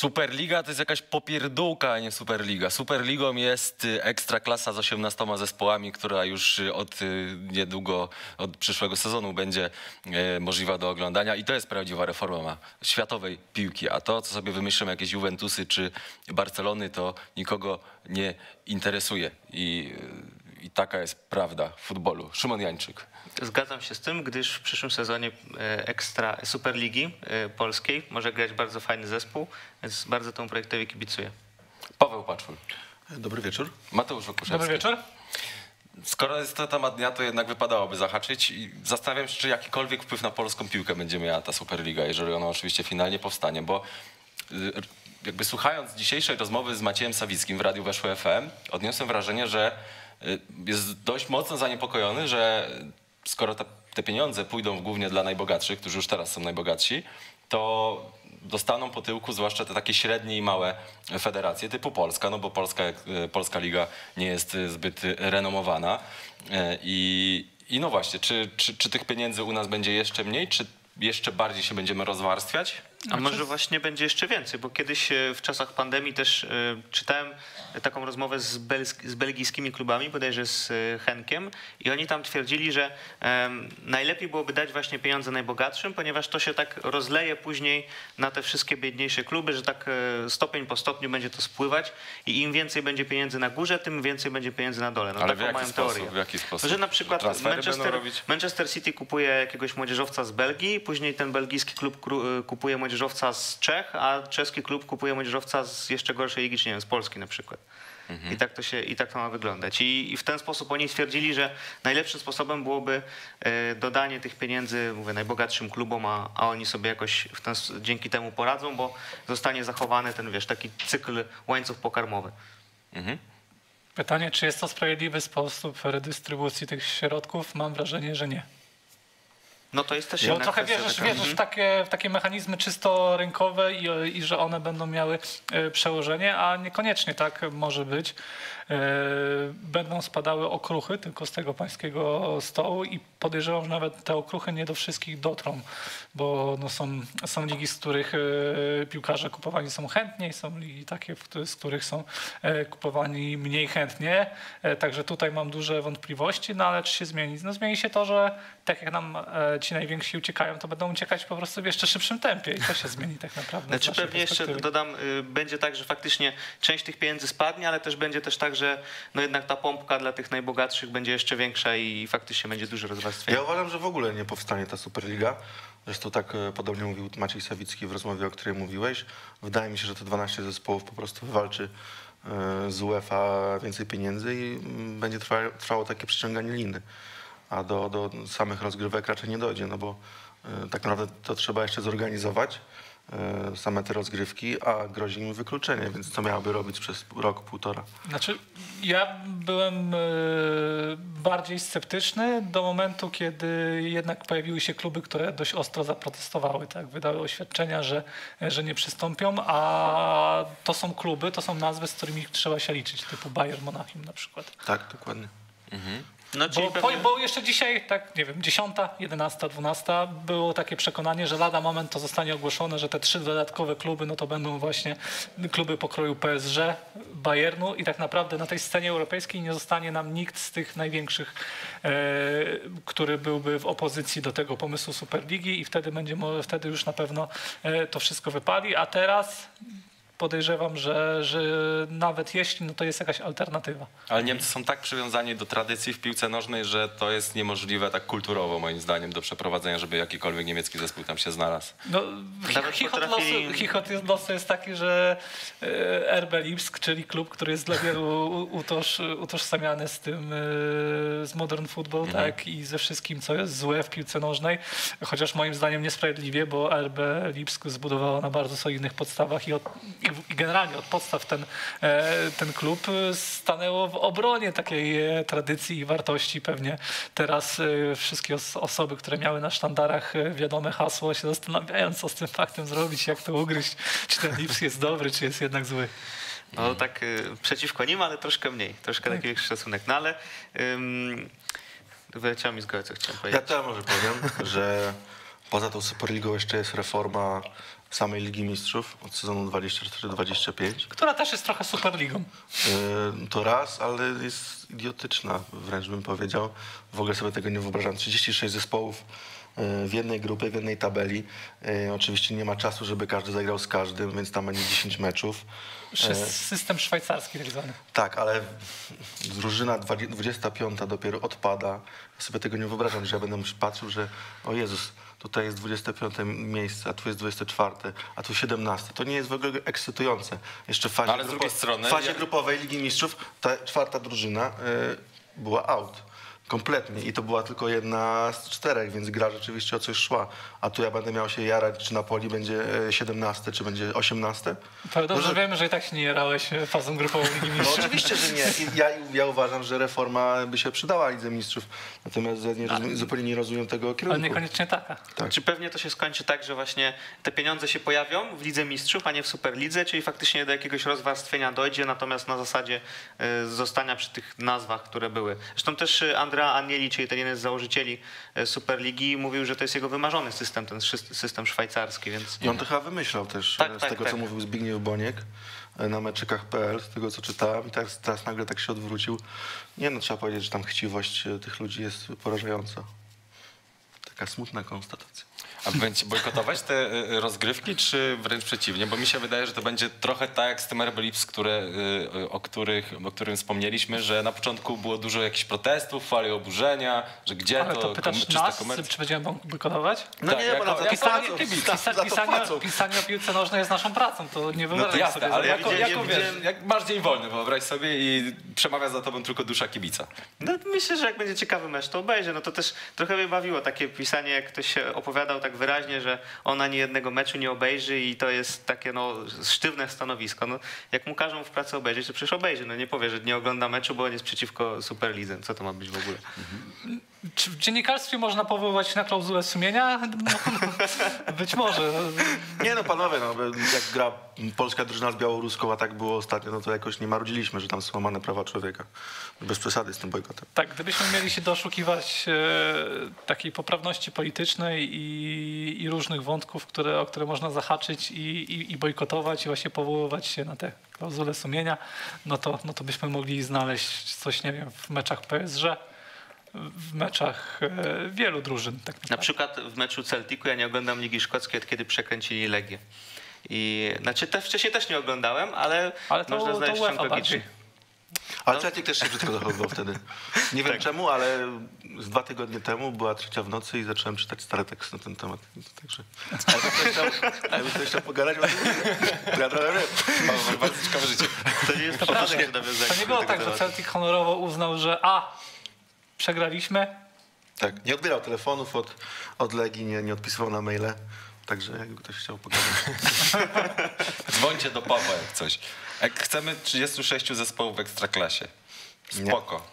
Superliga to jest jakaś popierdółka, a nie Superliga. Superligą jest y, ekstraklasa z 18 zespołami, która już y, od y, niedługo, od przyszłego sezonu będzie y, możliwa do oglądania i to jest prawdziwa reforma światowej piłki. A to, co sobie wymyślą jakieś Juventusy czy Barcelony, to nikogo nie interesuje. I, i taka jest prawda futbolu. Szymon Jańczyk. Zgadzam się z tym, gdyż w przyszłym sezonie e, ekstra Superligi e, polskiej może grać bardzo fajny zespół, więc bardzo temu projektowi kibicuję. Paweł Paczul. Dobry wieczór. Mateusz Okuszewski. Dobry wieczór. Skoro jest to temat dnia, to jednak wypadałoby zahaczyć i zastanawiam się, czy jakikolwiek wpływ na polską piłkę będzie miała ta Superliga, jeżeli ona oczywiście finalnie powstanie, bo y, jakby słuchając dzisiejszej rozmowy z Maciejem Sawickim w Radiu Weszło FM, odniosłem wrażenie, że y, jest dość mocno zaniepokojony, że skoro te, te pieniądze pójdą głównie dla najbogatszych, którzy już teraz są najbogatsi, to dostaną po tyłku zwłaszcza te takie średnie i małe federacje typu Polska, no bo Polska, e, Polska Liga nie jest e, zbyt renomowana. E, I, i no właśnie, czy, czy, czy tych pieniędzy u nas będzie jeszcze mniej, czy jeszcze bardziej się będziemy rozwarstwiać? A może właśnie będzie jeszcze więcej, bo kiedyś w czasach pandemii też czytałem taką rozmowę z, z belgijskimi klubami, bodajże z e, Henkiem i oni tam twierdzili, że najlepiej byłoby dać właśnie pieniądze najbogatszym, ponieważ to się tak rozleje później na te wszystkie biedniejsze kluby, że tak e, stopień po stopniu będzie to spływać i im więcej będzie pieniędzy na górze, tym więcej będzie pieniędzy na dole. No Ale w taką mają sposób? teorię. W jaki sposób? Że na przykład Manchester? Manchester City kupuje jakiegoś młodzieżowca z Belgii, później ten belgijski klub kru- kupuje młodzieżowca z Czech, a czeski klub kupuje młodzieżowca z jeszcze gorszej ligi, czy nie wiem, z Polski na przykład. I tak to się, i tak to ma wyglądać. I, I w ten sposób oni stwierdzili, że najlepszym sposobem byłoby e, dodanie tych pieniędzy, mówię, najbogatszym klubom, a, a oni sobie jakoś w ten, dzięki temu poradzą, bo zostanie zachowany ten, wiesz, taki cykl łańcuch pokarmowy. Pytanie, czy jest to sprawiedliwy sposób redystrybucji tych środków? Mam wrażenie, że nie. No to jest też Bo trochę wierzysz, wierzysz w, takie, w takie mechanizmy czysto rynkowe i, i że one będą miały e, przełożenie, a niekoniecznie tak może być. E, Będą spadały okruchy tylko z tego pańskiego stołu i podejrzewam, że nawet te okruchy nie do wszystkich dotrą, bo no są, są ligi, z których e, piłkarze kupowani są chętniej, są ligi takie, z których są e, kupowani mniej chętnie, także tutaj mam duże wątpliwości, no ale czy się zmieni? No zmieni się to, że tak jak nam ci najwięksi uciekają, to będą uciekać po prostu w jeszcze szybszym tempie i to się zmieni tak naprawdę. Znaczy pewnie jeszcze dodam, y, będzie tak, że faktycznie część tych pieniędzy spadnie, ale też będzie też tak, że no jednak ta pompka dla tych najbogatszych będzie jeszcze większa i faktycznie będzie duże rozwarstwienie. Ja uważam, że w ogóle nie powstanie ta Superliga. Zresztą tak e, podobnie mówił Maciej Sawicki w rozmowie, o której mówiłeś. Wydaje mi się, że te 12 zespołów po prostu wywalczy e, z UEFA więcej pieniędzy i mm, będzie trwa, trwało takie przyciąganie liny. A do, do samych rozgrywek raczej nie dojdzie, no bo e, tak naprawdę to trzeba jeszcze zorganizować, same te rozgrywki, a grozi im wykluczenie, więc co miałaby robić przez rok, półtora? Znaczy, ja byłem e, bardziej sceptyczny do momentu, kiedy jednak pojawiły się kluby, które dość ostro zaprotestowały, tak? wydały oświadczenia, że, że nie przystąpią, a to są kluby, to są nazwy, z którymi trzeba się liczyć, typu Bayern Monachium na przykład. Tak, dokładnie. No Bo, pewnie... bo, jeszcze dzisiaj, tak nie wiem, 10, 11, 12 było takie przekonanie, że lada moment to zostanie ogłoszone, że te trzy dodatkowe kluby, no to będą właśnie kluby pokroju PSG, Bayernu i tak naprawdę na tej scenie europejskiej nie zostanie nam nikt z tych największych, e, który byłby w opozycji do tego pomysłu Superligi i wtedy będzie, wtedy już na pewno e, to wszystko wypali, a teraz podejrzewam, że, że nawet jeśli, no to jest jakaś alternatywa. Ale Niemcy są tak przywiązani do tradycji w piłce nożnej, że to jest niemożliwe tak kulturowo moim zdaniem do przeprowadzenia, żeby jakikolwiek niemiecki zespół tam się znalazł. No, Nawet chichot, potrafi- losu, chichot jest- losu jest taki, że e, RB Lipsk, czyli klub, który jest dla wielu utoż, utożsamiany z tym, e, z modern football, tak, i ze wszystkim, co jest złe w piłce nożnej, chociaż moim zdaniem niesprawiedliwie, bo RB Lipsk zbudowało na bardzo solidnych podstawach i, od, i, i generalnie od podstaw ten, e, ten klub e, stanęło w obronie takiej e, tradycji i wartości. Pewnie teraz wszystkie os- osoby, które miały na sztandarach wiadome hasło, się zastanawiają, co z tym faktem zrobić, jak to ugryźć, czy ten Lips jest dobry, czy jest jednak zły. No tak przeciwko nim, ale troszkę mniej, troszkę taki większy szacunek. No ale ym, wyleciało mi z głowy, co chciałem Ja powiedzieć. też może powiem, że poza tą Superligą jeszcze jest reforma samej Ligi Mistrzów od sezonu 24-25. Która też jest trochę Superligą. E, To raz, ale jest idiotyczna, wręcz bym powiedział. W ogóle sobie tego nie wyobrażam. 36 zespołów e, w jednej grupie, w jednej tabeli. E, Oczywiście nie ma czasu, żeby każdy zagrał z każdym, więc tam będzie 10 meczów. System szwajcarski tak zwany. Tak, ale drużyna 20 25 dopiero odpada. Ja sobie tego nie wyobrażam, że ja będę patrzył, że o Jezus, tutaj jest 25 miejsce, a tu jest 24, a tu 17. To nie jest w ogóle ekscytujące. Jeszcze w fazie, Ale z drugiej strony w fazie grupowej Ligi Mistrzów ta czwarta drużyna y, była out. Kompletnie. I to była tylko jedna z czterech, więc gra rzeczywiście o coś szła. A tu ja będę miał się jarać, czy Napoli będzie e, 17, czy będzie 18. To dobrze Może- wiemy, że i tak się nie jarałeś e, fazą grupową Ligi No Mistrzów. oczywiście, że nie. Ja, ja uważam, że reforma by się przydała Lidze Mistrzów. Natomiast nie rozumiem, zupełnie nie rozumiem tego Ale kierunku. niekoniecznie taka. Tak. Czy pewnie to się skończy tak, że właśnie te pieniądze się pojawią w Lidze Mistrzów, a nie w Superlidze, czyli faktycznie do jakiegoś rozwarstwienia dojdzie, natomiast na zasadzie e, zostania przy tych nazwach, które były. Zresztą też e, Andrea Agnelli, czyli ten jeden z założycieli e, Superligi, mówił, że to jest jego wymarzony system, ten system szwajcarski, więc I on to chyba wymyślał też, Tak, e, z tak, tego tak. co mówił Zbigniew Boniek e, na meczykach.pl, z tego co czytałem i teraz, teraz nagle tak się odwrócił. Nie no, trzeba powiedzieć, że tam chciwość tych ludzi jest porażająca. Taka smutna konstatacja. A będziecie bojkotować te y, rozgrywki, czy wręcz przeciwnie? Bo mi się wydaje, że to będzie trochę tak jak z tym RB Lips, które, y, y, o, których, o którym wspomnieliśmy, że na początku było dużo jakichś protestów, fali oburzenia, że gdzie Ale to, to pytasz kom- czysta nas, komercja. czy będziemy bojkotować? No Tak, nie, jako- bo to jako płacą, Pisa, pisanie, pisanie o piłce nożnej jest naszą pracą, to nie No wyobrażam to jasne, sobie. ale jako, jako wiesz, jak masz dzień wolny, wyobraź sobie i przemawia za tobą tylko dusza kibica. No, myślę, że jak będzie ciekawy mecz, to obejrzę. No to też trochę mnie bawiło takie pisanie, jak ktoś się opowiadał tak wyraźnie, że on ani jednego meczu nie obejrzy i to jest takie no sztywne stanowisko. No, jak mu każą w pracy obejrzeć, to przecież obejrzy. No nie powie, że nie ogląda meczu, bo on jest przeciwko Superlidze. Co to ma być w ogóle? Czy w dziennikarstwie można powoływać na klauzulę sumienia? No, być może. Nie no panowie, no, jak gra polska drużyna z białoruską, a tak było ostatnio, no to jakoś nie marudziliśmy, że tam są łamane prawa człowieka. Bez przesady z tym bojkotem. Tak, gdybyśmy mieli się doszukiwać e, takiej poprawności politycznej i, i różnych wątków, które, o które można zahaczyć i, i, i bojkotować i właśnie powoływać się na te klauzule sumienia, no to, no to byśmy mogli znaleźć coś, nie wiem, w meczach PSG, w meczach e, wielu drużyn. Tak Na przykład w meczu Celticu ja nie oglądam Ligi Szkockiej, od kiedy przekręcili Legię. I znaczy te wcześniej też nie oglądałem, ale, Ale to, można znaleźć ciąg logiczny. Ale No. Celtic też się brzydko zachowywał wtedy. Nie wiem czemu, ale z dwa tygodnie temu była trzecia w nocy i zacząłem czytać stare teksty na ten temat. Także... Ale ktoś chciał, pogadać o tym? To ja trochę wiem. Bardzo- Bardzo ciekawe życie. To nie jest To, to nie było tak, że. Celtic honorowo uznał, że a, przegraliśmy, Tak, nie odbierał telefonów od, od Legii, nie, nie odpisywał na maile. Także jakby ktoś chciał pogadać. Dzwońcie do Pawła jak coś. Jak chcemy 36 zespołów w Ekstraklasie. Spoko.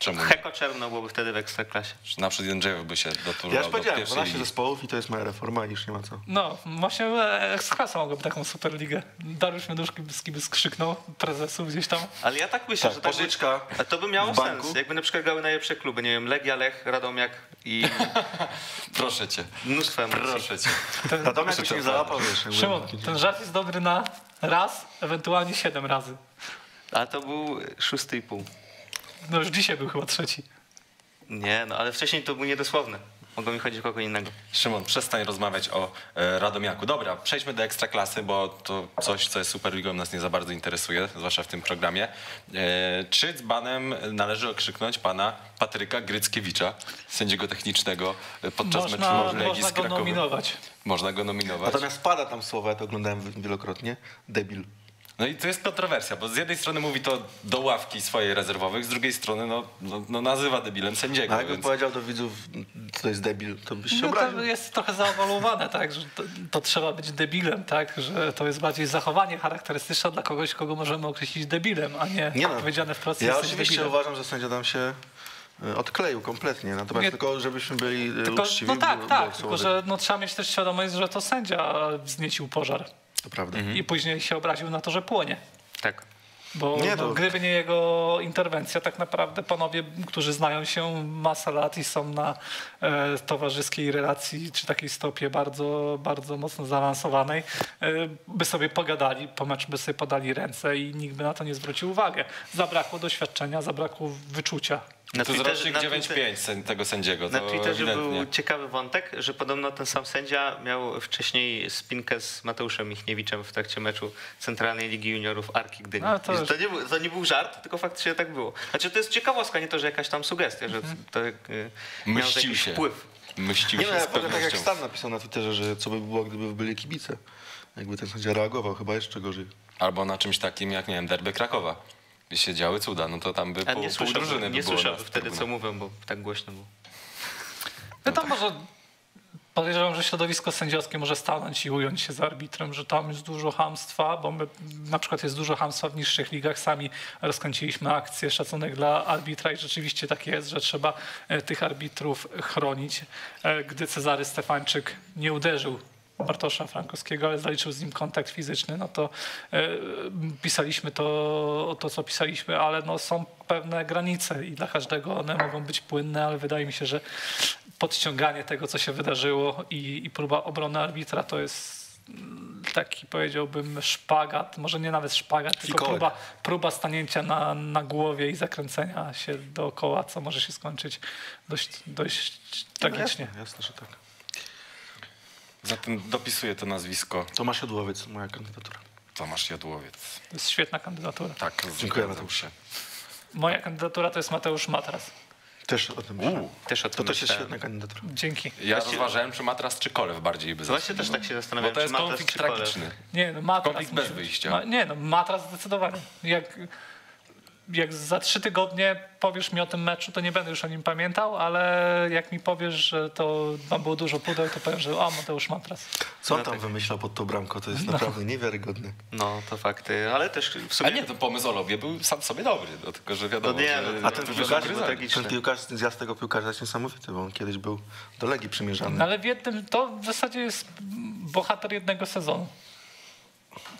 Czemu? Heko Czerno byłoby wtedy w Ekstraklasie. Na przykład Jędrzejew by się Ja doturował już do powiedziałem, pierwszej 12 ligi. zespołów i to jest moja reforma i już nie ma co. No, właśnie e, Eksklasa mogłaby taką Superligę. Dariusz Mioduszki by skrzyknął prezesów gdzieś tam. Ale ja tak myślę, Tak, że tak pożyczka by, a to by miało sens. Jakby na przykład grały najlepsze kluby, nie wiem, Legia, Lech, Radomiak i Proszę cię. mnóstwo emocji. Proszę cię. Ten, Natomiast już nie załapał, Szymon, ten żart jest dobry na raz, ewentualnie siedem razy. A to był szósty i pół. No już dzisiaj był chyba trzeci. Nie, no ale wcześniej to był niedosłowny. Mogło mi chodzić o kogo innego. Szymon, przestań rozmawiać o e, Radomiaku. Dobra, przejdźmy do Ekstraklasy, bo to coś, co jest Superligą nas nie za bardzo interesuje, zwłaszcza w tym programie. E, czy dzbanem należy okrzyknąć pana Patryka Gryckiewicza, sędziego technicznego e, podczas Można, meczu Legii można z go Krakowem? nominować. Można go nominować. Natomiast pada tam słowa, ja to oglądałem wielokrotnie, debil. No i to jest kontrowersja, bo z jednej strony mówi to do ławki swojej rezerwowych, z drugiej strony no, no, no nazywa debilem sędziego, A jakby więc... powiedział do widzów, to jest debil, to byś się No obraził. to jest trochę zaawalowane, tak, że to, to trzeba być debilem, tak, że to jest bardziej zachowanie charakterystyczne dla kogoś, kogo możemy określić debilem, a nie, Nie no. powiedziane wprost, Ja oczywiście debilem. uważam, że sędzia tam się e, odkleił kompletnie, natomiast Nie- tylko żebyśmy byli e, Tylko, uczciwi. no tak, tak, tylko że no, trzeba mieć też świadomość, że to sędzia wzniecił pożar To prawda. i później się obraził na to, że płonie. Tak. Bo, Nie, nie, to- gdyby nie jego interwencja, tak naprawdę panowie, którzy znają się masę lat i są na e, towarzyskiej relacji, czy takiej stopie bardzo, bardzo mocno zaawansowanej, e, by sobie pogadali, po meczu by sobie podali ręce i nikt by na to nie zwrócił uwagi. Zabrakło doświadczenia, zabrakło wyczucia. Na to jest Twitterze- rocznik na 9-5 sen- tego sędziego. Na to Twitterze ewidentnie. był ciekawy wątek, że podobno ten sam sędzia miał wcześniej spinkę z Mateuszem Michniewiczem w trakcie meczu Centralnej Ligi Juniorów Arki Gdyni. No, to to, już- to, nie, był- to nie był żart, tylko faktycznie tak było. Znaczy to jest ciekawostka, nie to, że jakaś tam sugestia, że Mhm. to y, miał jakiś się. wpływ. Mścił Nie się no, z ja powiem tak jak. Stan napisał na Twitterze, że co by było, gdyby byli kibice. Jakby ten sędzia reagował, chyba jeszcze gorzej. Albo na czymś takim jak, nie wiem, derby Krakowa. Się działy cuda, no to tam by A pół, nie pół drużyny nie by słyszałby wtedy, co mówią, bo tak głośno było. Wiadomo, że podejrzewam, że środowisko sędziowskie może stanąć i ująć się z arbitrem, że tam jest dużo hamstwa, bo my, na przykład jest dużo hamstwa w niższych ligach. Sami rozkręciliśmy akcję, szacunek dla arbitra i rzeczywiście tak jest, że trzeba e, tych arbitrów chronić. E, Gdy Cezary Stefańczyk nie uderzył Bartosza Frankowskiego, ale zaliczył z nim kontakt fizyczny, no to e, pisaliśmy to, to, co pisaliśmy, ale no, są pewne granice i dla każdego one mogą być płynne, ale wydaje mi się, że podciąganie tego, co się wydarzyło i, i próba obrony arbitra to jest mm, taki powiedziałbym szpagat, może nie nawet szpagat, tylko próba, próba stanięcia na, na głowie i zakręcenia się dookoła, co może się skończyć dość, dość tragicznie. No, jasne, jasne, że tak. Zatem dopisuję to nazwisko Tomasz Jodłowiec, moja kandydatura. Tomasz Jadłowiec. To jest świetna kandydatura. Tak, Dziękuję, zgadzam Mateusz. się. Moja kandydatura to jest Mateusz Matras. Też o tym myślałem. U, Też o To tym też jest świetna kandydatura. Dzięki. ja Właściwie- rozważałem, czy Matras, czy Kolew bardziej by Właśnie też tak się Bo zastanawiam, to jest Matras konflikt czy Kolew. tragiczny. Nie, no matras. Konflikt bez wyjścia. Ma, nie, no matras zdecydowanie. Jak, jak za trzy tygodnie powiesz mi o tym meczu, to nie będę już o nim pamiętał, ale jak mi powiesz, że to tam było dużo pudeł, to powiem, że o, Mateusz Matras. Co on No tam tak. wymyślał pod tą bramką, to jest naprawdę niewiarygodne. No, to fakty, ale też w A sumie... nie, to pomysł o lobie był sam sobie dobry, no, tylko że wiadomo, No nie, że no, A ten piłkarz, ten piłkarz, ten zjazd tego piłkarza jest niesamowity, bo on kiedyś był do Legii przymierzany. No ale w jednym, to w zasadzie jest bohater jednego sezonu.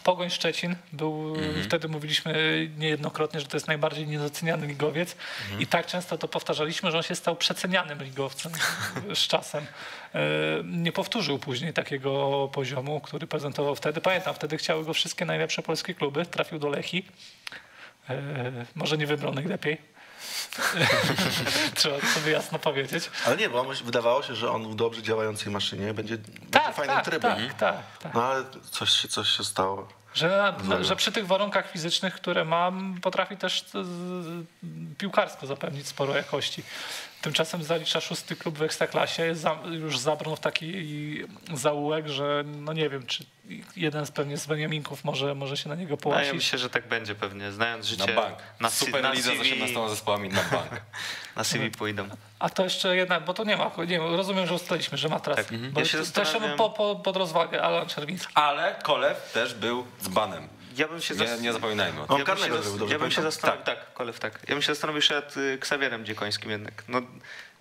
Pogoń Szczecin był, wtedy mówiliśmy niejednokrotnie, że to jest najbardziej niedoceniany ligowiec i tak często to powtarzaliśmy, że on się stał przecenianym ligowcem z czasem. E, Nie powtórzył później takiego poziomu, który prezentował wtedy. Pamiętam, wtedy chciały go wszystkie najlepsze polskie kluby, trafił do Lechi. E, Może nie wybrał najlepiej. Trzeba to sobie jasno powiedzieć. Ale nie, bo wydawało się, że on w dobrze działającej maszynie będzie, będzie Tak, fajnym tak, trybem. tak, tak, tak. No ale coś, się- coś się stało. Że, że przy tych warunkach fizycznych, które mam, potrafi też piłkarsko zapewnić sporo jakości. Tymczasem zalicza szósty klub w Ekstraklasie, jest za, już zabrnął w taki zaułek, że no nie wiem, czy jeden z pewnie z Beniaminków może, może się na niego No, ja połasić. myślę, że tak będzie pewnie, znając życie. Na bank. Na, Super na, Lidze z CV, 18 zespołami na bank. na CV pójdą. A to jeszcze jednak, bo to nie ma, nie wiem, rozumiem, że ustaliliśmy, że ma trasę. Tak. Bo Ja się to, to jeszcze po, po, pod rozwagę Alan Czerwiński. Ale Kolew też był dzbanem. Ja bym się Nie, zas- nie zapominajmy o tym. On ja bym się, zas- ja bym się zastanowił, tak. Kolew, tak. Ja bym się zastanowił jeszcze nad y, Ksawierem Dziekońskim jednak. No,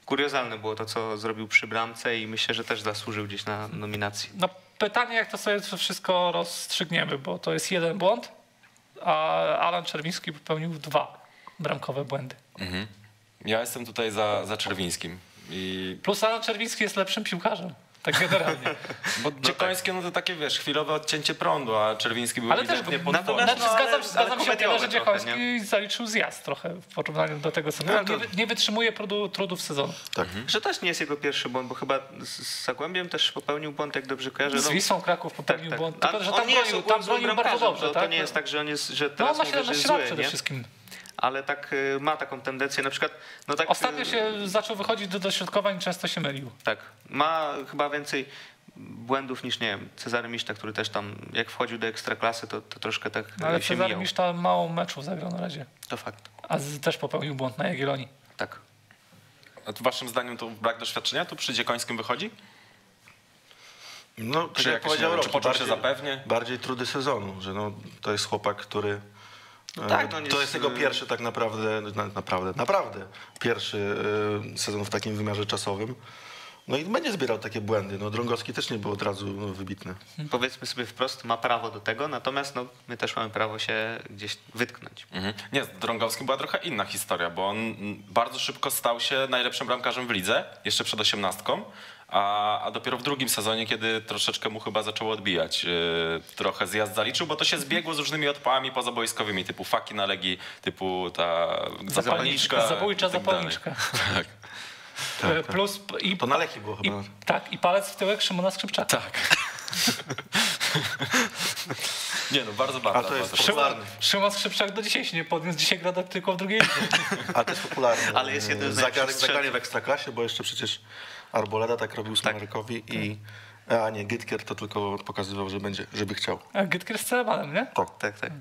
kuriozalne było to, co zrobił przy bramce i myślę, że też zasłużył gdzieś na nominację. No pytanie, jak to sobie to wszystko rozstrzygniemy, bo to jest jeden błąd, a Alan Czerwiński popełnił dwa bramkowe błędy. Mhm. Ja jestem tutaj za, za Czerwińskim. I, Plus Alan Czerwiński jest lepszym piłkarzem, tak generalnie. bo Dziekońskie no to takie, wiesz, chwilowe odcięcie prądu, a Czerwiński był Ale też ewidentnie go, pod Natomiast- znaczy, no, ale- zgadzam, ale zgadzam się tyle, że trochę, Dziekoński zaliczył zjazd trochę w porównaniu do tego, co No no, to- nie, nie wytrzymuje trudu, trudów sezonu. Tak. Że też nie jest jego pierwszy błąd, bo chyba z, Zagłębiem też popełnił błąd, jak dobrze kojarzę. Z No, Wisłą Kraków popełnił błąd, A tylko że tam bronił, tam bardzo dobrze. To, tak? to nie jest tak, że on jest, że no teraz on ma mówię, że 17 jest lat zły, przede nie? wszystkim. Ale tak y, ma taką tendencję, na przykład... No tak, Ostatnio y, się zaczął wychodzić do dośrodkowań i często się mylił. Tak, ma chyba więcej błędów niż, nie wiem, Cezary Miszta, który też tam, jak wchodził do ekstraklasy, to, to troszkę tak No, ale y, się Cezary mijał. Miszta mało meczów zagrał na razie. To fakt, A też popełnił błąd na Jagiellonii. tak. A to waszym zdaniem to brak doświadczenia tu przy Dziekońskim wychodzi? No, tak Czy, jak powiedział czy poczuł się zapewnie? bardziej trudy sezonu, że no, to jest chłopak, który... e, tak, no to jest, jest jego y- pierwszy tak naprawdę, na, naprawdę, naprawdę pierwszy e, sezon w takim wymiarze czasowym. No i będzie zbierał takie błędy. No Drągowski też nie był od razu no, wybitny. Powiedzmy sobie wprost, ma prawo do tego, natomiast no, my też mamy prawo się gdzieś wytknąć. Mhm. Nie, z Drągowskim była trochę inna historia, bo on bardzo szybko stał się najlepszym bramkarzem w lidze, jeszcze przed osiemnastką, a, a dopiero w drugim sezonie, kiedy troszeczkę mu chyba zaczęło odbijać, yy, trochę zjazd zaliczył, bo to się zbiegło z różnymi odpałami pozabojskowymi, typu faki na legi, typu ta zapalniczka. Zabójcza i tak zapalniczka. Tak. E, Plus p- i, To na leki było i, chyba. tak, i palec w tyłek Szymona Skrzypczaka. Tak. Nie no, bardzo bardzo. A to jest popularny. Szymon Skrzypczak do dzisiaj się nie podniósł, dzisiaj gra tylko w drugiej lidze. A to jest popularne. Ale jest jeden z w Ekstraklasie, bo jeszcze przecież Arboleda tak robił Smarykowi i... A nie, Gytkier to tylko pokazywał, że będzie, żeby chciał. A Gytkier z Celemanem, nie? Tak. Tak, tak.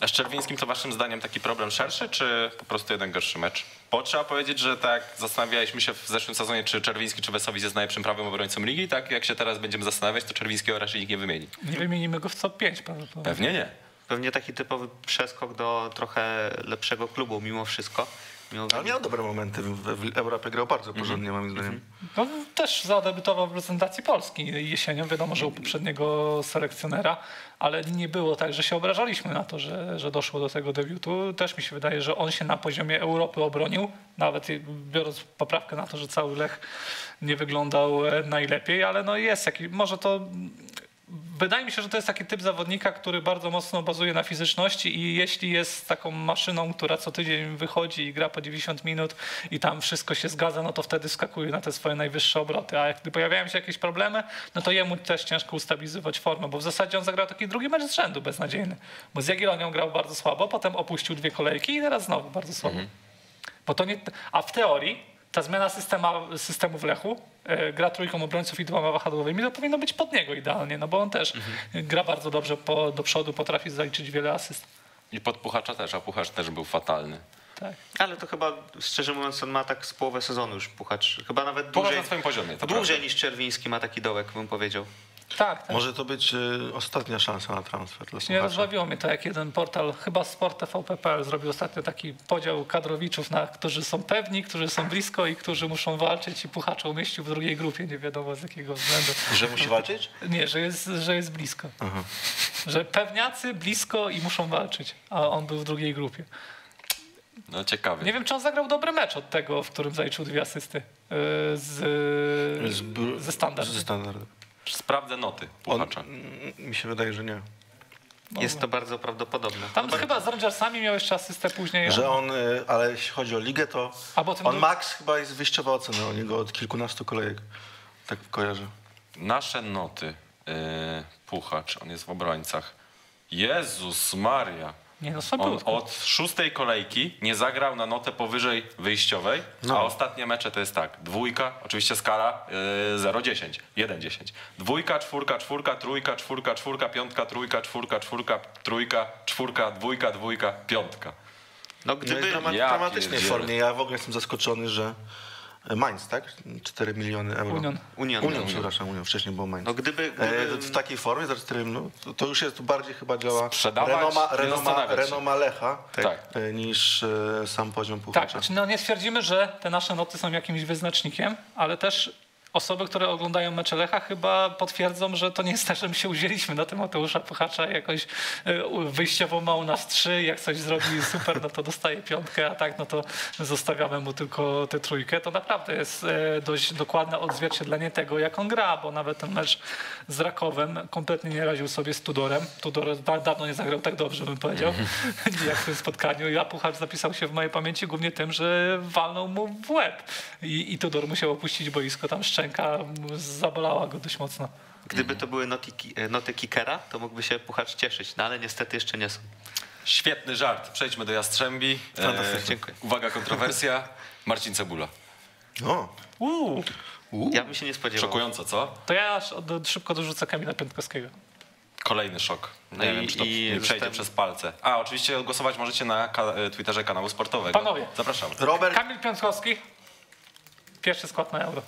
A z Czerwińskim to waszym zdaniem taki problem szerszy, czy po prostu jeden gorszy mecz? Bo trzeba powiedzieć, że tak zastanawialiśmy się w zeszłym sezonie, czy Czerwiński czy Wesowic jest najlepszym prawym obrońcą ligi, tak jak się teraz będziemy zastanawiać, to Czerwińskiego raczej nikt nie wymieni. Nie wymienimy go w top 5 prawdopodobnie. Pewnie nie. Pewnie taki typowy przeskok do trochę lepszego klubu mimo wszystko. Mimo Ale miał dobre momenty. W, w Europie grał bardzo porządnie, moim zdaniem. No, też zadebiutował w reprezentacji Polski jesienią. Wiadomo, że u poprzedniego selekcjonera, ale nie było tak, że się obrażaliśmy na to, że, że doszło do tego debiutu. Też mi się wydaje, że on się na poziomie Europy obronił, nawet biorąc poprawkę na to, że cały Lech nie wyglądał e, najlepiej, ale no jest jakiś, może to Wydaje mi się, że to jest taki typ zawodnika, który bardzo mocno bazuje na fizyczności i jeśli jest taką maszyną, która co tydzień wychodzi i gra po 90 minut i tam wszystko się zgadza, no to wtedy skakuje na te swoje najwyższe obroty. A jak gdy pojawiają się jakieś problemy, no to jemu też ciężko ustabilizować formę, bo w zasadzie on zagrał taki drugi mecz z rzędu beznadziejny. Bo z Jagiellonią grał bardzo słabo, potem opuścił dwie kolejki i teraz znowu bardzo słabo. Bo to nie, a w teorii ta zmiana systema, systemu w Lechu, e, gra trójką obrońców i dwoma wahadłowymi, to powinno być pod niego idealnie, no bo on też gra bardzo dobrze po, do przodu, potrafi zaliczyć wiele asyst. I pod Puchacza też, a Puchacz też był fatalny. Tak. Ale to chyba, szczerze mówiąc, on ma tak z połowę sezonu już puchacz. Chyba nawet Puchacz dłużej, na swoim poziomie, to dłużej prawda. niż Czerwiński ma taki dołek, bym powiedział. Tak, tak. Może to być y, ostatnia szansa na transfer dla Nie rozbawiło mnie to, jak jeden portal, chyba Sport TVP.pl zrobił ostatnio taki podział kadrowiczów na którzy są pewni, którzy są blisko i którzy muszą walczyć i Puchacza umieścił w drugiej grupie, nie wiadomo z jakiego względu. Że musi walczyć? Nie, że jest, że jest blisko. Że pewniacy blisko i muszą walczyć, a on był w drugiej grupie. No ciekawie. Nie wiem, czy on zagrał dobry mecz od tego, w którym zaliczył dwie asysty yy, z, Z br- ze standard. Ze standard. Sprawdzę noty On, Puchacza. mm, mi się wydaje, że nie. Jest to bardzo prawdopodobne. Tam chyba z Rangersami miał jeszcze asystę później. Że on, y, ale jeśli chodzi o ligę, to on do- max chyba jest wyjściowa ocena o niego od kilkunastu kolejek. Tak kojarzę. Nasze noty. Yy, Puchacz, on jest w obrońcach. Jezus Maria. Nie no, On słabiutko. od szóstej kolejki nie zagrał na notę powyżej wyjściowej, No. a ostatnie mecze to jest tak. Dwójka, oczywiście skala yy, 0-10, 1-10. Dwójka, czwórka, czwórka, trójka, czwórka, czwórka, piątka, trójka, czwórka, czwórka, trójka, czwórka, dwójka, dwójka, piątka. No No gdyby... jest drama- Ja dramatycznej pierdzielę. formie. Ja w ogóle jestem zaskoczony, że Mainz, tak? 4 miliony euro. Union. Union. Union, przepraszam, Union. Wcześniej był Mainz. No gdyby... E, gdyby w takiej formie za 4 no, to, to już jest bardziej chyba działa Sprzedawać, renoma, renoma, renoma Lecha Tak. e, niż e, sam poziom Tak, Puchacza. znaczy no nie stwierdzimy, że te nasze noty są jakimś wyznacznikiem, ale też osoby, które oglądają mecze Lecha chyba potwierdzą, że to nie jest tak, że my się uzięliśmy na Mateusza Puchacza jakoś u- wyjściowo ma u nas trzy, jak coś zrobi super, no to dostaje piątkę, a tak no to zostawiamy mu tylko tę trójkę. To naprawdę jest e, dość dokładne odzwierciedlenie tego, jak on gra, bo nawet ten mecz z Rakowem kompletnie nie radził sobie z Tudorem. Tudor da- dawno nie zagrał tak dobrze, bym powiedział, jak w tym spotkaniu. A Puchacz zapisał się w mojej pamięci głównie tym, że walnął mu w łeb i, i Tudor musiał opuścić boisko, tam szczęka zabolała go dość mocno. Gdyby to były noty, e, noty kickera, to mógłby się Puchacz cieszyć, no ale niestety jeszcze nie są. Świetny żart. Przejdźmy do Jastrzębi. Fantastycznie, dziękuję. Uwaga, kontrowersja. Marcin Cebula. O, Uuu, Ja bym się nie spodziewał. Szokująco, co? to ja aż od, szybko dorzucę Kamila Piątkowskiego. Kolejny szok. Nie No i- wiem, czy to przejdzie zostałem- przez palce. A, oczywiście głosować możecie na ka- e, Twitterze kanału sportowego. Panowie. Zapraszamy. Robert, Kamil Piątkowski, pierwszy skład na euro.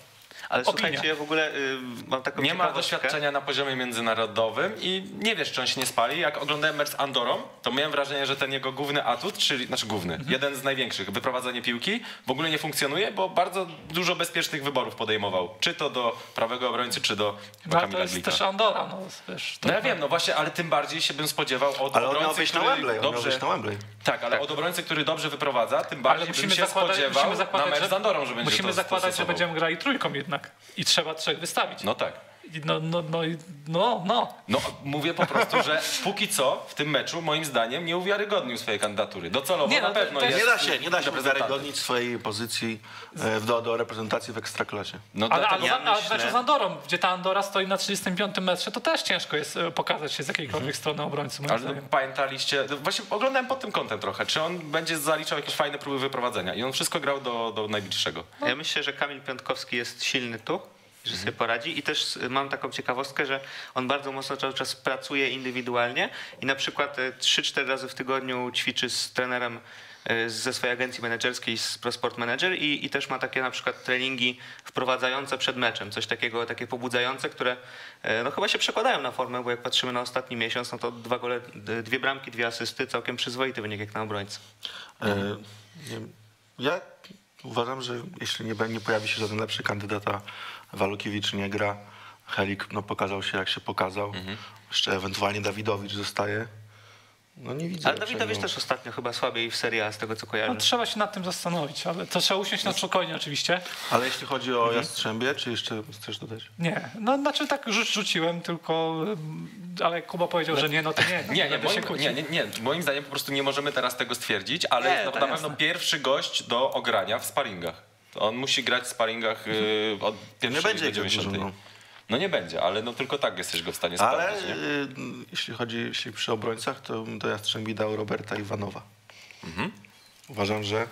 Ale Opinia. słuchajcie, ja w ogóle y, mam taką Nie ma doświadczenia na poziomie międzynarodowym i nie wiesz, czy on się nie spali. Jak oglądałem mecz z Andorą, to miałem wrażenie, że ten jego główny atut, czyli, znaczy główny, Mhm. jeden z największych, wyprowadzenie piłki, w ogóle nie funkcjonuje, bo bardzo dużo bezpiecznych wyborów podejmował. Czy to do prawego obrońcy, czy do chyba No, ale to Kamila jest Glika. też Andora, no wiesz. No ja wiem, no właśnie, ale tym bardziej się bym spodziewał od Ale on miał obrońcy, być na który Wembley, on miał dobrze... być na Wembley. Tak, ale od obrońcy, który dobrze wyprowadza, tym bardziej musimy bym się zakładać, spodziewał musimy zakładać, na mecz że- z Andorą, że będzie Musimy to zakładać, że będziemy grali trójką jednak. I trzeba trzech wystawić. No tak. I No, no, no, i- no, no. No, mówię po prostu, że póki co w tym meczu, moim zdaniem, nie uwiarygodnił swojej kandydatury. Docelowo Nie, no na to- pewno to jest Nie da się, nie da się uwiarygodnić swojej pozycji e, do, do reprezentacji w Ekstraklasie. No, Ale, ale, ja za- a w myślę- meczu z Andorą, gdzie ta Andora stoi na 35 metrze, to też ciężko jest e, pokazać się z jakiejkolwiek strony obrońcy, moim ale no, zdaniem. pamiętaliście, no właśnie oglądałem pod tym kątem trochę, czy on będzie zaliczał jakieś fajne próby wyprowadzenia i on wszystko grał do, do najbliższego. Ja myślę, że Kamil Piątkowski jest silny tu, że sobie poradzi. I też y, mam taką ciekawostkę, że on bardzo mocno cały czas pracuje indywidualnie i na przykład y, 3-4 razy w tygodniu ćwiczy z trenerem y, ze swojej agencji menedżerskiej z ProSport Manager i, i też ma takie na przykład treningi wprowadzające przed meczem, coś takiego, takie pobudzające, które y, no chyba się przekładają na formę, bo jak patrzymy na ostatni miesiąc, no to dwa gole, y, dwie bramki, dwie asysty, całkiem przyzwoity wynik jak na obrońcę. E, ja uważam, że jeśli nie, nie pojawi się żaden lepszy kandydat, a Walukiewicz nie gra, Helik no, pokazał się jak się pokazał, jeszcze ewentualnie Dawidowicz zostaje. No nie widzę. Ale. Dawidowicz też ostatnio chyba słabiej w Serie A z tego co kojarzę. No, trzeba się nad tym zastanowić, ale to trzeba usiąść na spokojnie oczywiście. Ale jeśli chodzi o Mhm. Jastrzębie, czy jeszcze chcesz dodać? Nie, no znaczy tak rzu- rzuciłem, tylko, ym, ale jak Kuba powiedział, że nie, no to nie. Nie, nie, się moim, nie, nie, nie, moim zdaniem po prostu nie możemy teraz tego stwierdzić, ale Nie, jest to na jasne. pewno pierwszy gość do ogrania w sparingach. On musi grać w sparingach y, od pierwszej Nie będzie do ich za 90. dużo, no. No nie będzie, ale no tylko tak jesteś go w stanie Ale sprawdzić, nie? y, jeśli chodzi jeśli przy obrońcach, to do Jastrzębi dał Roberta Iwanowa. Mhm. Uważam, że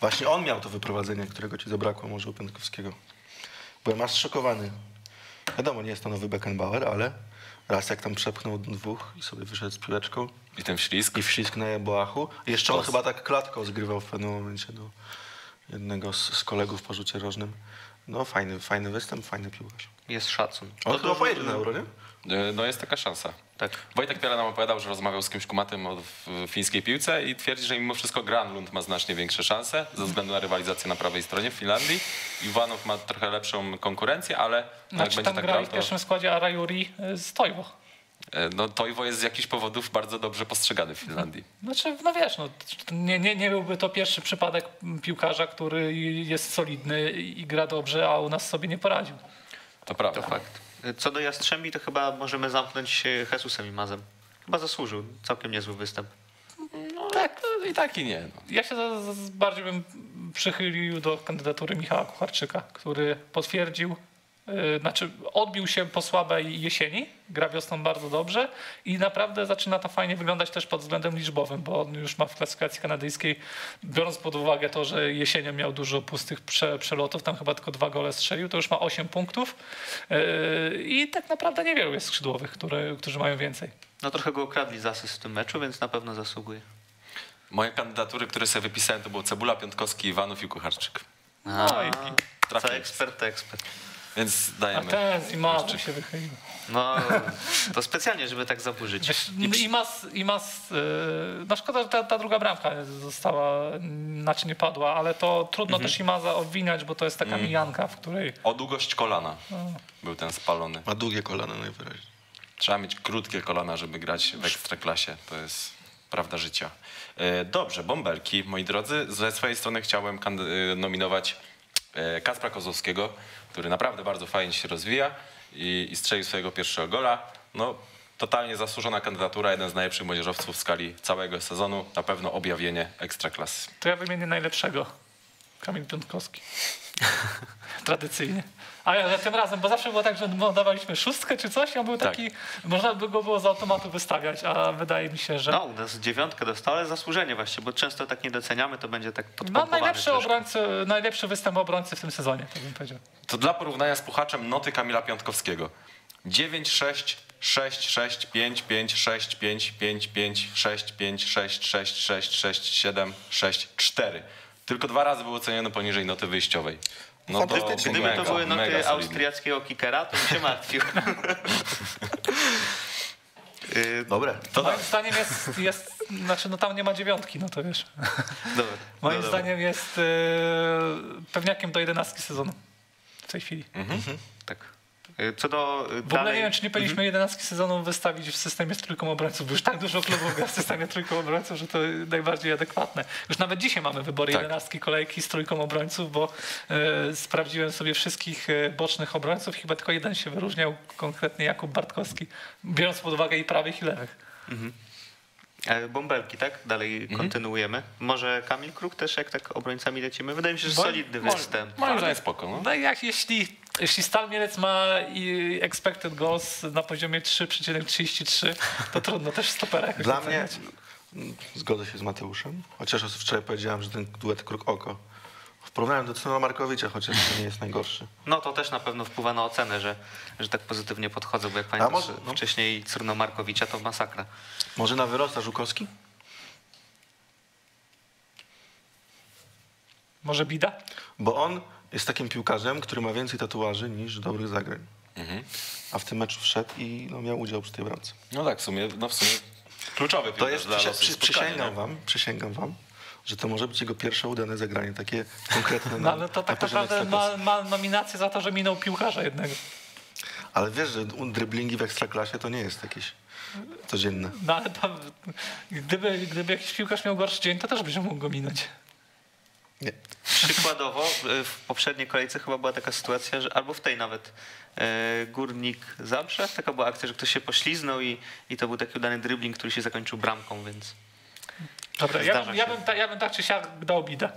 właśnie on miał to wyprowadzenie, którego ci zabrakło może u. Byłem aż zszokowany. Wiadomo, nie jest to nowy Beckenbauer, ale raz jak tam przepchnął dwóch i sobie wyszedł z piłeczką I ten ślizg. i wślizg na Boachu. Jeszcze on Kos. chyba tak klatką zgrywał w pewnym momencie do jednego z, z kolegów po rzucie rożnym. No fajny, fajny występ, fajny piłkarz. Jest szacun. On To chyba pojedzie na Euro, nie? Y, No jest taka szansa. Tak. Wojtek Piela nam opowiadał, że rozmawiał z kimś kumatym o w fińskiej piłce i twierdzi, że mimo wszystko Granlund ma znacznie większe szanse ze względu na rywalizację na prawej stronie w Finlandii. Iwanow ma trochę lepszą konkurencję, ale no jak Znaczy będzie tam tak grał, w to, pierwszym składzie Arajuri z Toivo. e, no Toivo jest z jakichś powodów bardzo dobrze postrzegany w Finlandii. Znaczy, no wiesz, no, nie, nie, nie byłby to pierwszy przypadek piłkarza, który jest solidny i gra dobrze, a u nas sobie nie poradził. To prawda. To fakt. Co do Jastrzębi, to chyba możemy zamknąć się Jesusem i Mazem. Chyba zasłużył. Całkiem niezły występ. No, tak, no, i tak i nie. No. Ja się bardziej bym przychylił do kandydatury Michała Kucharczyka, który potwierdził, znaczy odbił się po słabej jesieni, gra wiosną bardzo dobrze i naprawdę zaczyna to fajnie wyglądać też pod względem liczbowym, bo on już ma w klasyfikacji kanadyjskiej, biorąc pod uwagę to, że jesienią miał dużo pustych prze, przelotów, tam chyba tylko dwa gole strzelił, to już ma 8 punktów yy, i tak naprawdę niewielu jest skrzydłowych, które, którzy mają więcej. No trochę go ukradli z asyst w tym meczu, więc na pewno zasługuje. Moje kandydatury, które sobie wypisałem, to było Cebula, Piątkowski, Iwanów i Kucharczyk. No i- Co Trafiłem. ekspert, to ekspert. Więc A dajemy. ten Zimazu się wychylił. No, to specjalnie, żeby tak zaburzyć. Wiesz, Imas, Imas yy, no szkoda, że ta, ta druga bramka została, mm, znaczy nie padła, ale to trudno też Imaza obwiniać, bo to jest taka mijanka, w której O długość kolana był ten spalony. Ma długie kolana najwyraźniej. Trzeba mieć krótkie kolana, żeby grać w ekstraklasie. To jest prawda życia. E, Dobrze, bąbelki, moi drodzy. Ze swojej strony chciałem e, nominować e, Kacpra Kozłowskiego, który naprawdę bardzo fajnie się rozwija i, i strzelił swojego pierwszego gola. No, totalnie zasłużona kandydatura, jeden z najlepszych młodzieżowców w skali całego sezonu. Na pewno objawienie ekstraklasy. to ja wymienię najlepszego. Kamil Piątkowski. Tradycyjnie. Ale tym razem, bo zawsze było tak, że no, dawaliśmy szóstkę czy coś, a był Tak. taki, można by go było z automatu wystawiać, a wydaje mi się, że No, u nas dziewiątkę dostał, ale zasłużenie właśnie, bo często tak nie doceniamy, to będzie tak no, podpompowane najlepszy, troszkę. obrońcy, najlepszy występ obrońcy w tym sezonie, tak bym powiedział. To dla porównania z puchaczem noty Kamila Piątkowskiego. 9, 6, 6, 6, 5, 5, 6, 5, 5, 5, 6, 5, 6, 6, 6, 6, 7, 6, 4. Tylko dwa razy był oceniony poniżej noty wyjściowej. No to. Gdyby to mega, były mega noty austriackiego kickera, to bym się martwił. Y, Dobre. To Moim tak. zdaniem jest, jest, znaczy no tam nie ma dziewiątki, no to wiesz. Dobra. Moim No dobra. zdaniem jest e, pewniakiem do 11 sezonu w tej chwili. Tak. Y, Co do y, W ogóle dalej... nie wiem, czy nie powinniśmy 11 sezonów wystawić w systemie z trójką obrońców, bo już tak dużo klubów gra w systemie trójką obrońców, że to najbardziej adekwatne. Już nawet dzisiaj mamy wybory Tak. 11 kolejki z trójką obrońców, bo e, sprawdziłem sobie wszystkich bocznych obrońców, chyba tylko jeden się wyróżniał, konkretnie Jakub Bartkowski, biorąc pod uwagę i prawych i lewych. E, Bąbelki, tak? Dalej Mhm. kontynuujemy. Może Kamil Kruk też, jak tak obrońcami lecimy? Wydaje mi się, że Bo- solidny mo- występ. Moim zdaniem spoko. No. No i jak jeśli, jeśli Stal Mielec ma i expected goals na poziomie 3,33, to trudno też stopera jakoś Dla mnie zgodzę się z Mateuszem, chociaż wczoraj powiedziałem, że ten duet kruk oko. W porównaniu do Cena Markowicza, chociaż to nie jest najgorszy. No to też na pewno wpływa na ocenę, że, że tak pozytywnie podchodzą, bo jak pamiętasz może- no. wcześniej Curno Markowicza, to masakra. Może na wyrosta Żukowski? Może Bida? Bo on jest takim piłkarzem, który ma więcej tatuaży niż dobrych zagrań. Mhm. A w tym meczu wszedł i no, miał udział przy tej bramce. no tak, w sumie, no w sumie kluczowy To piłkarz jest, dla losu przy, przysięgam nie? wam, przysięgam wam, że to może być jego pierwsze udane zagranie, takie konkretne No na, ale to na tak poziomie naprawdę ma, ma nominację za to, że minął piłkarza jednego. Ale wiesz, że driblingi w ekstraklasie to nie jest jakieś codzienne. No ale to, gdyby, gdyby jakiś piłkarz miał gorszy dzień, to też byś mógł go minąć. Nie. Przykładowo w poprzedniej kolejce chyba była taka sytuacja, że albo w tej nawet e, Górnik Zabrze, taka była akcja, że ktoś się pośliznął i, i to był taki udany dribbling, który się zakończył bramką, więc Dobra, ja bym, ja, bym, ta- ja bym tak czy siak dał Bidę,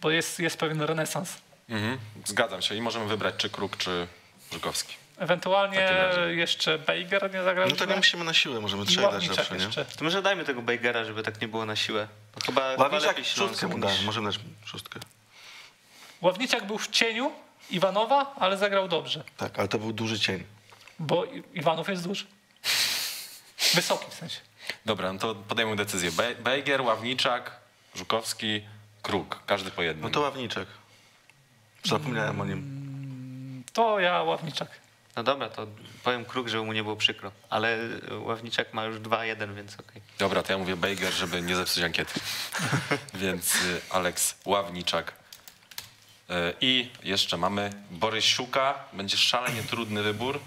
bo jest, jest pewien renesans. Mhm. Zgadzam się i możemy wybrać czy Kruk, czy Żukowski. Ewentualnie jeszcze Bejger nie zagrał. No to nie musimy na siłę, możemy dać Ławniczak zawsze, nie? jeszcze. to może dajmy tego Bejgera, żeby tak nie było na siłę. Bo chyba, chyba Ławniczak Śląsk szóstkę mu dałem, możemy dać szóstkę. Ławniczak był w cieniu Iwanowa, ale zagrał dobrze, Tak, ale to był duży cień. bo Iwanów jest duży. Wysoki w sensie. Dobra, no to podejmę decyzję. Be- Bejger, Ławniczak, Żukowski, Kruk. Każdy po jednym. No to ławniczek. Zapomniałem o nim. To ja Ławniczak. No dobra, to powiem Kruk, żeby mu nie było przykro. Ale Ławniczak ma już 2-1, więc okej. Dobra, to ja mówię Bejger, żeby nie zepsuć ankiety. Więc y, Aleks Ławniczak. Y, I jeszcze mamy Borysiuka. Będzie szalenie trudny wybór.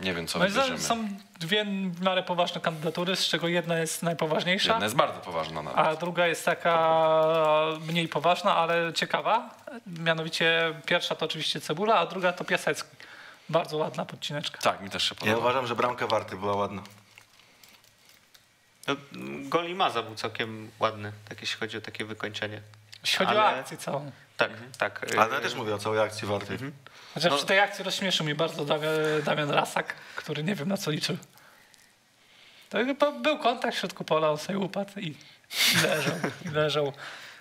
Nie wiem, co wybierzemy. są dwie w miarę poważne kandydatury, z czego jedna jest najpoważniejsza, Jedna jest bardzo poważna nawet. a druga jest taka mniej poważna, ale ciekawa. Mianowicie pierwsza to oczywiście Cebula, a druga to Piasecki. Bardzo ładna podcineczka. Tak, mi też się Ja podoba. uważam, że bramka Warty była ładna. No, gol był całkiem ładny, tak jeśli chodzi o takie wykończenie. Jeśli chodzi o Ale- akcję całą. Tak, tak. Ale ja też mówię o całej akcji Warty. Chociaż No- przy tej akcji rozśmieszył mnie bardzo Damian, Damian Rasak, który nie wiem na co liczył. To był kontakt w środku pola, on sobie upadł i, i leżał, i leżał.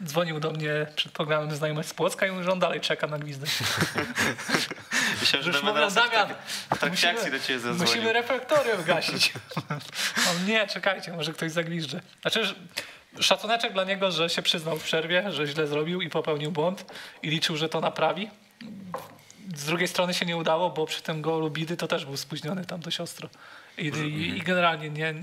Dzwonił do mnie przed programem znajomość z Płocka i mówi, że on dalej czeka na gwizdek. Myślałem, że mówią, Damian, tak- w trakcie akcji do ciebie zadzwonił. musimy reflektorium gasić. On, nie, czekajcie, może ktoś zagwizdże. Znaczy, szacuneczek dla niego, że się przyznał w przerwie, że źle zrobił i popełnił błąd i liczył, że to naprawi. Z drugiej strony się nie udało, bo przy tym golu Bidy to też był spóźniony tam dość ostro. I, i, i generalnie nie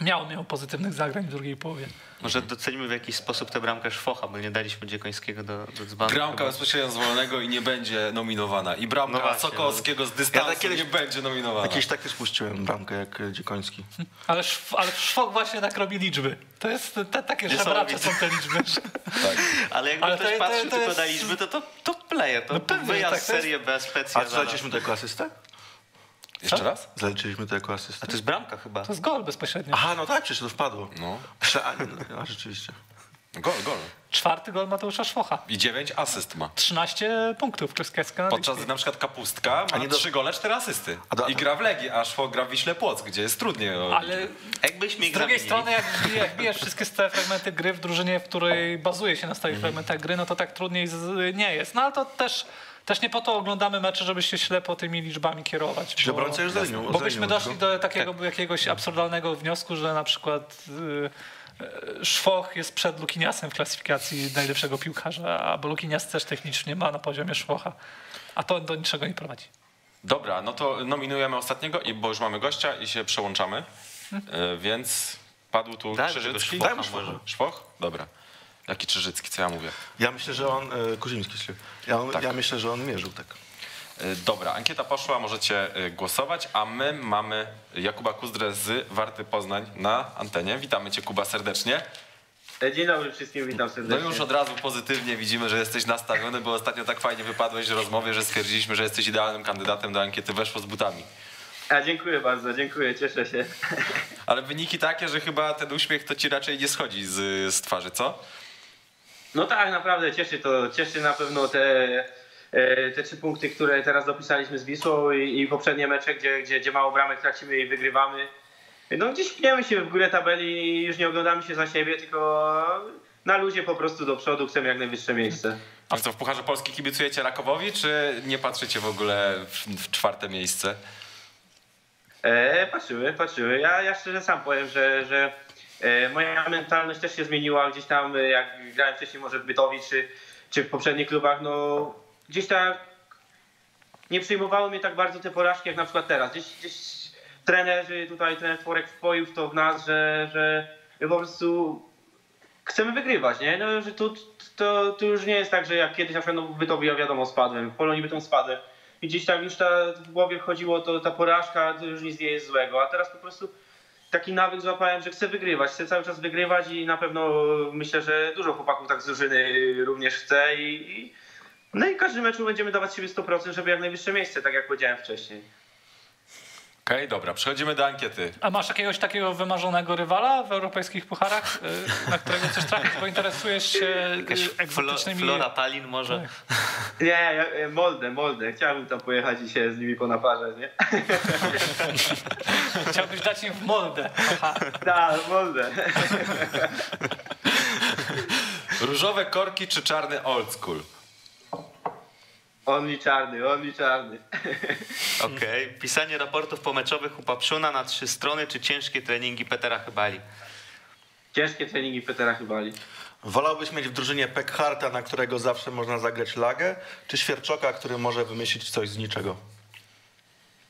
miał, miał pozytywnych zagrań w drugiej połowie. Może docenimy w jakiś sposób tę bramkę Szwocha, bo nie daliśmy Dziekońskiego do, do dzbanu. Bramka bezpośrednio z wolnego i nie będzie nominowana. I bramka No właśnie, Sokolskiego z dystansu Ja tak kiedyś- nie będzie nominowana. Jakiś tak też puściłem bramkę jak Dziekoński. Ale, szw, ale szwok właśnie tak robi liczby. To jest te, takie żebracze są te liczby. Tak. Ale jakby Ale ktoś to- to- patrzył to tylko jest- na liczby, to to, to player, to No pewnie, wyjazd tak, to Serie B, specja A co, to jako asystę? Jeszcze raz? Zaliczyliśmy to jako A asystę? to jest bramka chyba. To jest gol bezpośrednio. Aha, no tak, przecież to wpadło. No. Prze- a, no, a rzeczywiście. Gol, gol. Czwarty gol Mateusza Szwocha. I 9 asyst ma. 13 punktów Krzyskiewska Podczas gdy na przykład Kapustka ma A nie do- 3 gole, 4 asysty. A do- I gra w Legii, a Szwok gra w Wiśle Płock, gdzie jest trudniej. Ale Jakbyśmy z drugiej strony, jak, jak bijesz wszystkie te fragmenty gry w drużynie, w której bazuje się na stałych fragmentach gry, no to tak trudniej z, nie jest. No ale to też, też nie po to oglądamy mecze, żeby się ślepo tymi liczbami kierować. Czyli obrońca już zajmił. Bo byśmy doszli do takiego jakiegoś absurdalnego wniosku, że na przykład y, e, Szwoch jest przed Lukiniasem w klasyfikacji najlepszego piłkarza, a bo Lukinias też technicznie ma na poziomie Szwocha, a to do niczego nie prowadzi. Dobra, no to nominujemy ostatniego, i- bo już mamy gościa i się przełączamy. E, Więc padł tu Dajmy Krzyżycki. Dajmy może. Szwoch? Dobra. Jaki Krzyżycki, co ja mówię? Ja myślę, że on, e, Kuzimski, się- ja, Tak. ja myślę, że on mierzył tak. E, Dobra, ankieta poszła, możecie e, głosować, a my mamy Jakuba Kuzdrę z Warty Poznań na antenie. Witamy cię Kuba serdecznie. Dzień dobry wszystkim, witam No serdecznie. już od razu pozytywnie widzimy, że jesteś nastawiony, bo ostatnio tak fajnie wypadłeś w rozmowie, że stwierdziliśmy, że jesteś idealnym kandydatem do ankiety Weszło z butami. A dziękuję bardzo, dziękuję, cieszę się. Ale wyniki takie, że chyba ten uśmiech to ci raczej nie schodzi z, z twarzy, co? No tak, naprawdę cieszy to, cieszy na pewno te, e, te trzy punkty, które teraz dopisaliśmy z Wisłą i, i poprzednie mecze, gdzie, gdzie, gdzie mało bramek tracimy i wygrywamy. No gdzieś pniemy się w górę tabeli i już nie oglądamy się za siebie, tylko na luzie po prostu do przodu chcemy jak najwyższe miejsce. A co, w Pucharze Polski kibicujecie Rakowowi, czy nie patrzycie w ogóle w, w czwarte miejsce? E, patrzyły, patrzyły. Ja, ja szczerze sam powiem, że, że moja mentalność też się zmieniła gdzieś tam, e, jak grałem wcześniej może w Bytowi czy, czy w poprzednich klubach, no gdzieś tak nie przyjmowały mnie tak bardzo te porażki jak na przykład teraz. Gdzieś, gdzieś trenerzy, tutaj trener Tworek wpoił to w nas, że, że po prostu chcemy wygrywać, nie? No, że tu, to, to już nie jest tak, że jak kiedyś na przykład no, Bytowi ja wiadomo spadłem, w Polonii Bytom spadłem i gdzieś tak już ta, w głowie chodziło, to ta porażka to już nic nie jest złego, a teraz po prostu taki nawyk złapałem, że chcę wygrywać, chcę cały czas wygrywać i na pewno myślę, że dużo chłopaków tak z drużyny również chce i, i no i każdy meczu będziemy dawać siebie 100%, żeby jak najwyższe miejsce, tak jak powiedziałem wcześniej. Okej, dobra, przechodzimy do ankiety. A masz jakiegoś takiego wymarzonego rywala w europejskich pucharach, y, na którego chcesz trafić, bo interesujesz się Jakaś flo, egzotycznymi... Flora Tallinn może. Nie, ja, e, Molde, Molde, chciałbym tam pojechać i się z nimi ponaparzać, nie? Chciałbyś dać im w. Aha. Tak, Molde. Różowe korki czy czarny old school? Only czarny, only czarny. Okej. Pisanie raportów pomeczowych u Papszuna na trzy strony, czy ciężkie treningi Petera Chybali? Ciężkie treningi Petera Chybali. Wolałbyś mieć w drużynie Pekharta, na którego zawsze można zagrać lagę, czy Świerczoka, który może wymyślić coś z niczego?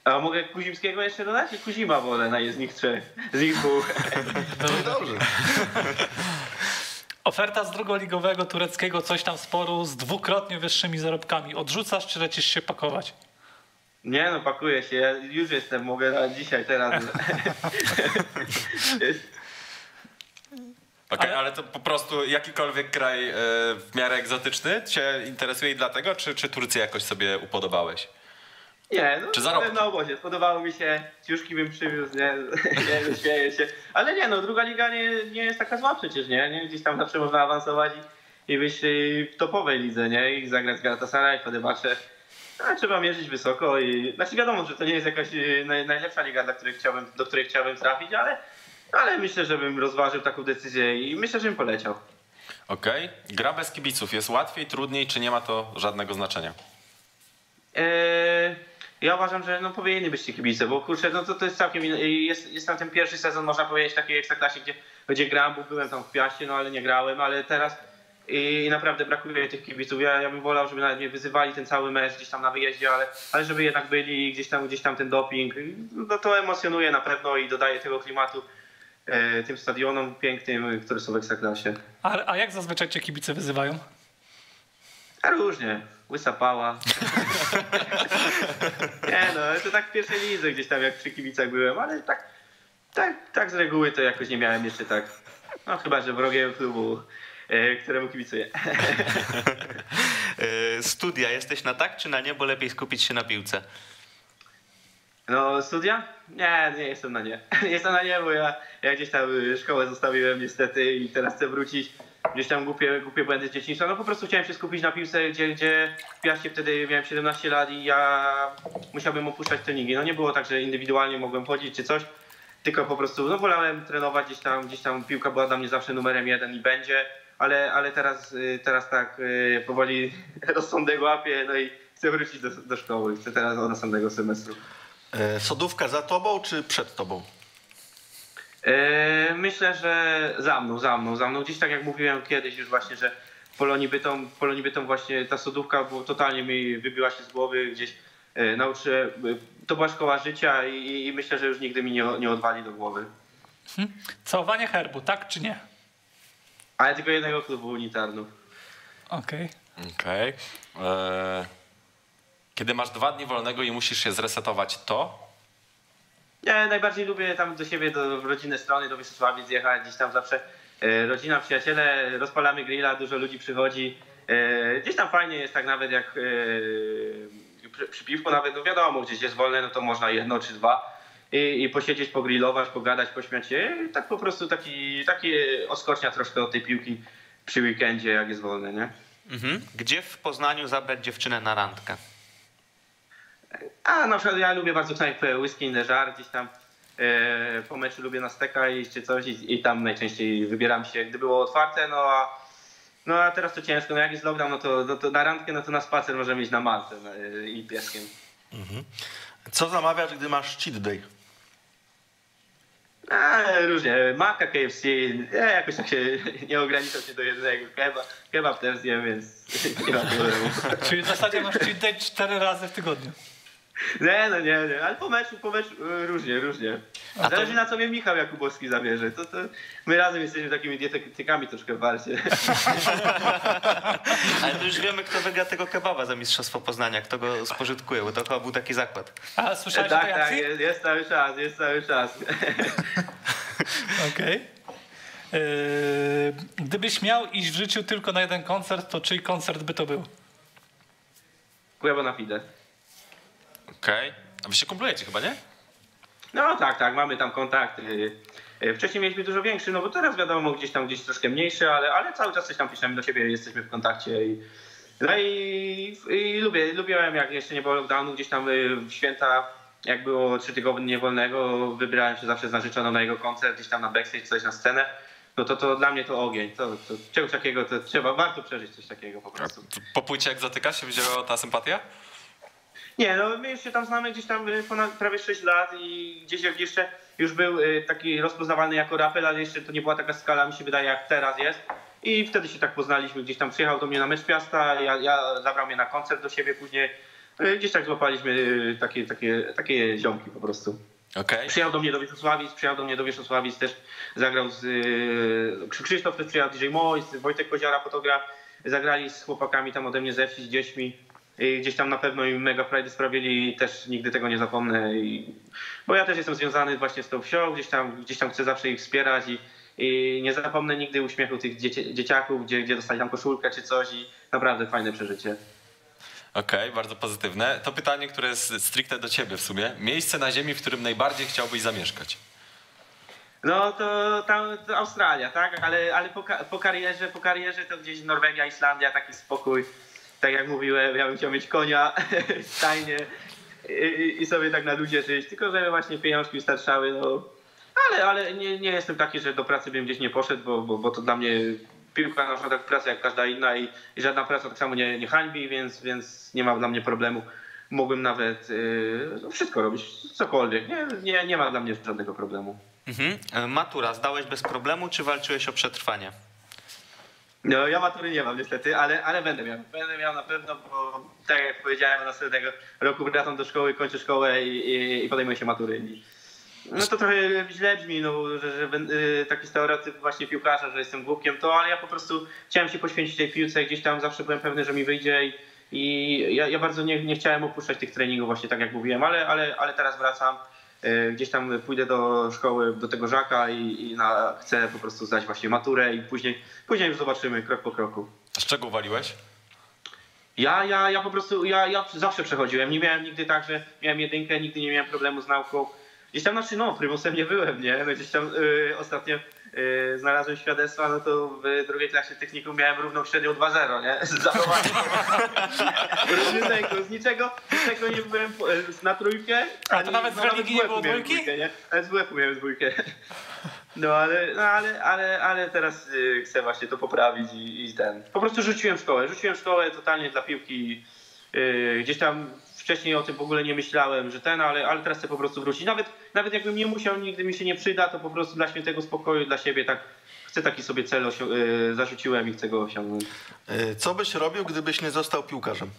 A mogę Kuzimskiego jeszcze dodać? Kuzima wolę na z nich trzech, z nich dwóch. No i dobrze. Oferta z drugoligowego tureckiego coś tam sporu z dwukrotnie wyższymi zarobkami. Odrzucasz czy lecisz się pakować? Nie no, pakuję się, ja już jestem, mogę na dzisiaj, teraz. Okej, Ale- ale... to po prostu jakikolwiek kraj e, w miarę egzotyczny cię interesuje i dlatego, czy, czy Turcję jakoś sobie upodobałeś? Nie, no Czy zarobki? na obozie, spodobało mi się, ciuszki bym przywiózł, nie, nie no, śmieję się. Ale nie no, druga liga nie, nie jest taka zła przecież, nie? nie? Gdzieś tam zawsze można awansować i, i być y, w topowej lidze, nie? I zagrać z Galatasaray, Fenerbahce. A trzeba mierzyć wysoko i... Znaczy wiadomo, że to nie jest jakaś y, naj, najlepsza liga, dla której chciałbym, do której chciałbym trafić, ale, ale myślę, że bym rozważył taką decyzję i myślę, że bym poleciał. Okej. Gra bez kibiców jest łatwiej, trudniej, czy nie ma to żadnego znaczenia? Eee, ja uważam, że no powinni być ci kibice, bo kurczę, no to, to jest całkiem inny. Jest, jest tam ten pierwszy sezon, można powiedzieć, takiej ekstraklasie, gdzie, gdzie grałem, bo byłem tam w Piaście, no ale nie grałem, ale teraz i, i naprawdę brakuje tych kibiców. Ja, ja bym wolał, żeby nawet nie wyzywali ten cały mecz gdzieś tam na wyjeździe, ale, ale żeby jednak byli gdzieś tam, gdzieś tam ten doping, no to emocjonuje na pewno i dodaje tego klimatu e, tym stadionom pięknym, które są w ekstraklasie. A, a jak zazwyczaj cię kibice wyzywają? A różnie. Łysa pała. nie no, to tak w pierwszej lidze gdzieś tam jak przy kibicach byłem, ale tak, tak, tak z reguły to jakoś nie miałem jeszcze tak. No chyba, że wrogiego klubu, e, któremu kibicuję. E, Studia, jesteś na tak czy na nie, bo lepiej skupić się na piłce? No studia? Nie, nie jestem na nie. Jestem na nie, bo ja, ja gdzieś tam szkołę zostawiłem niestety i teraz chcę wrócić. Gdzieś tam głupie, głupie błędy z dzieciństwa. No po prostu chciałem się skupić na piłce, gdzie, gdzie w Piaście wtedy miałem 17 lat i ja musiałbym opuszczać treningi. No nie było tak, że indywidualnie mogłem chodzić czy coś, tylko po prostu no wolałem trenować gdzieś tam, gdzieś tam piłka była dla mnie zawsze numerem jeden i będzie, ale, ale teraz, y, teraz tak y, powoli rozsądek łapię, no i chcę wrócić do, do szkoły. Chcę teraz od następnego semestru. E, Sodówka za tobą, czy przed tobą? E, myślę, że za mną, za mną, za mną. Gdzieś tak jak mówiłem kiedyś już właśnie, że w Polonii Bytom, w Polonii Bytom właśnie ta sodówka bo totalnie mi wybiła się z głowy, gdzieś e, nauczyłem, e, to była szkoła życia i, i myślę, że już nigdy mi nie, nie odwali do głowy. Całowanie herbu, tak czy nie? Ale tylko jednego klubu unitarnów. Okej. Okej. E, Kiedy masz dwa dni wolnego i musisz się zresetować, to Ja najbardziej lubię tam do siebie, do rodzinnej strony, do Wysocławic jechać, gdzieś tam zawsze e, rodzina, przyjaciele, rozpalamy grilla, dużo ludzi przychodzi. E, Gdzieś tam fajnie jest tak nawet jak e, przy, przy piwku nawet, no wiadomo, gdzieś jest wolne, no to można jedno czy dwa i, i posiedzieć, pogrillować, pogadać, pośmiać się. Tak po prostu taki, taki odskocznia troszkę od tej piłki przy weekendzie, jak jest wolne, nie? Mhm. Gdzie w Poznaniu zabrać dziewczynę na randkę? A na przykład ja lubię bardzo knajpę Whisky in the Jar, gdzieś tam e, po meczu lubię na steka iść czy coś i, i tam najczęściej wybieram się, gdy było otwarte, no a, no a teraz to ciężko, no jak jest lockdown, no to, no to na randkę, no to na spacer możemy iść na Maltę no, e, i pieskiem. Co zamawiasz, gdy masz cheat day? A, różnie, maka, KFC, ja jakoś tak się nie ograniczam się do jednego, kebab, kebab też zjem, więc nie ma problemu. Czyli w zasadzie masz cheat day cztery razy w tygodniu. Nie, no nie, nie, ale po meczu, po meczu e, różnie, różnie. Zależy na co mnie Michał Jakubowski zabierze. To, to my razem jesteśmy takimi dietetykami troszkę bardziej. Ale to już wiemy, kto wygra tego kebaba za Mistrzostwo Poznania, kto go spożytkuje, bo to chyba był taki zakład. A słyszałeś o tak, tej tak, akcji? jest, jest cały czas, jest cały czas. Okej. Yy, Gdybyś miał iść w życiu tylko na jeden koncert, to czyj koncert by to był? Kueba na fide. Okej. A wy się kumplujecie chyba, nie? No tak, tak, mamy tam kontakt. y, Wcześniej mieliśmy dużo większy, no bo teraz wiadomo, gdzieś tam gdzieś troszkę mniejszy, ale, ale cały czas coś tam piszemy do siebie, jesteśmy w kontakcie i, no i, i lubię, lubiłem jak jeszcze nie było lockdownu, gdzieś tam y, w święta, jak było trzy tygodnie wolnego, wybierałem się zawsze z narzeczoną na jego koncert, gdzieś tam na backstage, coś na scenę. No to, to dla mnie to ogień, to, to czegoś takiego, to trzeba, warto przeżyć coś takiego po prostu. Po płycie egzotyka się wzięła ta sympatia? Nie, no my już się tam znamy gdzieś tam y, ponad prawie 6 lat i gdzieś jak jeszcze już był y, taki rozpoznawalny jako raper, ale jeszcze to nie była taka skala, mi się wydaje, jak teraz jest. I wtedy się tak poznaliśmy, gdzieś tam przyjechał do mnie na mecz Piasta, ja, ja zabrał mnie na koncert do siebie później. Y, Gdzieś tak złapaliśmy y, takie, takie, takie ziomki po prostu. Okej. Przyjechał do mnie do Wiesławis, przyjechał do mnie do Wiesławis, też zagrał z y, Krzysztof, też przyjechał DJ Moj, Wojtek Koziara, fotograf, zagrali z chłopakami tam ode mnie ze wsi, z dziećmi. I gdzieś tam na pewno im mega frajdy sprawili i też nigdy tego nie zapomnę. I, bo ja też jestem związany właśnie z tą wsią, gdzieś tam, gdzieś tam chcę zawsze ich wspierać i, i nie zapomnę nigdy uśmiechu tych dzieci, dzieciaków, gdzie, gdzie dostali tam koszulkę czy coś i naprawdę fajne przeżycie. Okej, bardzo pozytywne. To pytanie, które jest stricte do ciebie w sumie. Miejsce na ziemi, w którym najbardziej chciałbyś zamieszkać? No to tam to Australia, tak? Ale, ale po, po, karierze, po karierze to gdzieś Norwegia, Islandia, taki spokój. Tak jak mówiłem, ja bym chciał mieć konia, stajnie i, i sobie tak na ludzie żyć. Tylko żeby właśnie pieniążki wystarczały, no. Ale, ale nie, nie jestem taki, że do pracy bym gdzieś nie poszedł, bo, bo, bo to dla mnie piłka nożna tak praca jak każda inna i, i żadna praca tak samo nie, nie hańbi, więc, więc nie ma dla mnie problemu. Mógłbym nawet yy, wszystko robić, cokolwiek. Nie, nie, nie ma dla mnie żadnego problemu. Mhm. E, Matura, zdałeś bez problemu, czy walczyłeś o przetrwanie? No ja matury nie mam niestety, ale, ale będę miał. Będę miał na pewno, bo tak jak powiedziałem, następnego roku wracam do szkoły, kończę szkołę i, i, i podejmuję się matury. No to trochę źle brzmi, no, że, że ben- y, taki stereotyp właśnie piłkarza, że jestem głupkiem, to ale ja po prostu chciałem się poświęcić tej piłce, gdzieś tam zawsze byłem pewny, że mi wyjdzie i, i ja, ja bardzo nie, nie chciałem opuszczać tych treningów właśnie tak jak mówiłem, ale, ale, ale teraz wracam. Y, Gdzieś tam pójdę do szkoły, do tego Żaka i, i na, chcę po prostu zdać właśnie maturę i później, później już zobaczymy krok po kroku. Z czego waliłeś? Ja, ja, ja po prostu, ja, ja zawsze przechodziłem. Nie miałem nigdy tak, że miałem jedynkę, nigdy nie miałem problemu z nauką. Gdzieś tam, znaczy no, prymusem nie byłem, nie? No gdzieś tam y, ostatnio znalazłem świadectwa, no to w drugiej klasie technikum miałem równą średnią 2-0, nie? Z zachowaniem. Z niczego, niczego nie byłem z- na trójkę. A to nawet w religii nie było dwójki? dwójkę, nie? Z WF-u miałem dwójkę. No ale, no, ale, ale, ale teraz y, chcę właśnie to poprawić i, i ten. Po prostu rzuciłem szkołę. Rzuciłem szkołę totalnie dla piłki. Y, gdzieś tam wcześniej o tym w ogóle nie myślałem, że ten, ale, ale teraz chcę po prostu wrócić. Nawet, nawet jakbym nie musiał, nigdy mi się nie przyda, to po prostu dla świętego spokoju, dla siebie tak chcę taki sobie cel osio- y, zarzuciłem i chcę go osiągnąć. Y, Co byś robił, gdybyś nie został piłkarzem?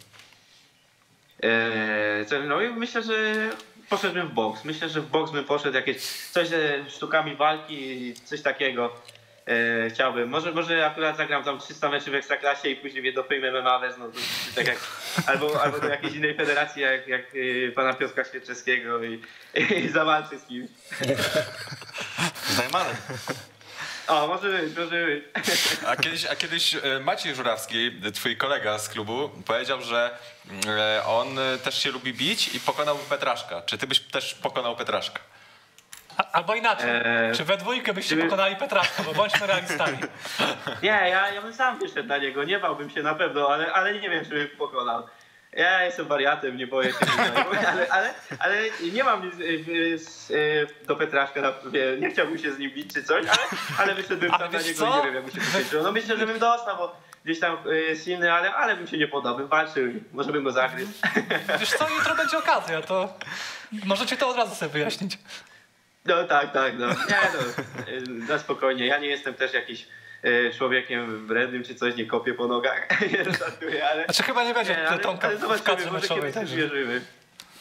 Eee, co, no myślę, że poszedłbym w boks. Myślę, że w boks bym poszedł jakieś coś ze sztukami walki, coś takiego. Eee, chciałbym. Może, może akurat zagram tam 300 meczów w Ekstraklasie i później je dopyjmy MMA no to, tak jak, albo, albo do jakiejś innej federacji jak, jak y, pana Piotra Świerczewskiego i, i zawalczę z kimś. Z Najmanem. O, może być, może być. A kiedyś, a kiedyś e, Maciej Żurawski, twój kolega z klubu, powiedział, że e, on e, też się lubi bić i pokonał Petraszka. Czy ty byś też pokonał Petraszka? Albo inaczej, Eee, czy we dwójkę byście czy- pokonali Petraszka, bo bądźmy realistami. Nie, ja, ja bym sam wyszedł na niego, nie bałbym się na pewno, ale, ale nie wiem, czy bym pokonał. Ja jestem wariatem, nie boję się, ale, ale, ale nie mam nic z, y, do Petraszka, nie chciałbym się z nim bić czy coś, ale, ale wyszedłbym tam na niego co? nie wiem, jak by się. No myślę, że bym dostał, bo gdzieś tam jest silny, ale, ale bym się nie podał, bym walczył, może bym go zagryzł. Wiesz co, jutro będzie okazja, to możecie to od razu sobie wyjaśnić. No tak, tak, no. Nie no, y, na spokojnie, ja nie jestem też jakiś y, człowiekiem wrednym czy coś, nie kopię po nogach, nie żartuję, ale... Znaczy chyba nie będzie Nie, ale, Tomka ale w zobaczymy, kadrze może meczowej. kiedyś też wierzymy.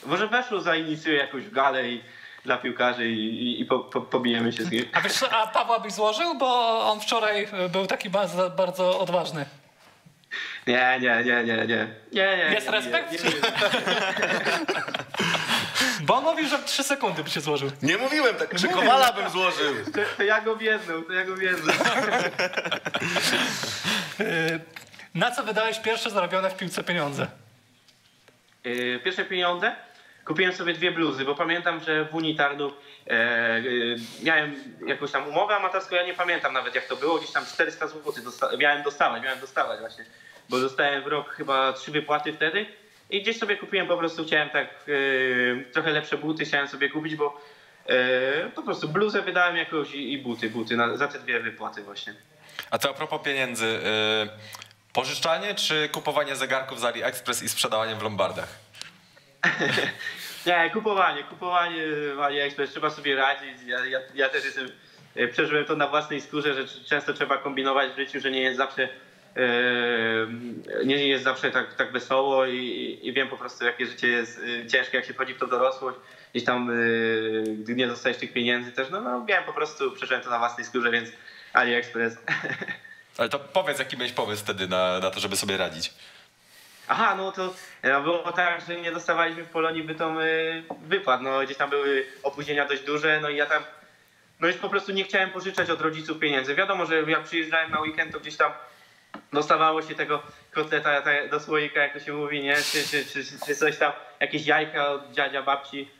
Może Weszlu zainicjuje jakąś galę i, dla piłkarzy i, i, i po, po, pobijemy się z nim. A wiesz a Pawła byś złożył? Bo on wczoraj był taki bardzo, bardzo odważny. Nie, nie, nie, nie, nie. nie, nie Jest nie, respekt, Nie, nie, nie. Bo on mówił, że w 3 sekundy by się złożył. Nie mówiłem tak, czy Kowala bym złożył. To, to ja go wiedznę, to ja go wiedznę. E, Na co wydałeś pierwsze zarobione w piłce pieniądze? Yy, Pierwsze pieniądze kupiłem sobie dwie bluzy, bo pamiętam, że w Unii Tarnów e, e, miałem jakąś tam umowę amatorską, ja nie pamiętam nawet jak to było, gdzieś tam 400 zł dosta- miałem dostawać, miałem dostawać właśnie, bo dostałem w rok chyba trzy wypłaty wtedy i gdzieś sobie kupiłem po prostu, chciałem tak e, trochę lepsze buty chciałem sobie kupić, bo e, po prostu bluzę wydałem jakąś i, i buty, buty na, za te dwie wypłaty właśnie. A to a propos pieniędzy. y, Pożyczanie czy kupowanie zegarków z AliExpress i sprzedawanie w lombardach? Nie, kupowanie, kupowanie w AliExpress, trzeba sobie radzić. Ja, ja, ja też jestem, e, przeżyłem to na własnej skórze, że często trzeba kombinować w życiu, że nie jest zawsze, nie jest zawsze tak, tak wesoło i, i wiem po prostu, jakie życie jest e, ciężkie, jak się wchodzi w to dorosłość. Gdzieś tam, e, gdy nie dostajesz tych pieniędzy też, no, no wiem po prostu, przeżyłem to na własnej skórze, więc AliExpress. Ale to powiedz, jaki miałeś pomysł wtedy na, na to, żeby sobie radzić. Aha, no to no było tak, że nie dostawaliśmy w Polonii bytom y, wypłat. No gdzieś tam były opóźnienia dość duże, no i ja tam no już po prostu nie chciałem pożyczać od rodziców pieniędzy. Wiadomo, że jak przyjeżdżałem na weekend, to gdzieś tam dostawało się tego kotleta ta- do słoika, jak to się mówi, nie? Czy, czy, czy, czy coś tam, jakieś jajka od dziadzia, babci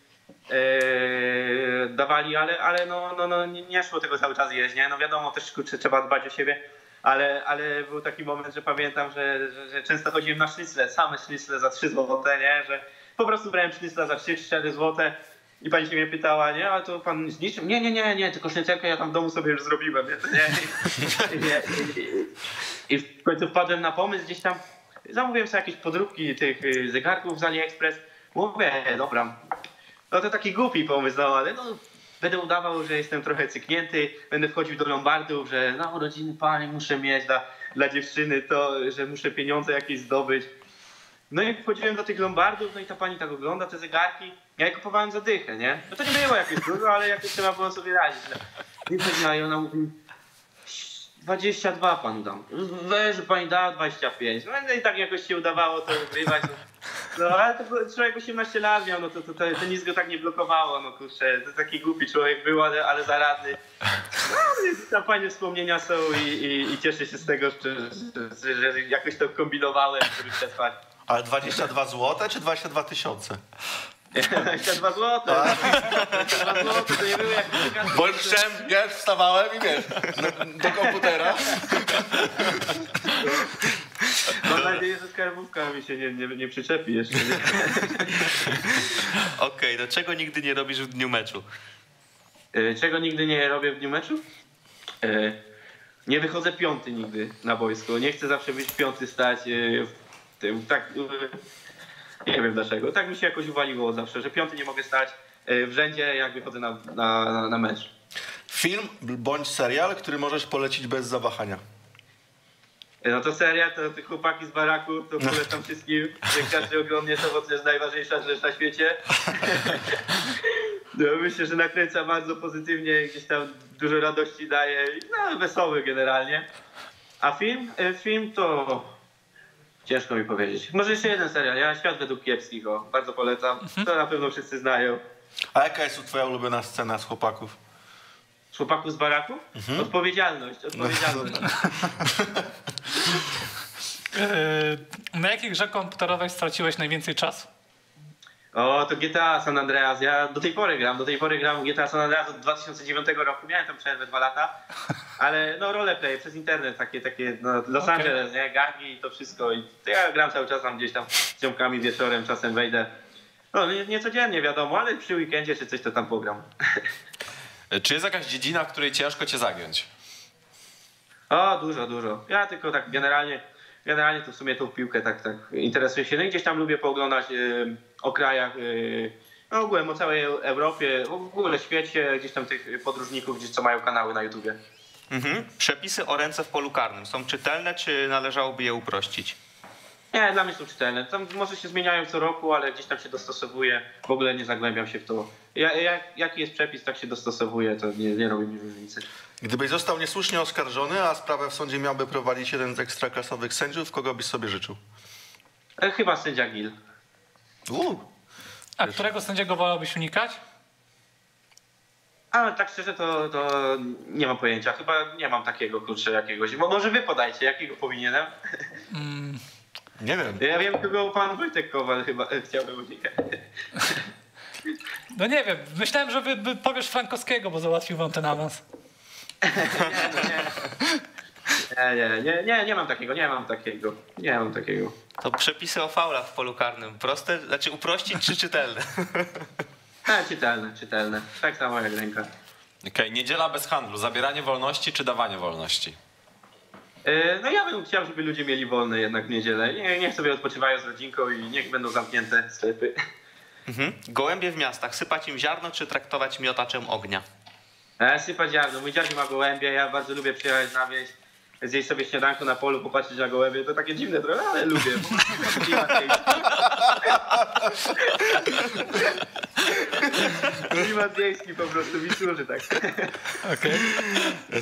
yy, dawali, ale, ale no, no, no nie, nie szło tego cały czas jeść, nie? No wiadomo, też kurczę, trzeba dbać o siebie, ale, ale był taki moment, że pamiętam, że, że, że często chodziłem na sznycle, same sznycle za 3 złote, nie? Że po prostu brałem sznycla za 3-4 złote i pani się mnie pytała, nie? Ale to pan z niczym? Nie, nie, nie, nie, tylko sznycelkę ja tam w domu sobie już zrobiłem, nie? To nie. I, i, i, w końcu wpadłem na pomysł gdzieś tam, zamówiłem sobie jakieś podróbki tych y, zegarków z AliExpress. Mówię, dobra, no to taki głupi pomysł, no ale no, będę udawał, że jestem trochę cyknięty, będę wchodził do lombardów, że no rodziny panie muszę mieć dla, dla dziewczyny to, że muszę pieniądze jakieś zdobyć. No i wchodziłem do tych lombardów, no i ta pani tak ogląda te zegarki. Ja je kupowałem za dychę, nie? No to nie było jakieś dużo, ale jakoś trzeba było sobie radzić. No. I ona mówi, 22 panu dam. Weź, że pani da 25. No i tak jakoś się udawało to ukrywać. No, ale to było- człowiek 18 lat miał, no to, to, to, to nic go tak nie blokowało, no kurczę, to taki głupi człowiek był, ale, ale zaradny. No tam fajne wspomnienia są i, i, i cieszę się z tego, że, że, że jakoś to kombinowałem, żeby przetrwać. Ale 22 zł czy 22 tysiące? 22 zł. 22 zł to nie było jak Bo już chciałem, ja już wstawałem i wiesz, do, do komputera. Mam nadzieję, że skarbówka mi się nie, nie, nie przyczepi jeszcze. Nie? Okej, do czego nigdy nie robisz w dniu meczu? E, Czego nigdy nie robię w dniu meczu? E, Nie wychodzę piąty nigdy na boisko. Nie chcę zawsze być piąty stać. e, w tym, tak, Nie wiem dlaczego. Tak mi się jakoś uwaliło zawsze, że piąty nie mogę stać e, w rzędzie, jak wychodzę na, na, na, mecz. Film bądź serial, który możesz polecić bez zawahania. E, No to seria, to chłopaki z baraku, to polecam wszystkim. Jak każdy oglądnie to, bo to jest najważniejsza rzecz na świecie. No, myślę, że nakręca bardzo pozytywnie, gdzieś tam dużo radości daje. No, wesoły generalnie. A film? E, Film to... Ciężko mi powiedzieć. Może jeszcze jeden serial. Ja Świat według kiepskich, o. Bardzo polecam. To na pewno wszyscy znają. A jaka jest twoja ulubiona scena z chłopaków? Z chłopaków z baraku? Odpowiedzialność, odpowiedzialność. Yy, Na jakiej grze komputerowej straciłeś najwięcej czasu? O, to GTA San Andreas. Ja do tej pory gram, do tej pory gram GTA San Andreas od 2009 roku. Miałem tam przerwę dwa lata, ale no roleplay przez internet, takie, takie no, Los Okej. Angeles, nie? gangi i to wszystko. I to ja gram cały czas tam gdzieś tam z ziomkami wieczorem, czasem wejdę. No nie, nie codziennie wiadomo, ale przy weekendzie czy coś to tam pogram. Czy jest jakaś dziedzina, w której ciężko cię zagiąć? O, dużo, dużo. Ja tylko tak generalnie, generalnie to w sumie tą piłkę tak, tak interesuję się. No i gdzieś tam lubię pooglądać e, o krajach, e, no ogółem o całej Europie, w ogóle świecie, gdzieś tam tych podróżników, gdzieś co mają kanały na YouTubie. Mhm. Przepisy o ręce w polu karnym są czytelne, czy należałoby je uprościć? Nie, dla mnie są czytelne. Tam może się zmieniają co roku, ale gdzieś tam się dostosowuje. W ogóle nie zagłębiam się w to. Ja, jak, jaki jest przepis, tak się dostosowuje, to nie, nie robi mi różnicy. Gdybyś został niesłusznie oskarżony, a sprawę w sądzie miałby prowadzić jeden z ekstraklasowych sędziów, kogo byś sobie życzył? E, Chyba sędzia Gil. Uuu. A którego sędziego wolałbyś unikać? A tak szczerze to, to nie mam pojęcia. Chyba nie mam takiego kurczę jakiegoś. Bo może wy podajcie, jakiego powinienem. Nie wiem. Ja wiem, kogo pan Wojtek Kowal chyba chciałby unikać. No nie wiem, myślałem, że wy, wy powiesz Frankowskiego, bo załatwił wam ten awans. Nie, nie, nie, nie, nie mam takiego, nie mam takiego. Nie mam takiego. To przepisy o faulach w polu karnym. Proste, znaczy uprościć czy czytelne? E, czytelne, czytelne. Tak samo jak ręka. Okej, niedziela bez handlu. Zabieranie wolności czy dawanie wolności? E, No ja bym chciał, żeby ludzie mieli wolne jednak w niedzielę. Nie, niech sobie odpoczywają z rodzinką i niech będą zamknięte sklepy. Mhm. Gołębie w miastach. Sypać im ziarno, czy traktować miotaczem ognia? E, sypać ziarno. Mój dziadek ma gołębie, ja bardzo lubię przyjechać na wieś, zjeść sobie śniadanko na polu, popatrzeć na gołębie. To takie dziwne trochę, ale lubię. Klimat wiejski. Po prostu mi służy tak.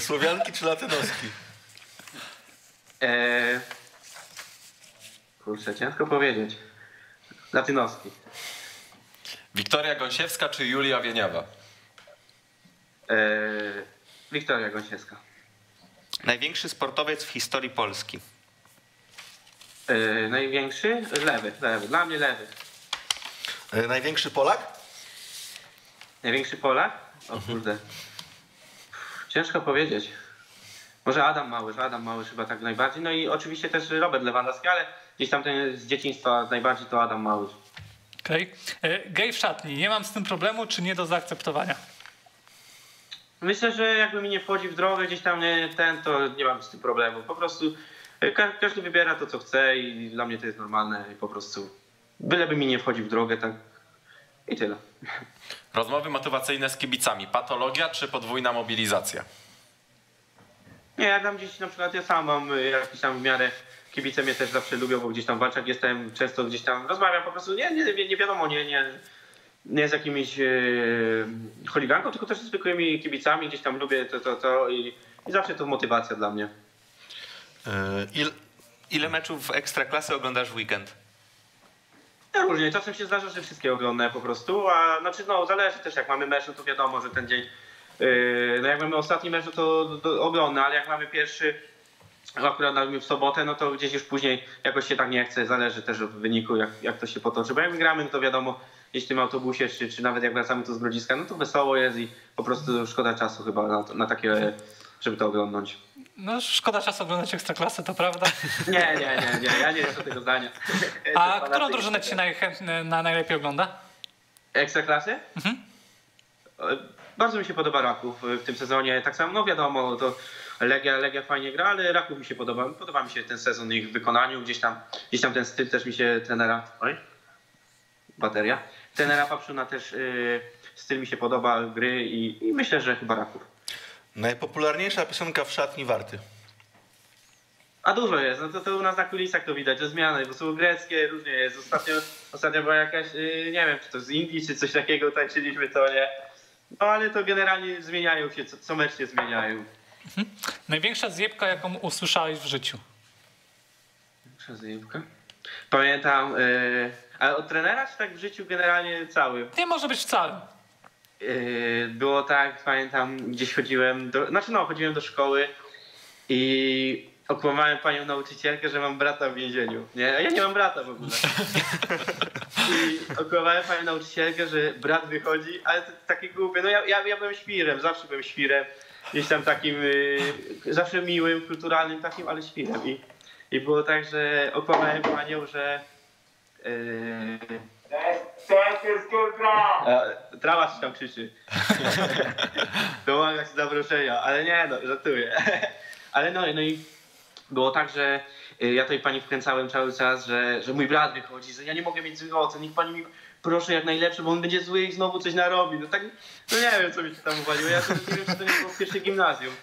Słowianki czy latynoski? Eee... Kurczę, ciężko powiedzieć. Latynoski. Wiktoria Gąsiewska czy Julia Wieniawa? Eee... Wiktoria Gąsiewska. Największy sportowiec w historii Polski. Eee... Największy? Lewy, lewy. Dla mnie lewy. E, największy Polak? Największy Polak? O kurde. Ciężko powiedzieć. Może Adam Małysz, Adam Małysz chyba tak najbardziej. No i oczywiście też Robert Lewandowski, ale gdzieś tam ten z dzieciństwa najbardziej to Adam Małysz. Okej. Okay. Gej w szatni. Nie mam z tym problemu, czy nie do zaakceptowania? Myślę, że jakby mi nie wchodzi w drogę gdzieś tam nie, ten, to nie mam z tym problemu. Po prostu e, ka każdy wybiera to, co chce i dla mnie to jest normalne i po prostu byleby mi nie wchodzi w drogę, tak i tyle. Rozmowy motywacyjne z kibicami. Patologia czy podwójna mobilizacja? Nie, ja tam gdzieś na przykład ja sam mam y, jakiś tam w miarę kibice mnie też zawsze lubią, bo gdzieś tam w walczach jestem, często gdzieś tam rozmawiam po prostu, nie, nie, nie wiadomo, nie, nie, nie z jakimiś yy, choliganką, tylko też z zwykłymi kibicami, gdzieś tam lubię to, to, to i, i zawsze to motywacja dla mnie. E, il, Ile meczów ekstraklasy oglądasz w weekend? Ja różnie, czasem się zdarza, że wszystkie oglądam po prostu, a znaczy no zależy też jak mamy mecz, no to wiadomo, że ten dzień, yy, no jak mamy ostatni mecz, no to, to oglądam, ale jak mamy pierwszy, akurat nawet w sobotę, no to gdzieś już później jakoś się tak nie chce, zależy też od wyniku, jak, jak to się potoczy, bo jak my gramy, no to wiadomo, gdzieś w tym autobusie, czy, czy nawet jak wracamy tu z Grodziska, no to wesoło jest i po prostu szkoda czasu chyba na, to- na takie, żeby to oglądnąć. No szkoda czasu oglądać Ekstraklasę, to prawda. Nie, nie, nie, nie, ja nie jestem tego zdania. A którą drużynę ci najchętniej, na najlepiej ogląda? Ekstraklasy? Mhm. E, Bardzo mi się podoba Raków w tym sezonie. Tak samo, no wiadomo, to Legia, Legia fajnie gra, ale Raków mi się podoba. Podoba mi się ten sezon ich wykonaniu, gdzieś tam, gdzieś tam ten styl też mi się trenera. Oj? bateria. Tenera Papszuna też y, styl mi się podoba, gry i, i myślę, że chyba Raków. Najpopularniejsza piosenka w szatni Warty. A dużo jest, no to, to u nas na kulisach to widać, że zmiany, bo są greckie, różnie jest. Ostatnio, ostatnio była jakaś, y, nie wiem, czy to z Indii, czy coś takiego, tańczyliśmy to, nie? No ale to generalnie zmieniają się, co, co mecz się zmieniają. Największa zjebka, jaką usłyszałeś w życiu. Przezjewka? Pamiętam, y, ale od trenera, czy tak w życiu generalnie całym? Nie może być wcale. Yy, Było tak, pamiętam, gdzieś chodziłem, do, znaczy no, chodziłem do szkoły i okłamałem panią nauczycielkę, że mam brata w więzieniu. Nie, a ja nie mam brata w ogóle. I okłamałem panią nauczycielkę, że brat wychodzi, ale to takie głupie. No ja, ja, ja byłem świrem, zawsze byłem świrem. Gdzieś tam takim, yy, zawsze miłym, kulturalnym takim, ale świrem. I, i było tak, że okłamałem panią, że... Yy, a, Trawa się tam krzyczy. Domaga się zaproszenia, ale nie no, żartuję. Ale no, no i było tak, że y, ja tej pani wkręcałem cały czas, że, że mój brat wychodzi, że ja nie mogę mieć złych ocen, niech pani mi proszę jak najlepsze, bo on będzie zły i znowu coś narobi. No tak, no nie wiem co mi się tam uwaliło, ja to nie wiem czy to nie było w pierwszej gimnazjum.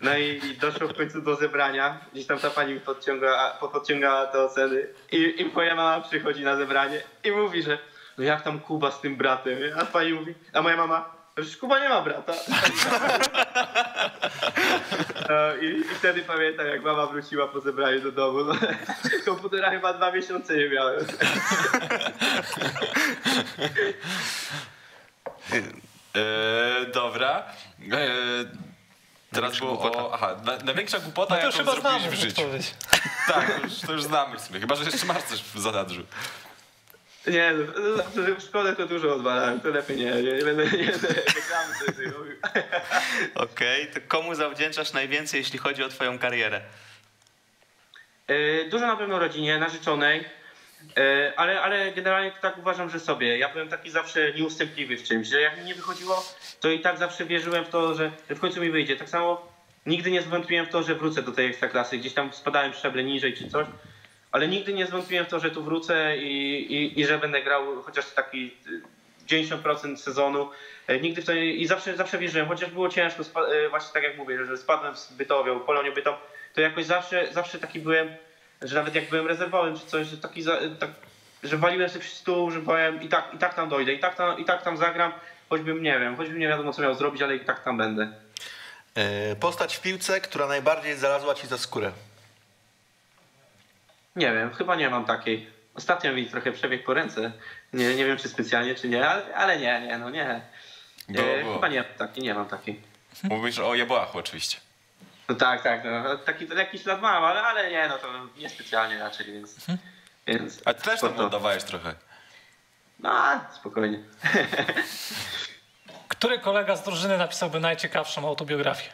No i, doszło w końcu do zebrania, gdzieś tam ta pani mi podciąga, po- podciągała te oceny i, i moja mama przychodzi na zebranie i mówi, że no jak tam Kuba z tym bratem, a pani mówi, a moja mama, że Kuba nie ma brata. No, i, I wtedy pamiętam, jak mama wróciła po zebraniu do domu. No, komputera chyba dwa miesiące nie miałem. E, dobra. E, teraz było o... Aha, na, największa głupota, No to już jaką chyba zrobiłeś znamy w życiu. odpowiedź. Tak, to już, to już znamy w sumie. Chyba, że jeszcze masz coś w zanadrzu. Nie, no, no, zawsze w szkole to dużo odwalałem, to lepiej nie, nie, nie będę, reklamy sobie robił. Okej, to komu zawdzięczasz najwięcej, jeśli chodzi o twoją karierę? E, Dużo na pewno rodzinie, narzeczonej, ale, ale generalnie tak uważam, że sobie. Ja byłem taki zawsze nieustępliwy w czymś, że jak mi nie wychodziło, to i tak zawsze wierzyłem w to, że w końcu mi wyjdzie. Tak samo nigdy nie zwątpiłem w to, że wrócę do tej ekstraklasy. Gdzieś tam spadałem szczeble niżej czy coś, ale nigdy nie zwątpiłem w to, że tu wrócę i, i, i że będę grał chociaż taki y, 90% sezonu. E, Nigdy w to nie, i zawsze, zawsze wierzyłem, chociaż było ciężko, e, właśnie tak jak mówię, że spadłem z Bytowią, Polonią Bytom, to jakoś zawsze, zawsze taki byłem, że nawet jak byłem rezerwowym czy coś, że taki, za, tak, że waliłem sobie przy stół, że powiem i tak, i tak tam dojdę, i tak tam, i tak tam zagram, choćbym nie wiem, choćbym nie wiadomo co miał zrobić, ale i tak tam będę. E, Postać w piłce, która najbardziej znalazła ci za skórę. Nie wiem, chyba nie mam takiej. Ostatnio mi trochę przebiegł po ręce. Nie, nie wiem czy specjalnie, czy nie, ale, ale nie, nie, no nie. Było, E, było. Chyba nie mam takiej, nie mam takiej. Mówisz o jebłachu oczywiście. No tak, tak, no, taki to jakiś lat mam, ale, ale nie, no to niespecjalnie raczej, więc... więc A ty też tam spoko. oddawałeś trochę. No, spokojnie. Który kolega z drużyny napisałby najciekawszą autobiografię?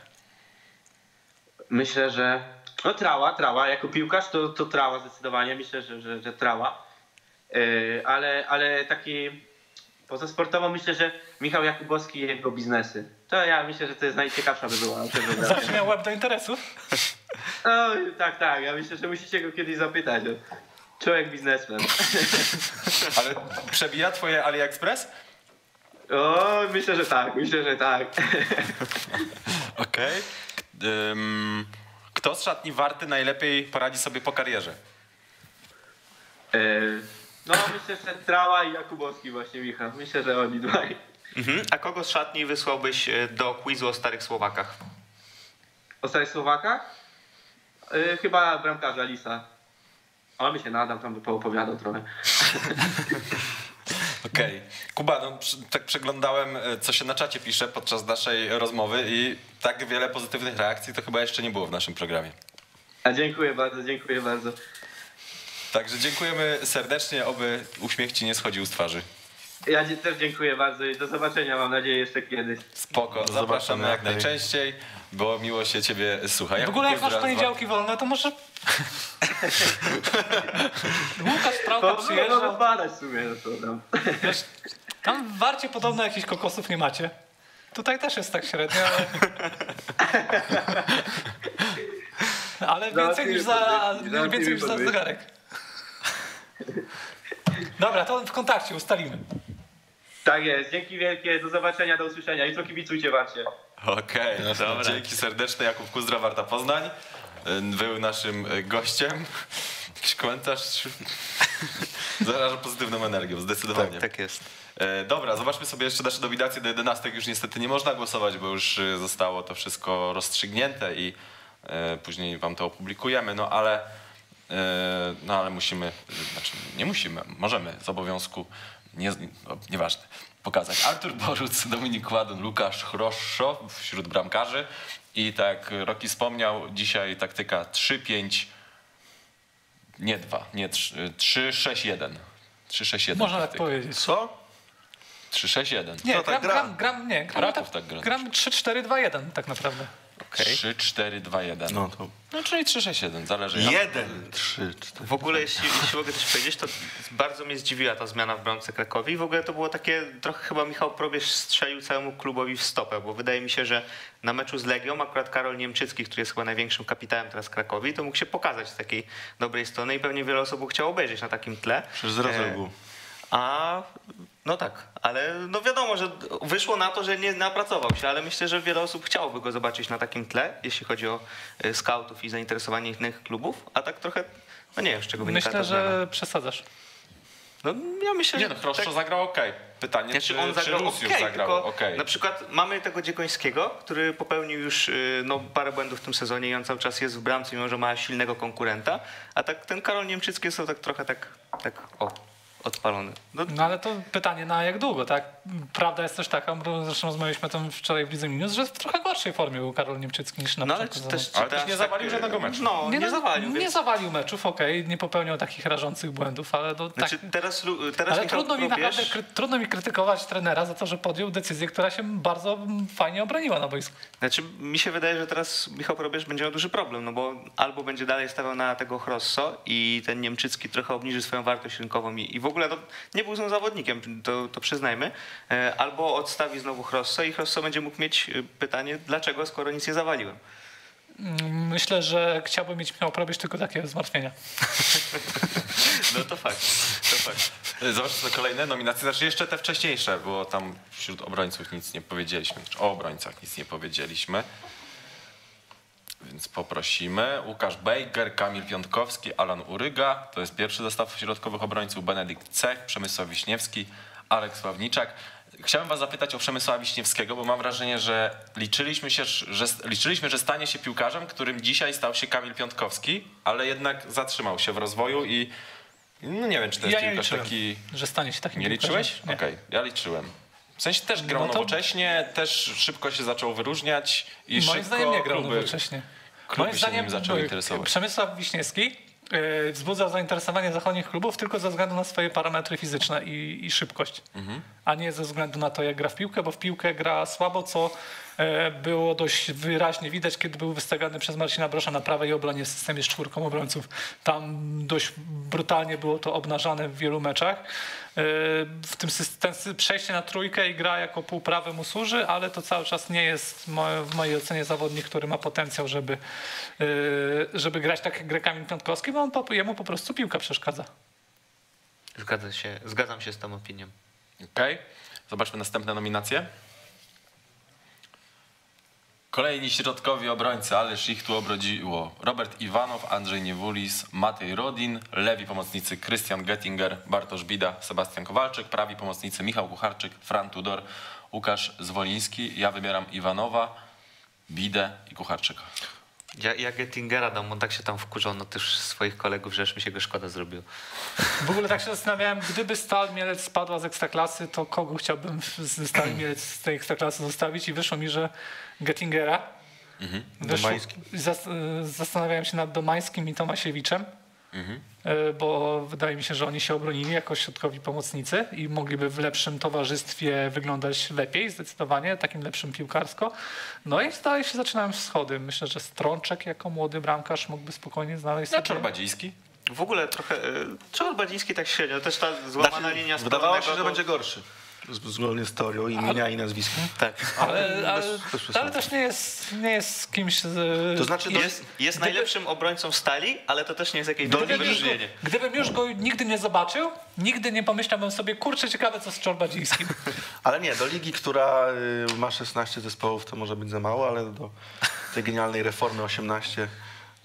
Myślę, że no trała, trała. Jako piłkarz to, to trała zdecydowanie. Myślę, że, że, że trała. Yy, ale, ale taki poza sportowo myślę, że Michał Jakubowski i jego biznesy. To ja myślę, że to jest najciekawsza by była. Zawsze miał web do interesów? No, tak, tak. Ja myślę, że musicie go kiedyś zapytać. Człowiek biznesmen. Ale przebija twoje AliExpress? O, myślę, że tak. Myślę, że tak. Okej. Ym, Kto z szatni warty najlepiej poradzi sobie po karierze? Yy, no, myślę, że Trała i Jakubowski właśnie, Michał. Myślę, że oni dwaj. Mhm. A kogo z szatni wysłałbyś e, do quizu o starych Słowakach? O starych Słowakach? Yy, chyba bramkarza Lisa. On by się nadał, tam by poopowiadał trochę. Okej. Kuba, no, tak przeglądałem, e, co się na czacie pisze podczas naszej rozmowy i tak wiele pozytywnych reakcji to chyba jeszcze nie było w naszym programie. A dziękuję bardzo, dziękuję bardzo. Także dziękujemy serdecznie, oby uśmiech ci nie schodził z twarzy. Ja też dziękuję bardzo i do zobaczenia mam nadzieję jeszcze kiedyś. Spoko, zapraszamy zobaczenia. jak najczęściej, bo miło się ciebie słucha. W ogóle jak masz poniedziałki wolne, to może... Łukasz Trałka To mogę przyjeżdżał. badać w sumie, no to tam. Wiesz, tam w Warcie podobno jakichś kokosów nie macie. Tutaj też jest tak średnio, ale... Ale więcej niż za, więcej niż za zegarek. Dobra, to w kontakcie ustalimy. Tak jest, dzięki wielkie, do zobaczenia, do usłyszenia. Jutro kibicujcie Warcie. Okej, dzięki serdeczne. Jakub Kuzdra, Warta Poznań. Był naszym y, gościem. Jakiś komentarz? Zaraża pozytywną energią, zdecydowanie. Tak jest. E, Dobra, zobaczmy sobie jeszcze nasze nominacje do 11. Już niestety nie można głosować, bo już y, zostało to wszystko rozstrzygnięte i e, później wam to opublikujemy, no ale, e, no ale musimy, znaczy nie musimy, możemy z obowiązku, nie, no, nieważne, pokazać. Artur Boruc, Dominik Ładun, Łukasz Chroszo wśród bramkarzy i tak Roki wspomniał, dzisiaj taktyka 3-5, nie 2, nie 3-6-1. 3-6-1 Można tak powiedzieć. Co? 3-6-1. Nie, Kto tak gram, gra? gram, gram, nie, gram, Raków tak, tak gra. gram 3-4-2-1 tak naprawdę. Okej. 3, 4, 2, 1. No, No to czyli 3, 6, 1, zależy. jak- jeden, trzy, cztery. W ogóle, jeśli, jeśli mogę coś powiedzieć, to bardzo mnie zdziwiła ta zmiana w bramce Krakowi. W ogóle to było takie, trochę chyba Michał Probierz strzelił całemu klubowi w stopę, bo wydaje mi się, że na meczu z Legią akurat Karol Niemczycki, który jest chyba największym kapitanem teraz Krakowi, to mógł się pokazać z takiej dobrej strony i pewnie wiele osób chciało obejrzeć na takim tle. Przecież zero E, był. A no tak, ale no wiadomo, że wyszło na to, że nie napracował się, ale myślę, że wiele osób chciałoby go zobaczyć na takim tle, jeśli chodzi o y, skautów i zainteresowanie innych klubów, a tak trochę, no nie wiem z czego wynika Myślę, że przesadzasz. No ja myślę, Nie że no, Chroszczo tak- zagrał ok. Pytanie, znaczy czy, on zagrał czy Lucius okej, zagrał tylko ok. na przykład mamy tego Dziekońskiego, który popełnił już y, no, parę błędów w tym sezonie i on cały czas jest w bramce, mimo że ma silnego konkurenta, a tak ten Karol Niemczycki jest to tak trochę tak, tak o, odpalony. No, No ale to pytanie na jak długo, tak? Prawda jest też taka, bo zresztą rozmawialiśmy o tym wczoraj w Lidze Minus, że w trochę gorszej formie był Karol Niemczycki niż na no ale początku czy też, Ale też nie tak, zawalił y, żadnego meczu. No, nie, no, zawalił, Nie więc... zawalił meczów, okej, nie popełniał takich rażących błędów, ale to Znaczy, tak. teraz, teraz Ale trudno mi, naprawdę, kry, trudno mi krytykować trenera za to, że podjął decyzję, która się bardzo fajnie obroniła na boisku. Znaczy, mi się wydaje, że teraz Michał Probierz będzie miał duży problem, no bo albo będzie dalej stawiał na tego Chrosso i ten Niemczycki trochę obniży swoją wartość rynkową i, i w ogóle no, nie był złym zawodnikiem, to, to przyznajmy, e, albo odstawi znowu Chrosso i Chrosso będzie mógł mieć e, pytanie, dlaczego, skoro nic nie zawaliłem. Mm, Myślę, że chciałbym mieć Michał Probierz tylko takie zmartwienia. No to fakt, to fakt. Zobaczmy kolejne nominacje, znaczy jeszcze te wcześniejsze, bo tam wśród obrońców nic nie powiedzieliśmy. Znaczy, o obrońcach nic nie powiedzieliśmy. Więc poprosimy. Łukasz Bejger, Kamil Piątkowski, Alan Uryga. To jest pierwszy zestaw środkowych obrońców. Benedykt Cech, Przemysław Wiśniewski, Alek Sławniczak. Chciałem was zapytać o Przemysława Wiśniewskiego, bo mam wrażenie, że liczyliśmy, się, że liczyliśmy, że stanie się piłkarzem, którym dzisiaj stał się Kamil Piątkowski, ale jednak zatrzymał się w rozwoju i no nie wiem, czy to jest Ja piłkarz liczyłem. taki... Że stanie się takim Nie liczyłeś? Okej, ja liczyłem. W sensie też grał No to- nowocześnie, też szybko się zaczął wyróżniać i Moim szybko zdaniem nie grał kluby, nowocześnie. kluby Moim zaczęły e, interesować. Przemysław Wiśniewski wzbudzał zainteresowanie zachodnich klubów tylko ze względu na swoje parametry fizyczne i, i szybkość, Mhm. a nie ze względu na to, jak gra w piłkę, bo w piłkę gra słabo, co było dość wyraźnie widać, kiedy był wystawiany przez Marcina Brosza na prawej obronie w systemie z czwórką obrońców. Tam dość brutalnie było to obnażane w wielu meczach. E, W tym ten przejście na trójkę i gra jako półprawy mu służy, ale to cały czas nie jest w mojej ocenie zawodnik, który ma potencjał, żeby, e, żeby grać tak jak gra Kamil Piątkowski, bo on po, jemu po prostu piłka przeszkadza. Zgadzam się, zgadzam się z tą opinią. Okej, zobaczmy następne nominacje. Kolejni środkowi obrońcy, ależ ich tu obrodziło. Robert Iwanow, Andrzej Niewulis, Matej Rodin, lewi pomocnicy Krystian Gettinger, Bartosz Bida, Sebastian Kowalczyk, prawi pomocnicy Michał Kucharczyk, Fran Tudor, Łukasz Zwoliński. Ja wybieram Iwanowa, Bidę i Kucharczyka. Ja, ja Gettingera dam, on tak się tam wkurzał na też swoich kolegów, że aż mi się go szkoda zrobiło. W ogóle tak się zastanawiałem, gdyby Stal Mielec spadła z Ekstraklasy, to kogo chciałbym ze Stal Mielec z tej Ekstraklasy zostawić i wyszło mi, że Gettingera. Wyszło, Domańskim? zas, zastanawiałem się nad Domańskim i Tomasiewiczem, e, bo wydaje mi się, że oni się obronili jako środkowi pomocnicy i mogliby w lepszym towarzystwie wyglądać lepiej, zdecydowanie, takim lepszym piłkarsko. No i zdaje się, zaczynałem schody. Myślę, że Strączek jako młody bramkarz mógłby spokojnie znaleźć No, sobie... Czorbadziński. W ogóle trochę, e, Czor Badziński tak średnio, też ta złamana linia Wydawało się, że to- będzie gorszy. Z- zgodnie z teorią imienia i nazwiska. Tak. Ale, ale, bez ale też nie jest, nie jest kimś z... To znaczy, Jest, jest najlepszym obrońcą stali, ale to też nie jest jakieś Do wielkie ligi- wyróżnienie. Gdybym już go nigdy nie zobaczył, nigdy nie pomyślałbym sobie, kurczę, ciekawe co z Czorbadzińskim. Ale nie, do ligi, która y, ma 16 zespołów, to może być za mało, ale do tej genialnej reformy 18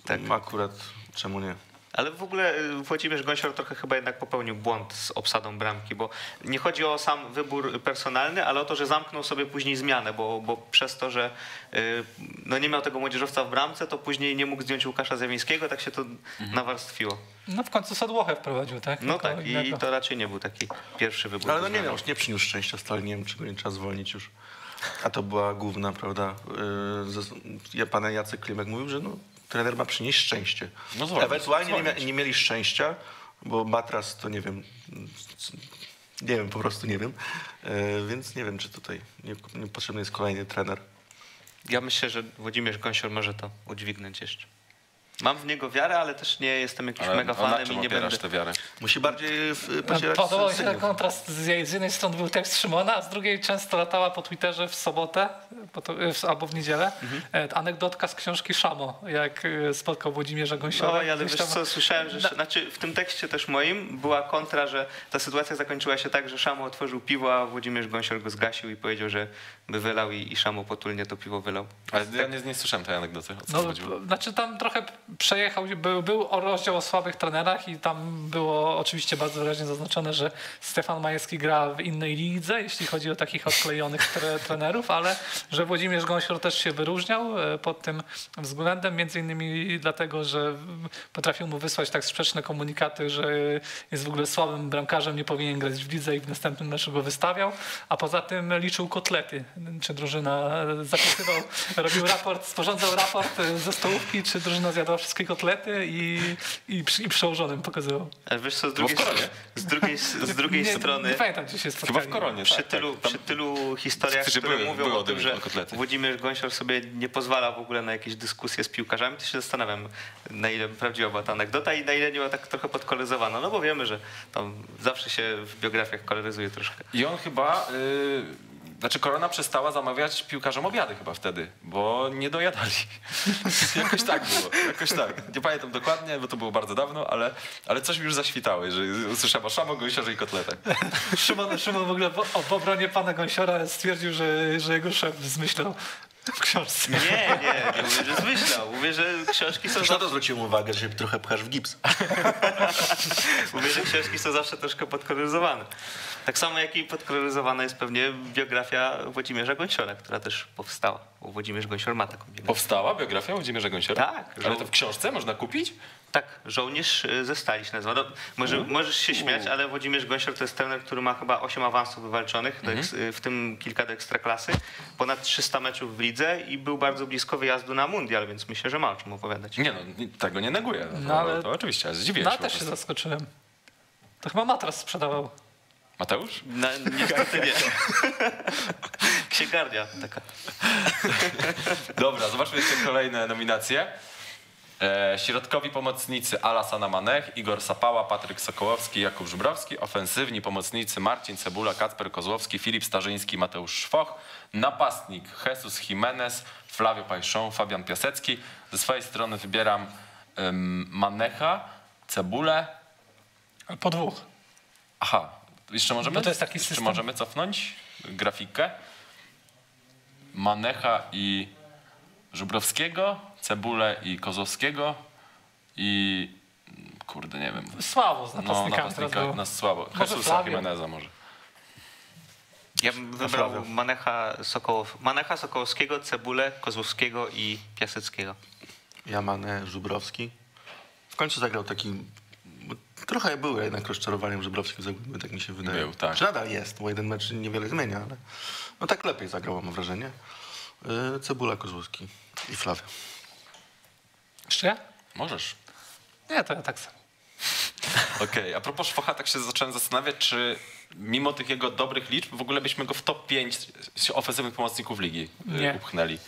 tak. akurat czemu nie? Ale w ogóle y, Włodzimierz Gąsior trochę chyba jednak popełnił błąd z obsadą bramki, bo nie chodzi o sam wybór personalny, ale o to, że zamknął sobie później zmianę, bo, bo przez to, że y, no nie miał tego młodzieżowca w bramce, to później nie mógł zdjąć Łukasza Zewińskiego, tak się to nawarstwiło. No w końcu Sadłochę wprowadził, tak? No tak, i to raczej nie był taki pierwszy wybór. Ale no nie miał, nie przyniósł szczęścia stali, nie wiem, czego nie trzeba zwolnić już. A to była główna, prawda? y, ze- Ja, pan Jacek Klimek mówił, że no, trener ma przynieść szczęście. No zwolnić, Ewentualnie nie, zwolnić. nie mieli szczęścia, bo Matras to nie wiem, nie wiem, po prostu nie wiem. Y, Więc nie wiem, czy tutaj nie, nie potrzebny jest kolejny trener. Ja myślę, że Włodzimierz Gąsior może to udźwignąć jeszcze. Mam w niego wiarę, ale też nie jestem jakimś Ale mega fanem i nie będę... tę wiarę? Musi bardziej w- pocierać Podobał się ten kontrast. Z, jednej strony był tekst Szymona, a z drugiej często latała po Twitterze w sobotę albo w niedzielę Mhm. e, anegdotka z książki Szamo, jak e, spotkał Włodzimierza Gąsiora. No, ale Gdzieś wiesz tam- co, słyszałem, że... Na- Znaczy w tym tekście też moim była kontra, że ta sytuacja zakończyła się tak, że Szamo otworzył piwo, a Włodzimierz Gąsior go zgasił i powiedział, że by wylał i, i Szamo potulnie to piwo wylał. Ale ja nie, nie słyszałem tej anegdoty. O co No, chodziło? znaczy tam trochę przejechał, był, był o rozdział o słabych trenerach i tam było oczywiście bardzo wyraźnie zaznaczone, że Stefan Majewski gra w innej lidze, jeśli chodzi o takich odklejonych tre, trenerów, ale że Włodzimierz Gąsior też się wyróżniał e, pod tym względem, między innymi dlatego, że potrafił mu wysłać tak sprzeczne komunikaty, że jest w ogóle słabym bramkarzem, nie powinien grać w lidze i w następnym meczu go wystawiał, a poza tym liczył kotlety, czy drużyna zapisywał, robił raport, sporządzał raport e, ze stołówki, czy drużyna zjadła wszystkie kotlety i, i, przy, i przełożonym pokazywał. Ale wiesz co, z drugiej, z drugiej, z drugiej nie, strony... Nie pamiętam, gdzie się Chyba spotkali. w Koronie, Przy, tak, tylu, tak. Przy tylu historiach, które były- mówią były o tym, że kotlety. Włodzimierz Gąsior sobie nie pozwala w ogóle na jakieś dyskusje z piłkarzami, to się zastanawiam, na ile prawdziwa była ta anegdota i na ile nie była tak trochę podkoloryzowana. No bo wiemy, że tam zawsze się w biografiach koloryzuje troszkę. I on chyba, y, znaczy Korona przestała zamawiać piłkarzom obiady chyba wtedy, bo nie dojadali. jakoś tak było, jakoś tak. Nie pamiętam dokładnie, bo to było bardzo dawno, ale, ale coś mi już zaświtało, że usłyszałem o szamo, gąsiorze i kotletach. Szymon, Szymon w ogóle w, w obronie pana Gąsiora stwierdził, że, że jego szef zmyślał w książce. Nie, nie, nie mówię, że zmyślał. Mówię, że książki są na zawsze, to zwróciłem uwagę, że się trochę pchasz w gips. mówię, że książki są zawsze troszkę podkoloryzowane. Tak samo jak i podkoloryzowana jest pewnie biografia Włodzimierza Gąsiora, która też powstała. Bo Włodzimierz Gąsior ma taką biografię. Powstała biografia Włodzimierza Gąsiora? Tak, Ale żo- to w książce można kupić? Tak, żołnierz y, ze stali się nazywa. No, może, możesz się śmiać, ale Włodzimierz Gąsior to jest trener, który ma chyba 8 awansów wywalczonych, y, w tym kilka do ekstraklasy, ponad 300 meczów w lidze i był bardzo blisko wyjazdu na mundial, więc myślę, że ma o czym opowiadać. Nie no, tego nie neguję. No, No, ale- to oczywiście, ale zdziwiłem No się też po się zaskoczyłem. To chyba matras sprzedawał. Mateusz? No, niestety nie. Księgarnia taka. Dobra, zobaczmy jeszcze kolejne nominacje. E, środkowi pomocnicy Alasana Manech, Igor Sapała, Patryk Sokołowski, Jakub Żubrowski. Ofensywni pomocnicy Marcin Cebula, Kacper Kozłowski, Filip Starzyński, Mateusz Szwoch. Napastnik Jesus Jimenez, Flavio Pajszą, Fabian Piasecki. Ze swojej strony wybieram em, Manecha, Cebulę. Po dwóch. Aha, jeszcze możemy, Bo to jest taki jeszcze system. możemy cofnąć grafikę. Manecha i Żubrowskiego, Cebulę i Kozłowskiego i kurde, nie wiem. Słabo z No, napastnikami teraz napastnika było. nas słabo. Może Jesusa. Jimeneza może. Ja bym wybrał Manecha, Sokołow, Manecha Sokołowskiego, Cebulę, Kozłowskiego i Piaseckiego. Jamane, Żubrowski. W końcu zagrał taki... Trochę był jednak rozczarowaniem Żubrowski w Zagłębiu, tak mi się wydaje. Był, tak. Czy nadal jest, bo jeden mecz niewiele zmienia, ale no tak lepiej zagrał, mam wrażenie. Yy, Cebula, Kozłowski i Flavio. Jeszcze ja? Możesz. Nie, to ja tak samo. Okej, a propos Szwocha, tak się zacząłem zastanawiać, czy mimo tych jego dobrych liczb w ogóle byśmy go w top 5 ofensywnych pomocników ligi y, Nie. upchnęli.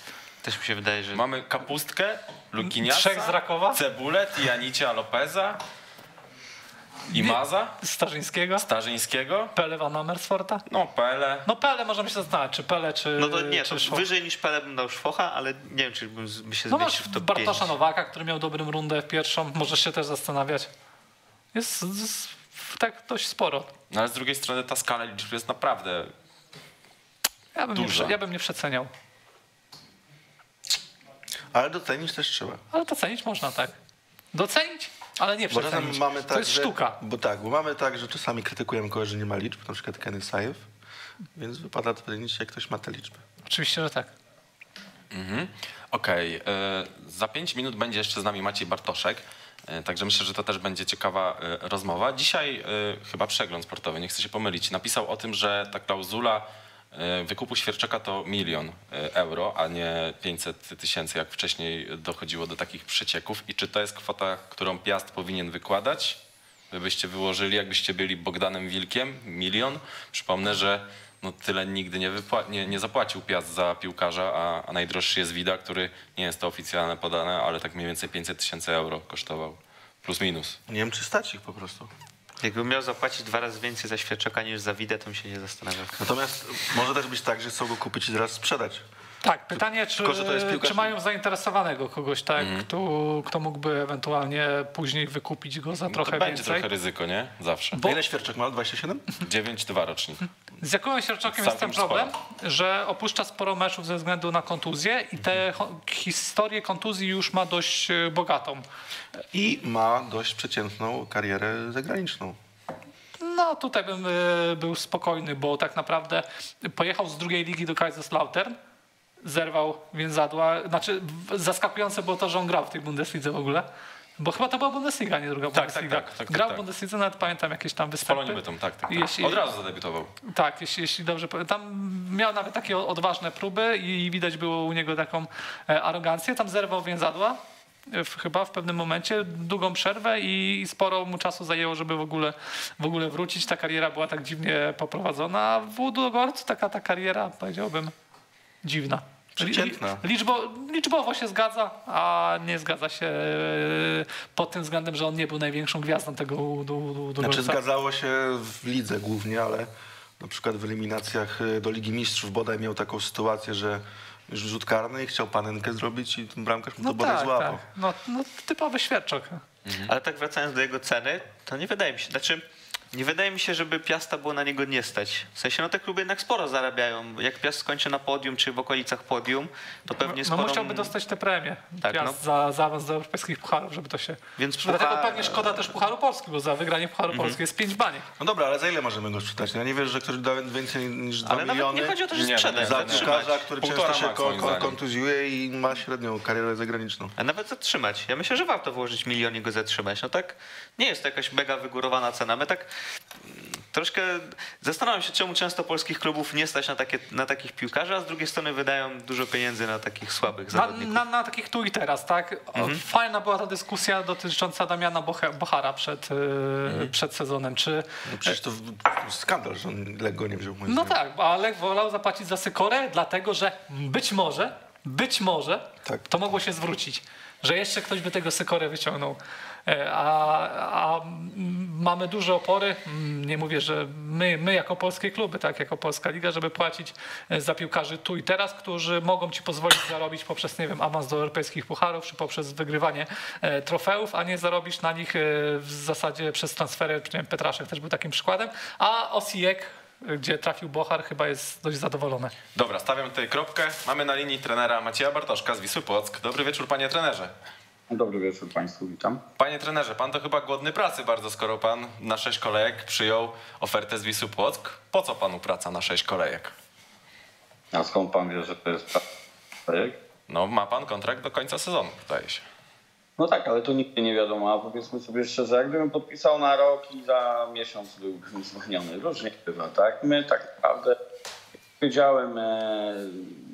Też mi się wydaje, że Mamy Kapustkę, Lukiniasa, Trzech z Rakowa? Cebulę, Tianicia, Lopeza. Imaza, Starzyńskiego, Starzyńskiego, Pele Van Amersforta. no Pele. No Pele możemy się zastanawiać, czy Pele, czy No to nie, czy to Szwoch. wyżej niż Pele bym dał Szwocha, ale nie wiem, czy bym się No masz w top Bartosza 5. Nowaka, który miał dobrą rundę w pierwszą, możesz się też zastanawiać. Jest, jest tak dość sporo. No ale z drugiej strony ta skala liczb jest naprawdę Ja bym, nie, Duża. prze- ja bym nie przeceniał. Ale docenić też trzeba. Ale docenić można, tak. Docenić, ale nie przecenić. mamy tak, to jest że, sztuka. Bo tak, bo mamy tak, że czasami krytykujemy kogoś, że nie ma liczb, na przykład Kenny Sajew, więc wypada docenić, jak ktoś ma te liczby. Oczywiście, że tak. Mhm. Okej, e, za pięć minut będzie jeszcze z nami Maciej Bartoszek, e, także myślę, że to też będzie ciekawa e, rozmowa. Dzisiaj chyba przegląd sportowy, nie chcę się pomylić, napisał o tym, że ta klauzula wykupu Świerczaka to milion e, euro, a nie 500 tysięcy, jak wcześniej dochodziło do takich przecieków. I czy to jest kwota, którą Piast powinien wykładać? Wy byście wyłożyli, jakbyście byli Bogdanem Wilkiem, milion. Przypomnę, że no tyle nigdy nie, nie, nie zapłacił Piast za piłkarza, a, a najdroższy jest Wida, który nie jest to oficjalne podane, ale tak mniej więcej 500 tysięcy euro kosztował. Plus minus. Nie wiem, czy stać ich po prostu. Jakbym miał zapłacić dwa razy więcej za Świerczaka niż za Widę, to bym się nie zastanawiał. Natomiast może też być tak, że chcą go kupić i zaraz sprzedać. Tak, pytanie, czy, Tylko, że to jest piłkarz- czy mają zainteresowanego kogoś, tak, Mhm. kto, kto mógłby ewentualnie później wykupić go za No to trochę będzie więcej. trochę ryzyko, nie? Zawsze. Bo- ile Świerczak ma? 27? 9-2 rocznik. Z Jakubem Sierczakiem jest ten problem, że opuszcza sporo meczów ze względu na kontuzję i tę cho- historię kontuzji już ma dość e, bogatą. I ma dość przeciętną karierę zagraniczną. No tutaj bym e, był spokojny, bo tak naprawdę pojechał z drugiej ligi do Kaiserslautern, zerwał więzadła. Znaczy zaskakujące było to, że on grał w tej Bundeslidze w ogóle. Bo chyba to była Bundesliga, a nie druga tak, Bundesliga. tak, tak, grał tak. w Bundeslidze, nawet pamiętam jakieś tam występy. Polonii Bytom, tak, tak. tak. Jeśli- Od razu zadebiutował. Tak, jeśli, jeśli dobrze. Tam miał nawet takie odważne próby i widać było u niego taką e, arogancję. Tam zerwał więzadła. e, W, chyba w pewnym momencie długą przerwę i sporo mu czasu zajęło, żeby w ogóle, w ogóle wrócić. Ta kariera była tak dziwnie poprowadzona. A w Ludogorcu taka ta kariera, powiedziałbym, dziwna. Przeciętna. Li- Liczbo, liczbowo się zgadza, a nie zgadza się e, pod tym względem, że on nie był największą gwiazdą tego Ludogorca. Znaczy zgadzało się w lidze głównie, ale na przykład w eliminacjach y, do Ligi Mistrzów bodaj miał taką sytuację, że już rzut karny i chciał panenkę zrobić i ten bramkarz mu to No bodaj tak, złapał. tak. No, no typowy świerczok. Ale tak wracając do jego ceny, to nie wydaje mi się, znaczy nie wydaje mi się, żeby Piasta było na niego nie stać. W sensie, no te kluby jednak sporo zarabiają. Jak Piast skończy na podium, czy w okolicach podium, to pewnie No sporo... musiałby dostać te premie Tak, Piast no. za, za awans do europejskich pucharów, żeby to się... Więc Dlatego puchar- pewnie szkoda też Pucharu Polski, bo za wygranie Pucharu Mhm. Polski jest pięć baniek. No dobra, ale za ile możemy go sprzedać? No Ja nie wierzę, że ktoś da więcej niż 2 Ale nawet miliony nie chodzi o to, że no sprzedać, za piłkarza, który Półtora często się max, ko- moim ko- zdaniem. kontuzjuje i ma średnią karierę zagraniczną. A nawet zatrzymać. Ja myślę, że warto włożyć milion i go zatrzymać. No tak, nie jest to jakaś mega wygórowana cena. My tak troszkę zastanawiam się, czemu często polskich klubów nie stać na, takie, na takich piłkarzy, a z drugiej strony wydają dużo pieniędzy na takich słabych Na, zawodników. na, na takich tu i teraz, tak? Mhm. Fajna była ta dyskusja dotycząca Damiana Boche, Bochara przed, yy, Mhm. przed sezonem. Czy No przecież to skandal, że on Lego nie wziął. No zdaniem. tak, bo Alek wolał zapłacić za Sykorę, dlatego że być może, być może Tak. to mogło się zwrócić, że jeszcze ktoś by tego Sykorę wyciągnął. E, A, a mamy duże opory, mm, nie mówię, że my, my jako polskie kluby, tak, jako Polska Liga, żeby płacić e, za piłkarzy tu i teraz, którzy mogą ci pozwolić zarobić poprzez, nie wiem, awans do europejskich pucharów, czy poprzez wygrywanie e, trofeów, a nie zarobisz na nich w zasadzie przez transfery, nie wiem, Petraszek też był takim przykładem, a Osijek gdzie trafił Bochar, chyba jest dość zadowolony. Dobra, stawiam tutaj kropkę. Mamy na linii trenera Macieja Bartoszka z Wisły Płock. Dobry wieczór, panie trenerze. Dobry wieczór Państwu, witam. Panie trenerze, pan to chyba głodny pracy bardzo, skoro pan na sześć kolejek przyjął ofertę z Wisły Płock. Po co panu praca na sześć kolejek? A skąd Pan wie, że to jest projekt? No, ma pan kontrakt do końca sezonu, wydaje się. No tak, ale to nigdy nie wiadomo, a powiedzmy sobie szczerze, jakbym podpisał na rok i za miesiąc byłbym zwolniony, różnie bywa, tak? My tak naprawdę, powiedziałem e,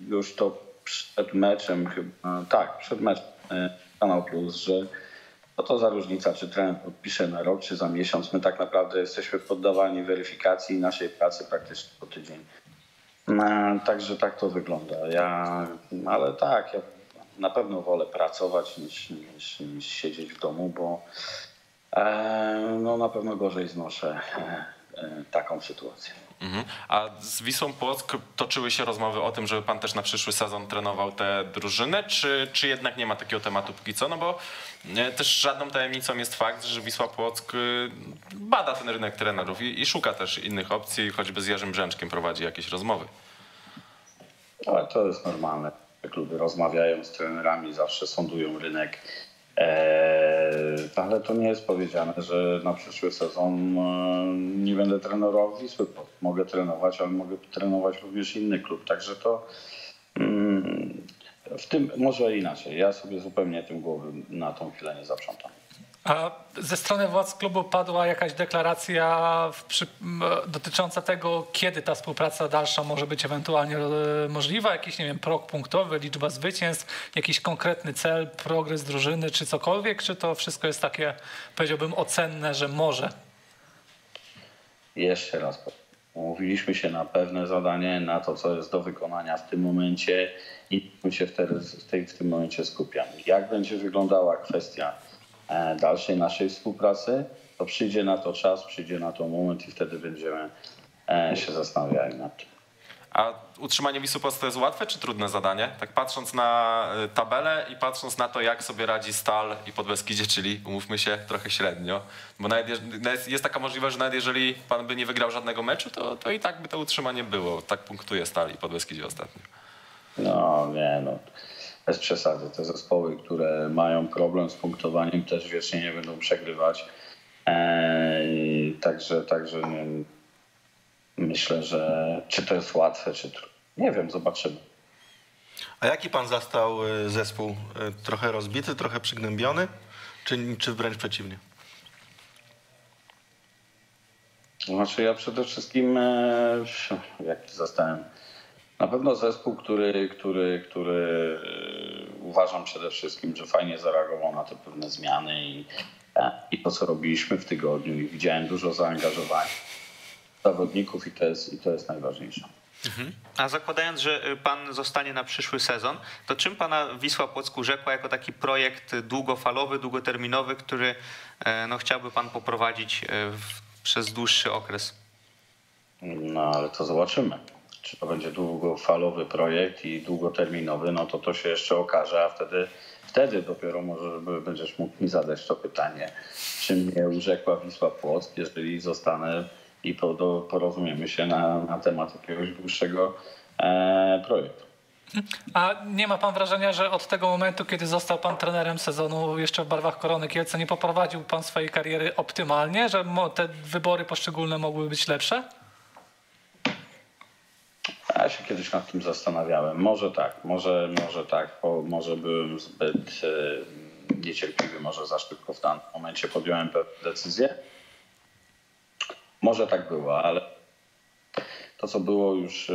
już to przed meczem chyba, tak, przed meczem e, Kanał Plus, że co to za różnica, czy trener podpisze na rok, czy za miesiąc. My tak naprawdę jesteśmy poddawani weryfikacji naszej pracy praktycznie co tydzień. No, także tak to wygląda. Ja, ale tak, ja na pewno wolę pracować niż, niż, niż siedzieć w domu, bo E, no na pewno gorzej znoszę e, e, taką sytuację. Mhm. A z Wisłą Płock toczyły się rozmowy o tym, żeby pan też na przyszły sezon trenował te drużyny, czy, czy jednak nie ma takiego tematu póki co? No bo e, też żadną tajemnicą jest fakt, że Wisła Płock y, bada ten rynek trenerów i, i szuka też innych opcji, choćby z Jerzym Brzęczkiem prowadzi jakieś rozmowy. Ale to jest normalne. Kluby rozmawiają z trenerami, zawsze sądują rynek. Eee, ale to nie jest powiedziane, że na przyszły sezon e, nie będę trenował Wisły. Mogę trenować, ale mogę trenować również inny klub. Także to mm, w tym może inaczej. Ja sobie zupełnie tym głowy na tą chwilę nie zaprzątam. A ze strony władz klubu padła jakaś deklaracja w przy, dotycząca tego, kiedy ta współpraca dalsza może być ewentualnie e, możliwa? Jakiś, nie wiem, prog punktowy, liczba zwycięstw, jakiś konkretny cel, progres drużyny, czy cokolwiek? Czy to wszystko jest takie, powiedziałbym, ocenne, że może? Jeszcze raz. Umówiliśmy się na pewne zadanie, na to, co jest do wykonania w tym momencie i my się wtedy w, tej, w tym momencie skupiamy. Jak będzie wyglądała kwestia dalszej naszej współpracy, to przyjdzie na to czas, przyjdzie na to moment i wtedy będziemy e, się zastanawiali nad tym. A utrzymanie Wisły Płock to jest łatwe czy trudne zadanie? Tak patrząc na y, tabelę i patrząc na to, jak sobie radzi Stal i Podbeskidzie, czyli umówmy się, trochę średnio. Bo nawet jest taka możliwość, że nawet jeżeli pan by nie wygrał żadnego meczu, to, to i tak by to utrzymanie było. Tak punktuje Stal i Podbeskidzie ostatnio. No nie, no bez przesady. Te zespoły, które mają problem z punktowaniem też wiecznie nie będą przegrywać. Eee, także także nie, myślę, że czy to jest łatwe, czy trudne. Nie wiem, zobaczymy. A jaki pan zastał y, zespół? Y, Trochę rozbity, trochę przygnębiony, czy, czy wręcz przeciwnie? Znaczy ja przede wszystkim e, jak zastałem na pewno zespół, który, który, który e, uważam przede wszystkim, że fajnie zareagował na te pewne zmiany i, e, i to, co robiliśmy w tygodniu i widziałem dużo zaangażowania zawodników i to jest, i to jest najważniejsze. A zakładając, że y, pan zostanie na przyszły sezon, to czym pana Wisła Płock urzekła jako taki projekt długofalowy, długoterminowy, który e, no, chciałby pan poprowadzić e, w, przez dłuższy okres? No ale to zobaczymy. Czy to będzie długofalowy projekt i długoterminowy, no to to się jeszcze okaże, a wtedy, wtedy dopiero może będziesz mógł mi zadać to pytanie, czy mnie urzekła Wisła Płock, jeżeli zostanę i porozumiemy się na, na temat jakiegoś dłuższego e, projektu. A nie ma pan wrażenia, że od tego momentu, kiedy został pan trenerem sezonu jeszcze w barwach Korony Kielce, nie poprowadził pan swojej kariery optymalnie, że te wybory poszczególne mogły być lepsze? Ja się kiedyś nad tym zastanawiałem. Może tak, może, może tak, bo może byłem zbyt e, niecierpliwy, może za szybko w danym momencie podjąłem pewne decyzje. Może tak było, ale to co było już, e,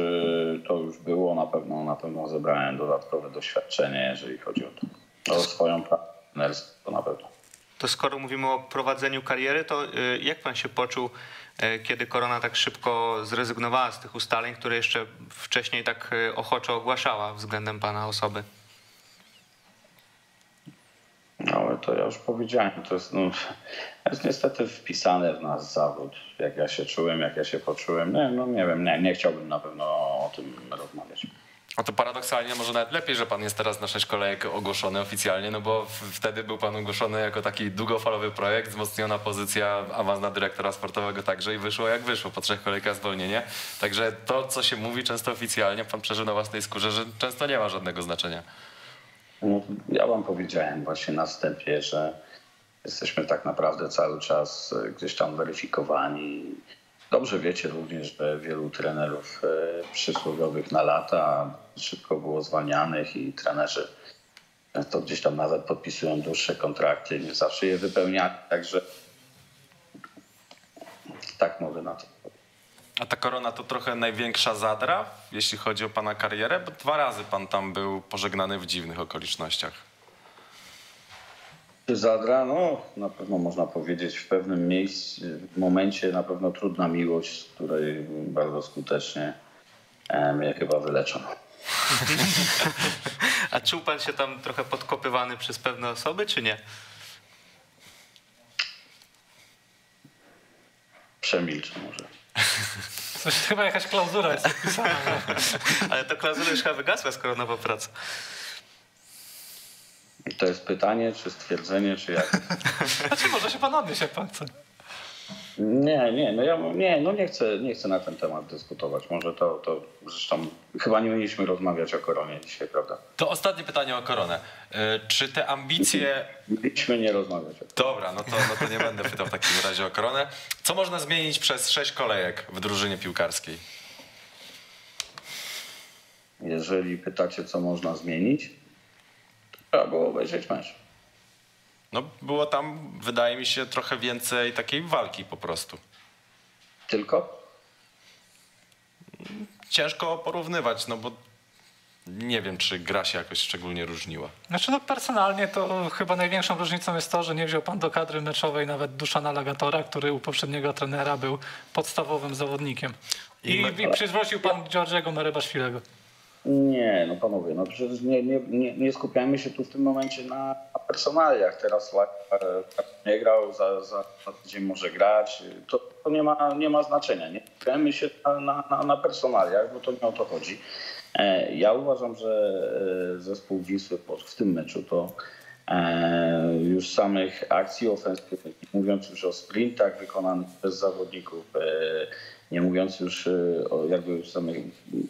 to już było. Na pewno, na pewno zebrałem dodatkowe doświadczenie, jeżeli chodzi o to. O swoją pracę to na pewno. To skoro mówimy o prowadzeniu kariery, to y, jak pan się poczuł, kiedy korona tak szybko zrezygnowała z tych ustaleń, które jeszcze wcześniej tak y, ochoczo ogłaszała względem pana osoby? No ale to ja już powiedziałem, to jest, no, jest niestety wpisane w nas zawód, jak ja się czułem, jak ja się poczułem. Nie, no nie wiem, nie, nie chciałbym na pewno o tym rozmawiać. To paradoksalnie może nawet lepiej, że pan jest teraz na sześć kolejek ogłoszony oficjalnie, no bo wtedy był pan ogłoszony jako taki długofalowy projekt, wzmocniona pozycja, awans na dyrektora sportowego także i wyszło jak wyszło, po trzech kolejkach zwolnienie. Także to, co się mówi często oficjalnie, pan przeżył na własnej skórze, że często nie ma żadnego znaczenia. No, ja wam powiedziałem właśnie na wstępie, że jesteśmy tak naprawdę cały czas gdzieś tam weryfikowani. Dobrze wiecie również, że wielu trenerów e, przysłowiowych na lata szybko było zwalnianych i trenerzy to gdzieś tam nawet podpisują dłuższe kontrakty, nie zawsze je wypełniali, także tak mogę na to. A ta korona to trochę największa zadra, jeśli chodzi o pana karierę, bo dwa razy pan tam był pożegnany w dziwnych okolicznościach. Czy Zadra? No, na pewno można powiedzieć w pewnym miejscu, w momencie na pewno trudna miłość, z której bardzo skutecznie mnie chyba wyleczono. A czuł pan się tam trochę podkopywany przez pewne osoby, czy nie? Przemilczę może. Coś, chyba jakaś klauzura jest. Ale to klauzula już chyba wygasła, skoro nowa praca. To jest pytanie, czy stwierdzenie, czy jak? Znaczy może się pan odnieść, jak pan chce. Nie, nie, no ja nie, no nie chcę, nie chcę na ten temat dyskutować. Może to, to zresztą chyba nie mieliśmy rozmawiać o koronie dzisiaj, prawda? To ostatnie pytanie o koronę. E, Czy te ambicje Mieliśmy nie rozmawiać o Dobra, no to, no to nie będę pytał w takim razie o koronę. Co można zmienić przez sześć kolejek w drużynie piłkarskiej? Jeżeli pytacie, co można zmienić, trzeba było obejrzeć mecz. No było tam, wydaje mi się, trochę więcej takiej walki po prostu. Tylko? Ciężko porównywać, no bo nie wiem, czy gra się jakoś szczególnie różniła. Znaczy no personalnie to chyba największą różnicą jest to, że nie wziął pan do kadry meczowej nawet Duszana Lagatora, który u poprzedniego trenera był podstawowym zawodnikiem. I, I i przywrócił pan Georgiego Merebaszwilego. Nie, no panowie, no przecież nie, nie, nie, nie skupiajmy się tu w tym momencie na personaliach. Teraz Lak nie grał, za, za, tydzień może grać. To, to nie, ma, nie ma znaczenia. Nie skupiajmy się na, na, na, na personaliach, bo to nie o to chodzi. E, Ja uważam, że e, zespół Wisły w tym meczu to e, już samych akcji ofensywnych, mówiąc już o sprintach wykonanych przez zawodników, nie mówiąc już e, o jakby samych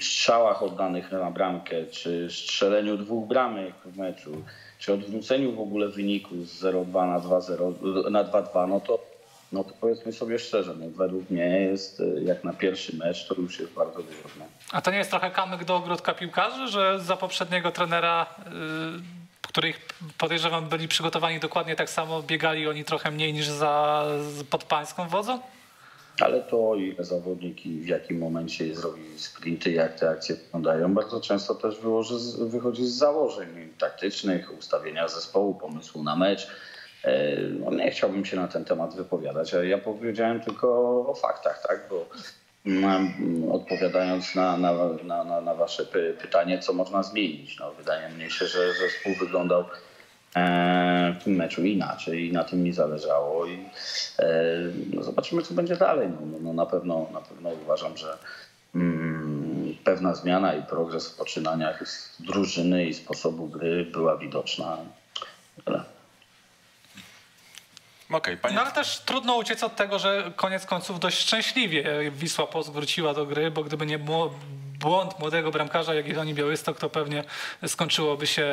strzałach oddanych na bramkę, czy strzeleniu dwóch bramek w meczu, czy odwróceniu w ogóle wyniku z 0-2 na 2-0, na 2-2, no to, no to powiedzmy sobie szczerze, no według mnie jest e, jak na pierwszy mecz to już jest bardzo wygodne. A to nie jest trochę kamyk do ogródka piłkarzy, że za poprzedniego trenera, y, których podejrzewam byli przygotowani dokładnie tak samo, biegali oni trochę mniej niż za, pod pańską wodzą? Ale to ile zawodniki w jakim momencie zrobili sprinty, jak te akcje wyglądają, bardzo często też wyłoży, wychodzi z założeń taktycznych, ustawienia zespołu, pomysłu na mecz. E, No nie chciałbym się na ten temat wypowiadać, ale ja powiedziałem tylko o faktach, tak? Bo mm, odpowiadając na, na, na, na, wasze py, pytanie, co można zmienić, no wydaje mi się, że zespół wyglądał w tym meczu inaczej i na tym mi zależało i e, no zobaczymy co będzie dalej. No, no, no na, pewno, na pewno uważam, że mm, pewna zmiana i progres w poczynaniach z drużyny i sposobu gry była widoczna. Tyle. Okej, panie... No ale też trudno uciec od tego, że koniec końców dość szczęśliwie Wisła Płock wróciła do gry, bo gdyby nie było błąd młodego bramkarza Jagiellonii Białystok, to pewnie skończyłoby się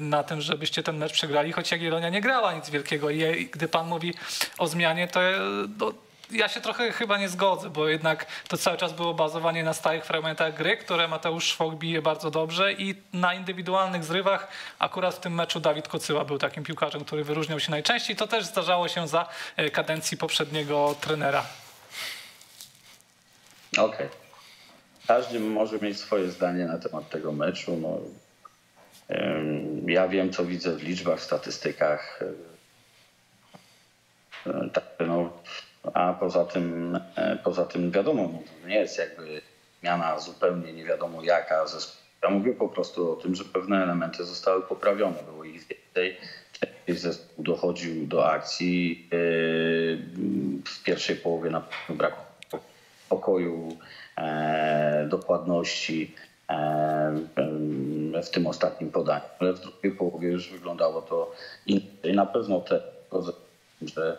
na tym, żebyście ten mecz przegrali, choć Jagiellonia nie grała nic wielkiego. I gdy pan mówi o zmianie, to no, ja się trochę chyba nie zgodzę, bo jednak to cały czas było bazowanie na stałych fragmentach gry, które Mateusz Szwok bije bardzo dobrze i na indywidualnych zrywach akurat w tym meczu Dawid Kocyła był takim piłkarzem, który wyróżniał się najczęściej. To też zdarzało się za e, kadencji poprzedniego trenera. Okej. Każdy może mieć swoje zdanie na temat tego meczu. No, ja wiem, co widzę w liczbach, w statystykach. E, Tak, no, a poza tym, e, poza tym wiadomo, no, to nie jest jakby zmiana zupełnie nie wiadomo jaka. Ja mówię po prostu o tym, że pewne elementy zostały poprawione. Było ich więcej. Zespół dochodził do akcji. e, W pierwszej połowie na brakło pokoju, dokładności e, w tym ostatnim podaniu. Ale w drugiej połowie już wyglądało to inaczej. Na pewno te, że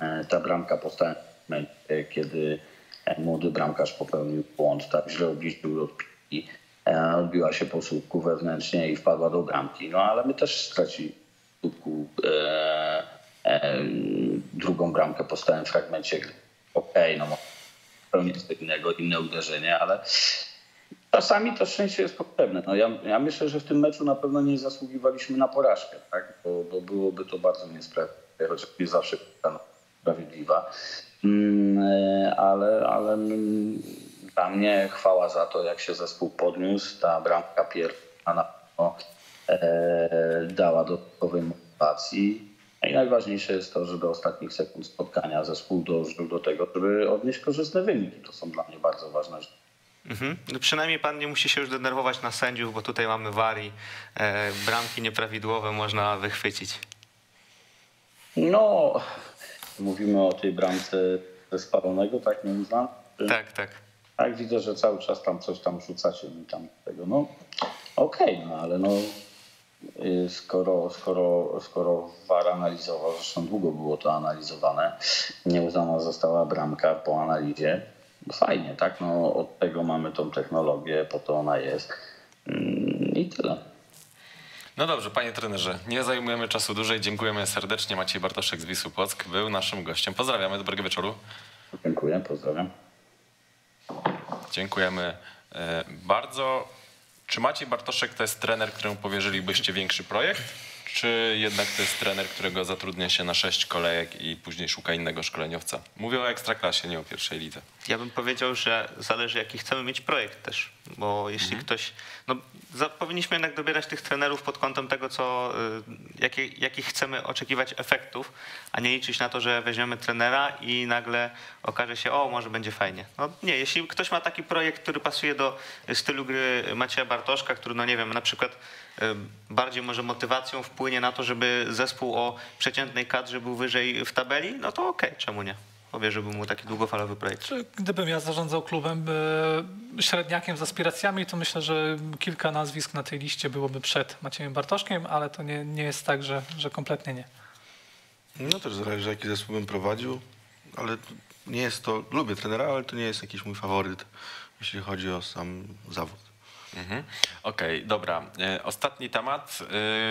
e, ta bramka powstała w kiedy e, młody bramkarz popełnił błąd, tak źle obliczył od piłki, e, odbiła się po słupku wewnętrznie i wpadła do bramki. No ale my też stracili w słupku e, e, drugą bramkę po stałym fragmencie. Okej, no zupełnie co innego, inne uderzenie, ale czasami to szczęście jest potrzebne. No ja, ja myślę, że w tym meczu na pewno nie zasługiwaliśmy na porażkę, tak? bo, bo byłoby to bardzo niesprawiedliwe, chociaż nie zawsze sprawiedliwa. Mm, e, ale, ale mm, dla mnie chwała za to, jak się zespół podniósł. Ta bramka pierwsza na pewno e, dała dodatkowej motywacji. No I najważniejsze jest to, że do ostatnich sekund spotkania zespół dążył do tego, żeby odnieść korzystne wyniki. To są dla mnie bardzo ważne rzeczy. Mhm. No przynajmniej pan nie musi się już denerwować na sędziów, bo tutaj mamy wari. E, bramki nieprawidłowe można wychwycić. No, mówimy o tej bramce spalonego, tak nie znam. Tak, tak. Tak, widzę, że cały czas tam coś tam rzucacie mi tam tego. No okej, no ale no skoro, skoro, skoro VAR analizował, zresztą długo było to analizowane, nieuznana została bramka po analizie, fajnie, tak? No od tego mamy tą technologię, po to ona jest Mm, i tyle. No dobrze, panie trenerze, nie zajmujemy czasu dłużej. Dziękujemy serdecznie. Maciej Bartoszek z Wisły Płock był naszym gościem. Pozdrawiamy, dobrego wieczoru. Dziękuję, pozdrawiam. Dziękujemy e, bardzo. Czy Maciej Bartoszek to jest trener, któremu powierzylibyście większy projekt? Czy jednak to jest trener, którego zatrudnia się na sześć kolejek i później szuka innego szkoleniowca? Mówię o ekstraklasie, nie o pierwszej lidze. Ja bym powiedział, że zależy jaki chcemy mieć projekt też, bo jeśli ktoś, no za, powinniśmy jednak dobierać tych trenerów pod kątem tego, co, y, jakie, jakich chcemy oczekiwać efektów, a nie liczyć na to, że weźmiemy trenera i nagle okaże się, o może będzie fajnie. No nie, jeśli ktoś ma taki projekt, który pasuje do stylu gry Macieja Bartoszka, który no nie wiem, na przykład bardziej może motywacją wpłynie na to, żeby zespół o przeciętnej kadrze był wyżej w tabeli, no to okej, czemu nie? Powierzyłbym mu taki długofalowy projekt. Gdybym ja zarządzał klubem e, średniakiem z aspiracjami, to myślę, że kilka nazwisk na tej liście byłoby przed Maciejem Bartoszkiem, ale to nie, nie jest tak, że, że kompletnie nie. No też zależy, jaki zespół bym prowadził, ale nie jest to, lubię trenera, ale to nie jest jakiś mój faworyt, jeśli chodzi o sam zawód. Mhm. Okej, dobra. E, Ostatni temat.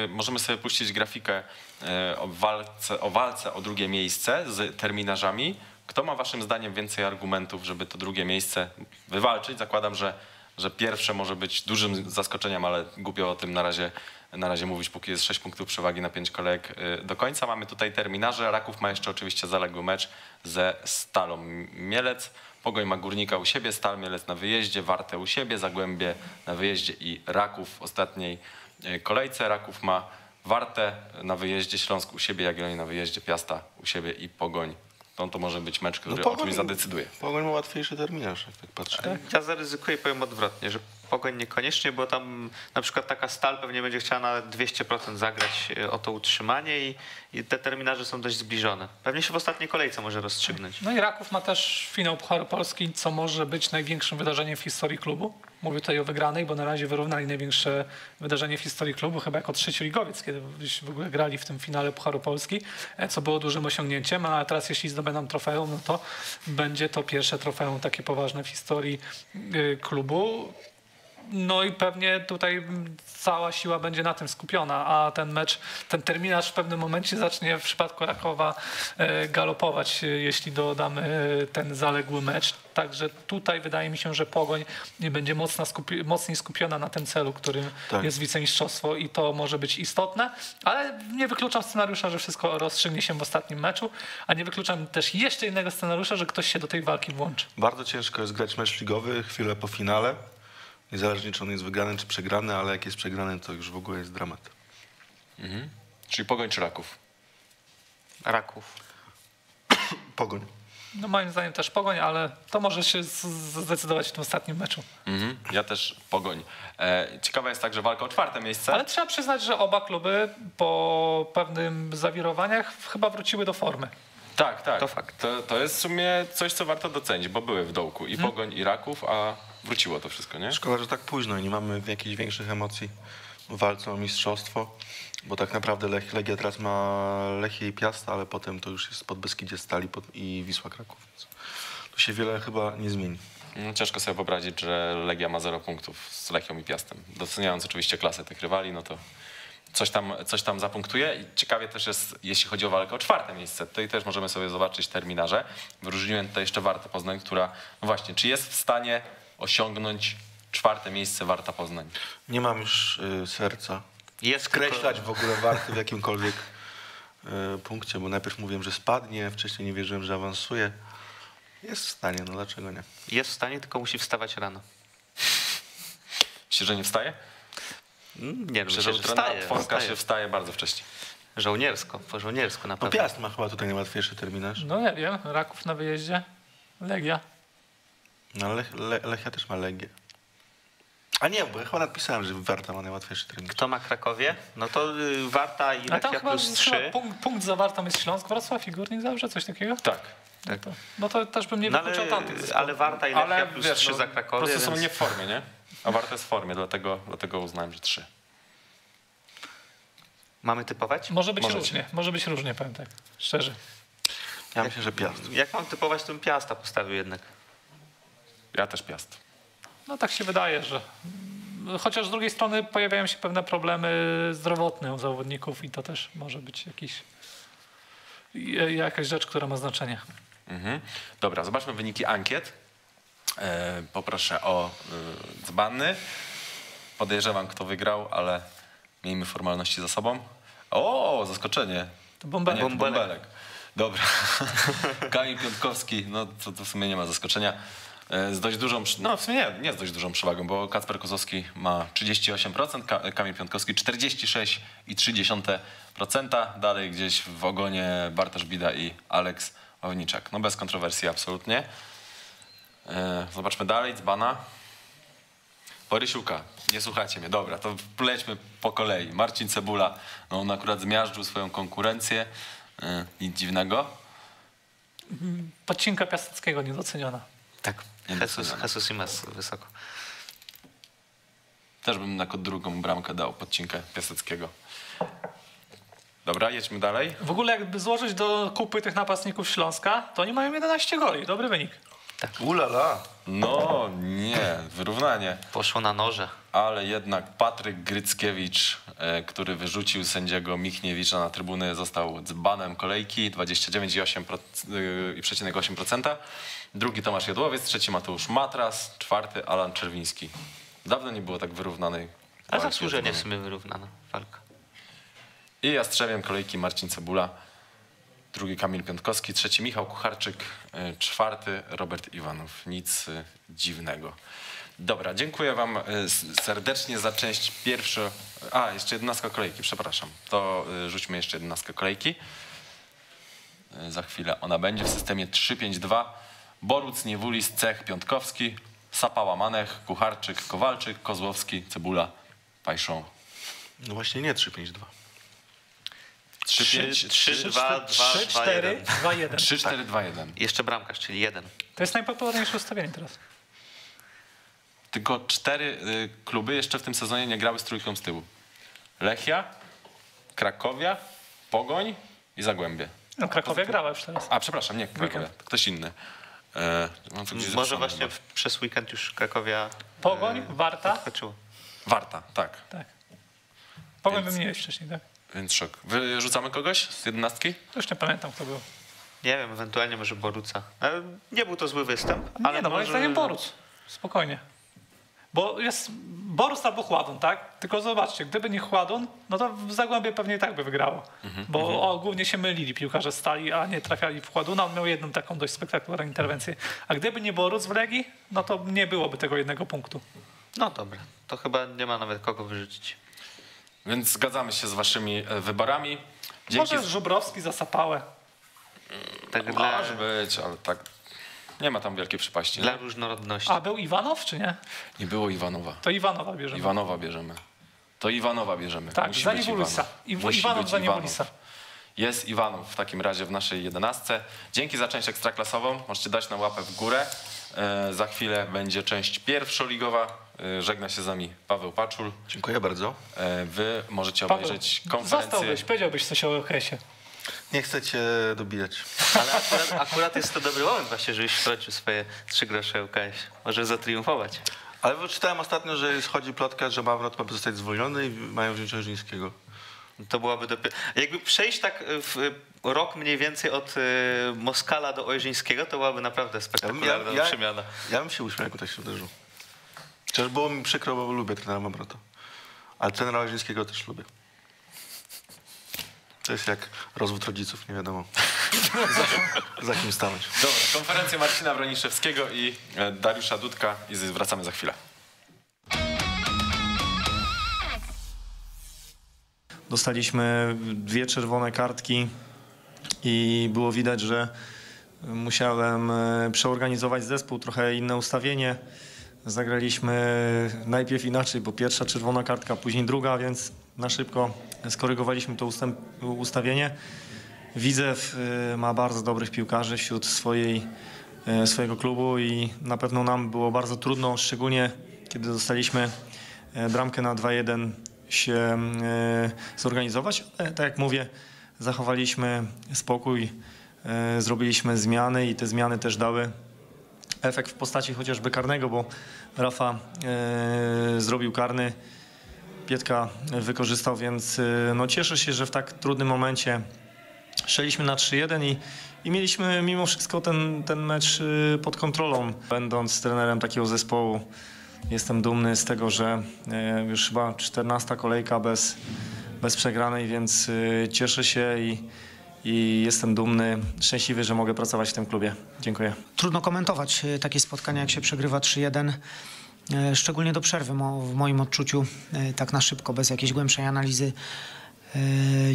E, Możemy sobie puścić grafikę e, o walce, o walce o drugie miejsce z terminarzami. Kto ma waszym zdaniem więcej argumentów, żeby to drugie miejsce wywalczyć? Zakładam, że, że pierwsze może być dużym zaskoczeniem, ale głupio o tym na razie, na razie mówić, póki jest 6 punktów przewagi na 5 kolejek do końca. Mamy tutaj terminarze. Raków ma jeszcze oczywiście zaległy mecz ze Stalą Mielec. Pogoń ma Górnika u siebie, Stal Mielec na wyjeździe, Warte u siebie, Zagłębie na wyjeździe i Raków w ostatniej e, kolejce. Raków ma Warte na wyjeździe, Śląsk u siebie, Jagiellonii na wyjeździe, Piasta u siebie i Pogoń. To, to może być mecz, który o czymś zadecyduje. Pogoń ma łatwiejszy terminarz, jak tak patrzę. Ja zaryzykuję i powiem odwrotnie, że Pogoń niekoniecznie, bo tam na przykład taka stal pewnie będzie chciała nawet 200% zagrać e, o to utrzymanie i, i te terminarze są dość zbliżone. Pewnie się w ostatniej kolejce może rozstrzygnąć. No i Raków ma też finał Pucharu Polski, co może być największym wydarzeniem w historii klubu. Mówię tutaj o wygranej, bo na razie wyrównali największe wydarzenie w historii klubu, chyba jako trzeci ligowiec, kiedy w ogóle grali w tym finale Pucharu Polski, e, co było dużym osiągnięciem, a teraz jeśli zdobędą trofeum, no to będzie to pierwsze trofeum takie poważne w historii y, klubu. No i pewnie tutaj cała siła będzie na tym skupiona, a ten mecz, ten terminarz w pewnym momencie zacznie w przypadku Rakowa e, galopować, e, jeśli dodamy e, ten zaległy mecz. Także tutaj wydaje mi się, że Pogoń będzie mocno skupi- mocniej skupiona na tym celu, którym Tak. jest wicemistrzostwo i to może być istotne, ale nie wykluczam scenariusza, że wszystko rozstrzygnie się w ostatnim meczu, a nie wykluczam też jeszcze innego scenariusza, że ktoś się do tej walki włączy. Bardzo ciężko jest grać mecz ligowy chwilę po finale. Niezależnie czy on jest wygrany czy przegrany, ale jak jest przegrany, to już w ogóle jest dramat. Czyli Pogoń czy Raków? Raków. Pogoń. No moim zdaniem też Pogoń, ale to może się zdecydować w tym ostatnim meczu. Mhm. Ja też Pogoń. E, ciekawa jest także walka o czwarte miejsce. Ale trzeba przyznać, że oba kluby po pewnym zawirowaniach chyba wróciły do formy. Tak, tak. To fakt. To, to jest w sumie coś, co warto docenić, bo były w dołku i Pogoń, i Raków, a wróciło to wszystko, nie? Szkoda, że tak późno i nie mamy jakichś większych emocji w walce o mistrzostwo, bo tak naprawdę Lech, Legia teraz ma Lechię i Piasta, ale potem to już jest pod Beskidzie Stali pod, i Wisła Kraków. Więc tu się wiele chyba nie zmieni. No, ciężko sobie wyobrazić, że Legia ma 0 punktów z Lechią i Piastem. Doceniając oczywiście klasę tych rywali, no to coś tam, coś tam zapunktuje. I ciekawie też jest, jeśli chodzi o walkę o czwarte miejsce. Tutaj też możemy sobie zobaczyć terminarze. Wyróżniłem tutaj jeszcze Wartę Poznań, która, no właśnie, czy jest w stanie osiągnąć czwarte miejsce Warta Poznań? Nie mam już y, serca Jest skreślać w ogóle Warty w jakimkolwiek y, punkcie, bo najpierw mówiłem, że spadnie, wcześniej nie wierzyłem, że awansuje. Jest w stanie, no dlaczego nie? Jest w stanie, tylko musi wstawać rano. Myślisz, że nie wstaje? Mm, Nie, no, Myślę, że wstaje, Twonka wstaje. się wstaje bardzo wcześnie. Żołniersko, po żołniersko na No pewno. Piast ma chyba tutaj najłatwiejszy terminarz. No nie wiem, Raków na wyjeździe, Legia. No Lech, Le, Lechia też ma Legię. A nie, bo ja chyba napisałem, że Warta ma najłatwiejszy terminarz. Kto ma Krakowie? No to y, Warta i A tam Lechia chyba, plus chyba 3. punkt, punkt za Wartą jest Śląsk, Wrocław i Górnik Zabrze, coś takiego? Tak. No to, no to też bym nie No wykluczał tamtych ale Warta i Lechia Ale plus wiesz, 3 no, za po Krakowie, prostu są więc... nie w formie, nie? A Warta jest w formie, dlatego, dlatego uznałem, że trzy. Mamy typować? Może być Możecie. różnie, może być różnie, powiem tak, szczerze. Ja myślę, że Piast. Jak mam typować, to bym Piasta postawił jednak. Ja też Piast. No tak się wydaje, że chociaż z drugiej strony pojawiają się pewne problemy zdrowotne u zawodników i to też może być jakiś jakaś rzecz, która ma znaczenie. Mhm. Dobra, zobaczmy wyniki ankiet. E, poproszę o e, dzbanny. Podejrzewam, kto wygrał, ale miejmy formalności za sobą. O, zaskoczenie. To bąbelek. Nie, to Bąbelek. bąbelek. Dobra. Kamil Piątkowski, no to, to w sumie nie ma zaskoczenia. E, Z dość dużą, no w sumie nie, nie z dość dużą przewagą, bo Kacper Kozowski ma 38%, Ka- Kamil Piątkowski 46,3%. Dalej gdzieś w ogonie Bartosz Bida i Aleks Ławniczak. No bez kontrowersji absolutnie. E, Zobaczmy dalej, Dzbana. Borysiuka, nie słuchacie mnie. Dobra, to lećmy po kolei. Marcin Cebula, no on akurat zmiażdżył swoją konkurencję. E, Nic dziwnego. Podcinka Piaseckiego niedoceniona. Tak. Nie Jesus. Jesus wysoko. Też bym jako drugą bramkę dał podcinkę Piaseckiego. Dobra, jedźmy dalej. W ogóle jakby złożyć do kupy tych napastników Śląska, to oni mają 11 goli. Dobry wynik. Ulala. No nie, wyrównanie. Poszło na noże. Ale jednak Patryk Gryckiewicz, e, który wyrzucił sędziego Michniewicza na trybuny, został dzbanem kolejki 29,8%. Drugi Tomasz Jadłowiec, trzeci Mateusz Matras, czwarty Alan Czerwiński. Dawno nie było tak wyrównanej. A walki zasłużenie w sumie wyrównana walka. I Jastrzębiem kolejki Marcin Cebula, drugi Kamil Piątkowski, trzeci Michał Kucharczyk, y, czwarty Robert Iwanow. Nic y, dziwnego. Dobra, dziękuję wam y, serdecznie za część pierwszą. A, jeszcze jedenastka kolejki, przepraszam. To rzućmy jeszcze jedenastkę kolejki. Za chwilę ona będzie w systemie 3-5-2. Boruc, Niewulis, Cech, Piątkowski, Sapała, Manech, Kucharczyk, Kowalczyk, Kozłowski, Cebula, Pajszą. No właśnie nie 3-5-2. 3-5, 3, 2, 2, 3, 2, 4, 1. 2, 1. 3, 4, 2, 1. Jeszcze bramkarz, czyli jeden. To jest najpopularniejsze ustawienie teraz. Tylko cztery y, kluby jeszcze w tym sezonie nie grały z trójką z tyłu. Lechia, Krakowia, Pogoń i Zagłębie. No Krakowia grała już teraz. A, przepraszam, nie Krakowia, to ktoś inny. E, Może zapisane właśnie chyba. przez weekend już Krakowia Pogoń, Warta. skoczyło. Warta, tak. Tak. Pogoń Więc- wymieniłeś wcześniej, tak? Więc szok. Wyrzucamy kogoś z jedenastki? To już nie pamiętam, kto był. Nie wiem, ewentualnie może Boruca. Ale nie był to zły występ, ale nie, no moim może... zdaniem Boruc. Spokojnie. Bo jest Boruc albo Chładun, tak? Tylko zobaczcie, gdyby nie Chładun, no to w Zagłębie pewnie i tak by wygrało. Mhm, Bo o, głównie się mylili piłkarze stali, a nie trafiali w Chładuna. On miał jedną taką dość spektakularną interwencję. A gdyby nie Boruc w Legii, no to nie byłoby tego jednego punktu. No dobra, to chyba nie ma nawet kogo wyrzucić. Więc zgadzamy się z waszymi e, wyborami. Dzięki. Może Żubrowski za Sapałę. Tak dla, Może być, ale tak nie ma tam wielkiej przypaści. dla Nie, różnorodności. A był Iwanow, czy nie? nie było Iwanowa. To Iwanowa bierzemy. Iwanowa bierzemy. To Iwanowa bierzemy. tak, Musi za być Niewulisa. Iwanow. Iw- Iwanow być za Iwanow. Niewulisa. Jest Iwanów w takim razie w naszej jedenastce. Dzięki za część ekstraklasową. Możecie dać na łapę w górę. E, za chwilę będzie część pierwszoligowa. E, żegna się z nami Paweł Paczul. Dziękuję bardzo. E, wy możecie Paweł, obejrzeć konferencję. zostałbyś, powiedziałbyś coś o OKS-ie. Nie chcę cię dobijać. Ale akurat, akurat jest to dobry moment właśnie, żebyś wtrącił swoje trzy grosze UKS. Może zatriumfować. Ale wyczytałem ostatnio, że schodzi plotka, że Mawrot ma zostać zwolniony i mają wziąć Ożyńskiego. To byłaby dopiero... Jakby przejść tak w rok mniej więcej od Moskala do Ojrzyńskiego, to byłaby naprawdę spektakularna Ja- ja- przemiana. Ja bym się uśmiał, jakby tak się uderzył. Chociaż było mi przykro, bo lubię trenera Mawrota. Ale trenera Ożyńskiego też lubię. To jest jak rozwód rodziców, nie wiadomo. za, za kim stanąć. Dobra, konferencja Marcina Broniszewskiego i e, Dariusza Dudka i wracamy za chwilę. Dostaliśmy dwie czerwone kartki i było widać, że musiałem e, przeorganizować zespół, trochę inne ustawienie. Zagraliśmy najpierw inaczej, bo pierwsza czerwona kartka, później druga, więc na szybko skorygowaliśmy to ustęp, ustawienie. Widzew y, ma bardzo dobrych piłkarzy wśród swojej, y, swojego klubu i na pewno nam było bardzo trudno, szczególnie kiedy dostaliśmy y, bramkę na 2-1 się zorganizować. Tak jak mówię, zachowaliśmy spokój, zrobiliśmy zmiany i te zmiany też dały efekt w postaci chociażby karnego, bo Rafa y, zrobił karny, Pietka wykorzystał, więc y, no cieszę się, że w tak trudnym momencie szliśmy na 3-1 i, i mieliśmy mimo wszystko ten, ten mecz y, pod kontrolą. Będąc trenerem takiego zespołu, jestem dumny z tego, że y, już chyba 14 kolejka bez, bez przegranej, więc cieszę się i, i jestem dumny, szczęśliwy, że mogę pracować w tym klubie. Dziękuję. Trudno komentować e, takie spotkania, jak się przegrywa 3-1. e, Szczególnie do przerwy, w moim odczuciu, e, tak na szybko, bez jakiejś głębszej analizy.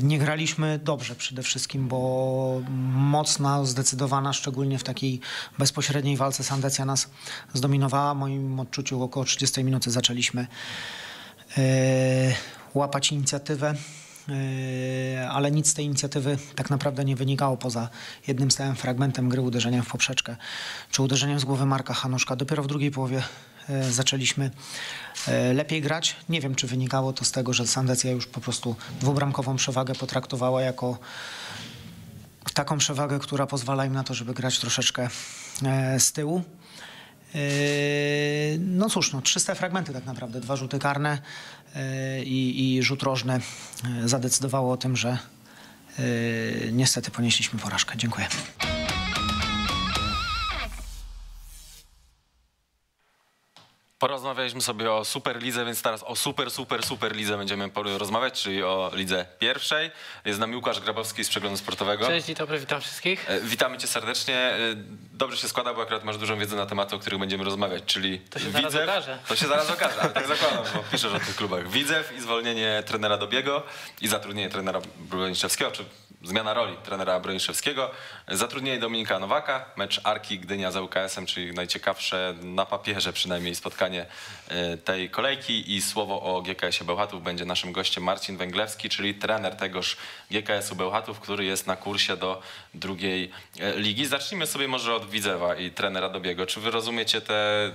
Nie graliśmy dobrze przede wszystkim, bo mocna, zdecydowana, szczególnie w takiej bezpośredniej walce Sandecja nas zdominowała. W moim odczuciu około 30 minuty zaczęliśmy łapać inicjatywę, ale nic z tej inicjatywy tak naprawdę nie wynikało poza jednym stałym fragmentem gry uderzeniem w poprzeczkę czy uderzeniem z głowy Marka Hanuszka. Dopiero w drugiej połowie e, zaczęliśmy e, lepiej grać. Nie wiem, czy wynikało to z tego, że Sandecja już po prostu dwubramkową przewagę potraktowała jako taką przewagę, która pozwala im na to, żeby grać troszeczkę z tyłu. Yy, No cóż, no, czyste fragmenty tak naprawdę. Dwa rzuty karne yy, i, i rzut rożny yy, zadecydowało o tym, że yy, niestety ponieśliśmy porażkę. Dziękuję. Porozmawialiśmy sobie o Superlidze, więc teraz o super, super, super lidze będziemy rozmawiać, czyli o lidze pierwszej. Jest z nami Łukasz Grabowski z Przeglądu Sportowego. Cześć, dzień dobry, witam wszystkich. E, Witamy cię serdecznie. E, Dobrze się składa, bo akurat masz dużą wiedzę na tematy, o których będziemy rozmawiać, czyli To się zaraz okaże. To się zaraz okaże, ale tak zakładam, bo piszesz o tych klubach. Widzew i zwolnienie trenera Dobiego i zatrudnienie trenera Broniszewskiego, czy zmiana roli trenera Broniszewskiego. Zatrudnienie Dominika Nowaka, mecz Arki Gdynia za UKS-em, czyli najciekawsze na papierze przynajmniej spotkanie e, tej kolejki i słowo o GKS-ie Bełchatów będzie naszym gościem Marcin Węglewski, czyli trener tegoż GKS-u Bełchatów, który jest na kursie do drugiej e, ligi. Zacznijmy sobie może od Widzewa i trenera Dobiego. Czy wy rozumiecie te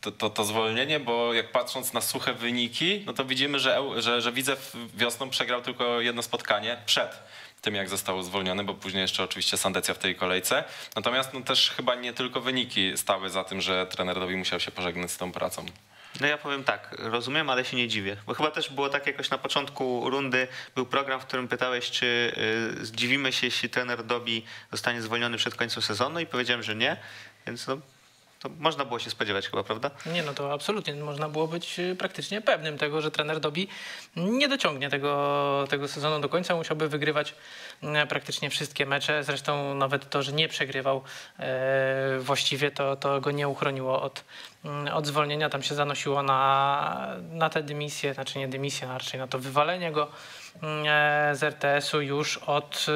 to, to, to zwolnienie, bo jak patrząc na suche wyniki, no to widzimy, że, że, że Widzew wiosną przegrał tylko jedno spotkanie przed tym, jak został zwolniony, bo później jeszcze oczywiście Sandecja w tej kolejce. Natomiast no też chyba nie tylko wyniki stały za tym, że trener Dobi musiał się pożegnać z tą pracą. No ja powiem tak, rozumiem, ale się nie dziwię. Bo chyba też było tak jakoś na początku rundy, był program, w którym pytałeś, czy y, zdziwimy się, jeśli trener Dobi zostanie zwolniony przed końcem sezonu i powiedziałem, że nie, więc no, to można było się spodziewać chyba, prawda? Nie, no to absolutnie można było być y, praktycznie pewnym tego, że trener Dobi nie dociągnie tego, tego sezonu do końca. Musiałby wygrywać mm, praktycznie wszystkie mecze. Zresztą nawet to, że nie przegrywał e, właściwie, to, to go nie uchroniło od, mm, od zwolnienia. Tam się zanosiło na, na tę dymisję, znaczy nie dymisję, a raczej na to wywalenie go z RTS-u już od,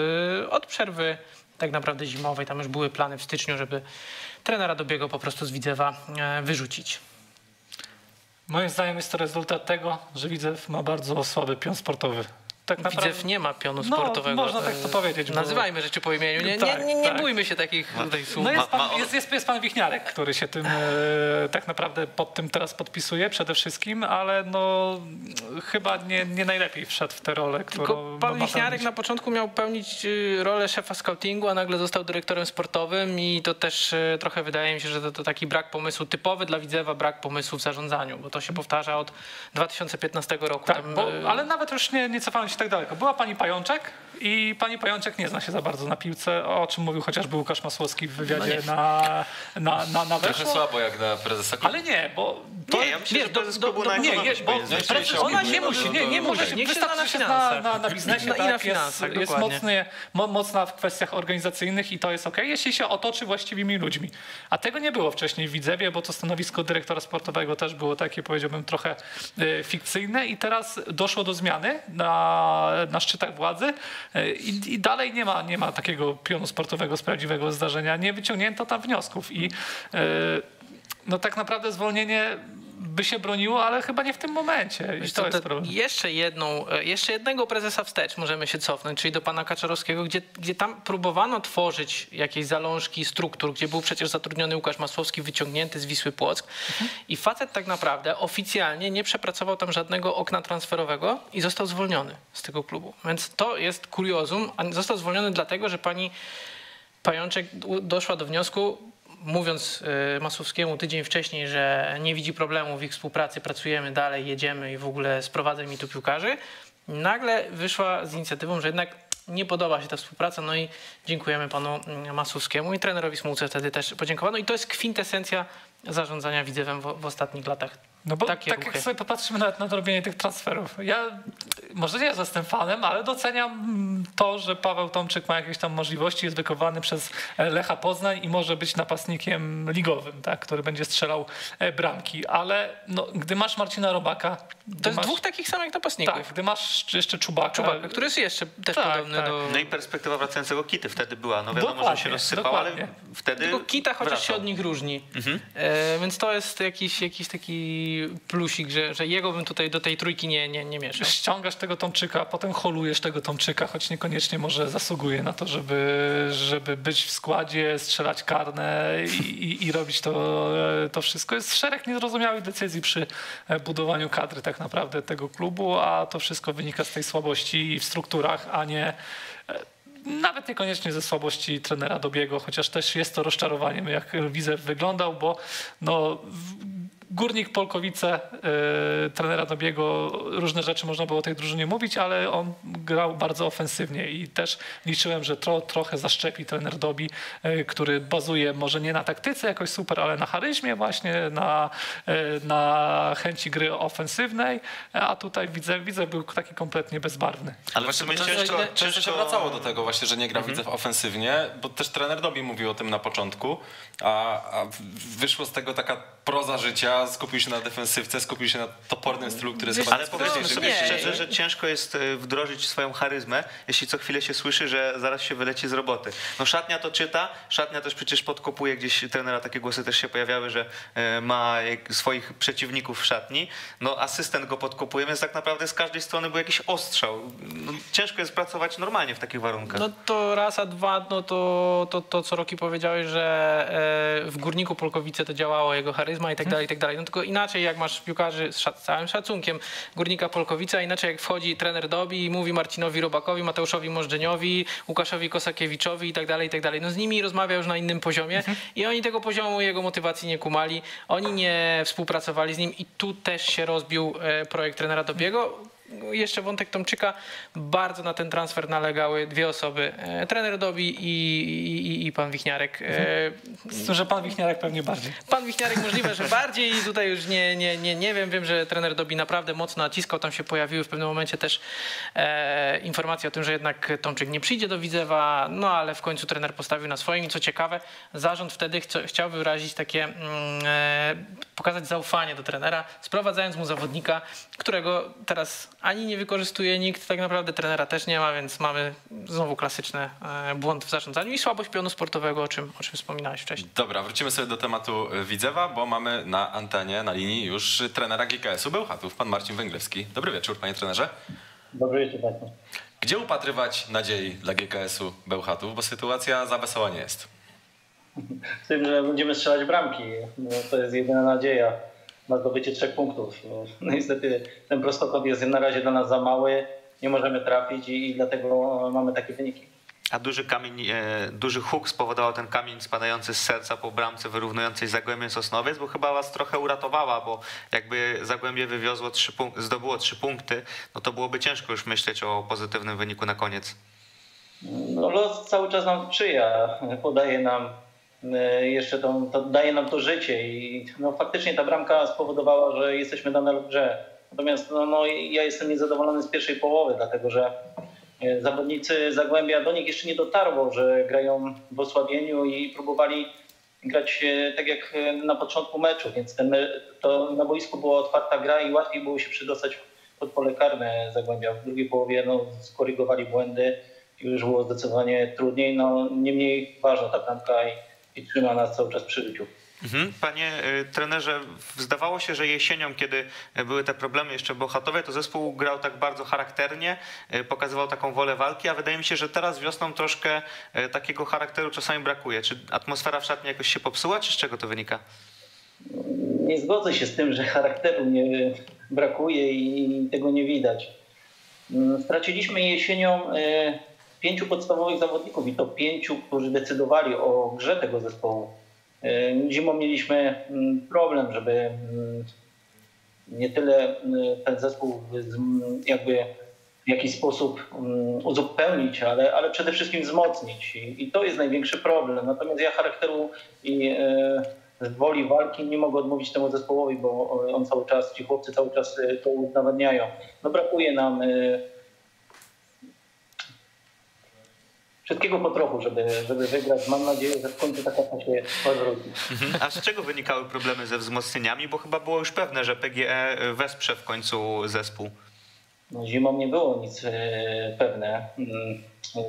y, od przerwy tak naprawdę zimowej. Tam już były plany w styczniu, żeby trenera Dobiego po prostu z Widzewa e, wyrzucić. Moim zdaniem jest to rezultat tego, że Widzew ma bardzo słaby pion sportowy. Tak naprawdę... Widzew nie ma pionu No, sportowego. można tak to powiedzieć, bo- Nazywajmy rzeczy po imieniu. Nie, Tak, nie, nie, nie tak. bójmy się takich tutaj słów. No jest pan, jest, jest, jest pan Wichniarek, który się tym e, tak naprawdę pod tym teraz podpisuje przede wszystkim, ale no chyba nie, nie najlepiej wszedł w tę rolę, którą Tylko pan pełnić. na początku miał pełnić y, rolę szefa scoutingu, a nagle został dyrektorem sportowym i to też y, trochę wydaje mi się, że to, to taki brak pomysłu typowy dla Widzewa, brak pomysłu w zarządzaniu, bo to się powtarza od 2015 roku. Tak, Tam, bo, y, ale nawet już nie, nie cofając się tak daleko. Była pani Pajączek i pani Pajączek nie zna się za bardzo na piłce, o czym mówił chociażby Łukasz Masłowski w wywiadzie na, na, na, na Trochę Weszło. słabo jak na prezesa klubu. Ale nie, bo to nie, ja myślę, że do- prezes do- klubu do- na Nie, nie, się bo prezes, ona nie nie musi, nie, nie może się, wystarczy, zna na się finansach. na, na biznesie, Na- i tak, na jest, finansach, jest dokładnie. mocny, mo, mocna w kwestiach organizacyjnych i to jest ok, jeśli się otoczy właściwymi ludźmi. A tego nie było wcześniej w Widzewie, bo to stanowisko dyrektora sportowego też było takie, powiedziałbym, trochę e, fikcyjne i teraz doszło do zmiany na, na szczytach władzy i, i dalej nie ma, nie ma takiego pionu sportowego z prawdziwego zdarzenia. Nie wyciągnięto tam wniosków i e, no tak naprawdę zwolnienie by się broniło, ale chyba nie w tym momencie. I to co, jest to problem. jeszcze, jedną, e, jeszcze jednego prezesa wstecz możemy się cofnąć, czyli do pana Kaczorowskiego, gdzie, gdzie tam próbowano tworzyć jakieś zalążki struktur, gdzie był przecież zatrudniony Łukasz Masłowski, wyciągnięty z Wisły Płock. I facet tak naprawdę oficjalnie nie przepracował tam żadnego okna transferowego i został zwolniony z tego klubu. Więc to jest kuriozum. Został zwolniony dlatego, że pani Pajączek doszła do wniosku, mówiąc y, Masłowskiemu tydzień wcześniej, że nie widzi problemu w ich współpracy, pracujemy dalej, jedziemy i w ogóle sprowadzaj mi tu piłkarzy, nagle wyszła z inicjatywą, że jednak nie podoba się ta współpraca, no i dziękujemy panu mm, Masłowskiemu i trenerowi Smułce wtedy też podziękowano i to jest kwintesencja zarządzania Widzewem w, w ostatnich latach. No bo Takie tak ruchy. jak sobie popatrzymy nawet na robienie tych transferów. Ja może nie jestem fanem, ale doceniam to, że Paweł Tomczyk ma jakieś tam możliwości, jest wychowany przez Lecha Poznań i może być napastnikiem ligowym, tak, który będzie strzelał e, bramki. Ale no, gdy masz Marcina Robaka, To jest masz, dwóch takich samych napastników. tak, gdy masz jeszcze Czubaka, Czubaka, który jest jeszcze też Tak, podobny tak. do... No i perspektywa wracającego Kity wtedy była. No wiadomo, że on się Dokładnie, rozsypał, ale dokładnie. wtedy Tylko Kita chociaż się wracał. od nich różni. E, więc to jest jakiś, jakiś taki plusik, że, że jego bym tutaj do tej trójki nie, nie, nie mieszał. ściągasz tego Tomczyka, potem holujesz tego Tomczyka, choć niekoniecznie może zasługuje na to, żeby, żeby być w składzie, strzelać karne i, i, i robić to, to wszystko. Jest szereg niezrozumiałych decyzji przy e, budowaniu kadry tak naprawdę tego klubu, a to wszystko wynika z tej słabości w strukturach, a nie e, nawet niekoniecznie ze słabości trenera Dobiego, chociaż też jest to rozczarowaniem, jak Widzew wyglądał, bo no, Górnik Polkowice, y, trenera Dobiego, różne rzeczy można było o tej drużynie mówić, ale on grał bardzo ofensywnie i też liczyłem, że tro, trochę zaszczepi trener Dobi, y, który bazuje może nie na taktyce jakoś super, ale na charyzmie właśnie, na, y, na chęci gry ofensywnej, a tutaj widzę, widzę był taki kompletnie bezbarwny. Ale Właśnie często, ciężko, często się ciężko wracało do tego właśnie, że nie gra Widzew ofensywnie, bo też trener Dobi mówił o tym na początku, a, a wyszło z tego taka proza życia, skupił się na defensywce, skupił się na topornym stylu, który jest Ale powiedzmy sobie szczerze, że ciężko jest e, wdrożyć swoją charyzmę, jeśli co chwilę się słyszy, że zaraz się wyleci z roboty. No szatnia to czyta, szatnia też przecież podkopuje, gdzieś trenera takie głosy też się pojawiały, że e, ma swoich przeciwników w szatni. No asystent go podkopuje, więc tak naprawdę z każdej strony był jakiś ostrzał. No, ciężko jest pracować normalnie w takich warunkach. No to raz, a dwa, no to, to, to co Roki powiedziałeś, że e, w Górniku Polkowice to działało, jego charyzma i tak dalej, i tak dalej. No tylko inaczej jak masz piłkarzy z szac- całym szacunkiem Górnika Polkowice, a inaczej jak wchodzi trener Dobi i mówi Marcinowi Robakowi, Mateuszowi Możdżeniowi, Łukaszowi Kosakiewiczowi i tak dalej, i tak dalej. No z nimi rozmawia już na innym poziomie i oni tego poziomu jego motywacji nie kumali. Oni nie współpracowali z nim i tu też się rozbił e, projekt trenera Dobiego. Jeszcze wątek Tomczyka. Bardzo na ten transfer nalegały dwie osoby. E, trener Dobi i, i, i pan Wichniarek. Tym, że pan Wichniarek pewnie bardziej. Pan Wichniarek możliwe, że bardziej i tutaj już nie, nie, nie, nie wiem. Wiem, że trener Dobi naprawdę mocno naciskał. Tam się pojawiły w pewnym momencie też e, informacje o tym, że jednak Tomczyk nie przyjdzie do Widzewa, no ale w końcu trener postawił na swoim. I co ciekawe, zarząd wtedy chce, chciał wyrazić takie, mm, e, pokazać zaufanie do trenera, sprowadzając mu zawodnika, którego teraz ani nie wykorzystuje nikt, tak naprawdę trenera też nie ma, więc mamy znowu klasyczny e, błąd w zarządzaniu i słabość pionu sportowego, o czym, o czym wspominałeś wcześniej. Dobra, wrócimy sobie do tematu y, Widzewa, bo mamy na antenie, na linii już trenera GKS-u Bełchatów, pan Marcin Węglewski. Dobry wieczór, panie trenerze. Dobry wieczór Państwu. Gdzie upatrywać nadziei dla GKS-u Bełchatów, bo sytuacja za wesoła nie jest. Z tym, że będziemy strzelać bramki. No, to jest jedyna nadzieja na zdobycie trzech punktów. No, niestety ten prostokąt jest na razie dla nas za mały, nie możemy trafić i, i dlatego mamy takie wyniki. A duży kamień, e, duży huk spowodował ten kamień spadający z serca po bramce wyrównującej Zagłębie Sosnowiec, bo chyba was trochę uratowała, bo jakby Zagłębie wywiozło trzy punk- zdobyło trzy punkty, no to byłoby ciężko już myśleć o pozytywnym wyniku na koniec. No, los cały czas nam sprzyja, podaje nam jeszcze to, to daje nam to życie i no, faktycznie ta bramka spowodowała, że jesteśmy nadal w grze. Natomiast no, no, ja jestem niezadowolony z pierwszej połowy, dlatego że e, zawodnicy Zagłębia do nich jeszcze nie dotarło, że grają w osłabieniu i próbowali grać e, tak jak na początku meczu, więc ten, to na boisku była otwarta gra i łatwiej było się przydostać pod pole karne Zagłębia. W drugiej połowie no, skorygowali błędy i już było zdecydowanie trudniej. No, niemniej ważna ta bramka i, i trzyma nas cały czas przy życiu. Mhm. Panie y, trenerze, zdawało się, że jesienią, kiedy były te problemy jeszcze bohatowe, to zespół grał tak bardzo charakternie, y, pokazywał taką wolę walki, a wydaje mi się, że teraz wiosną troszkę y, takiego charakteru czasami brakuje. Czy atmosfera w szatni jakoś się popsuła, czy z czego to wynika? Nie zgodzę się z tym, że charakteru nie brakuje i tego nie widać. Mm, Straciliśmy jesienią pięciu podstawowych zawodników i to pięciu, którzy decydowali o grze tego zespołu. E, Zimą mieliśmy mm, problem, żeby mm, nie tyle mm, ten zespół jakby w jakiś sposób mm, uzupełnić, ale, ale przede wszystkim wzmocnić. I, to jest największy problem. Natomiast ja charakteru i e, woli walki nie mogę odmówić temu zespołowi, bo on cały czas, ci chłopcy cały czas e, to udowadniają. No brakuje nam e, wszystkiego po trochu, żeby, żeby wygrać. Mam nadzieję, że w końcu taka ta się odwróci. Mhm. A z czego wynikały problemy ze wzmocnieniami? Bo chyba było już pewne, że PGE wesprze w końcu zespół. No, zimą nie było nic e, pewne. Mm,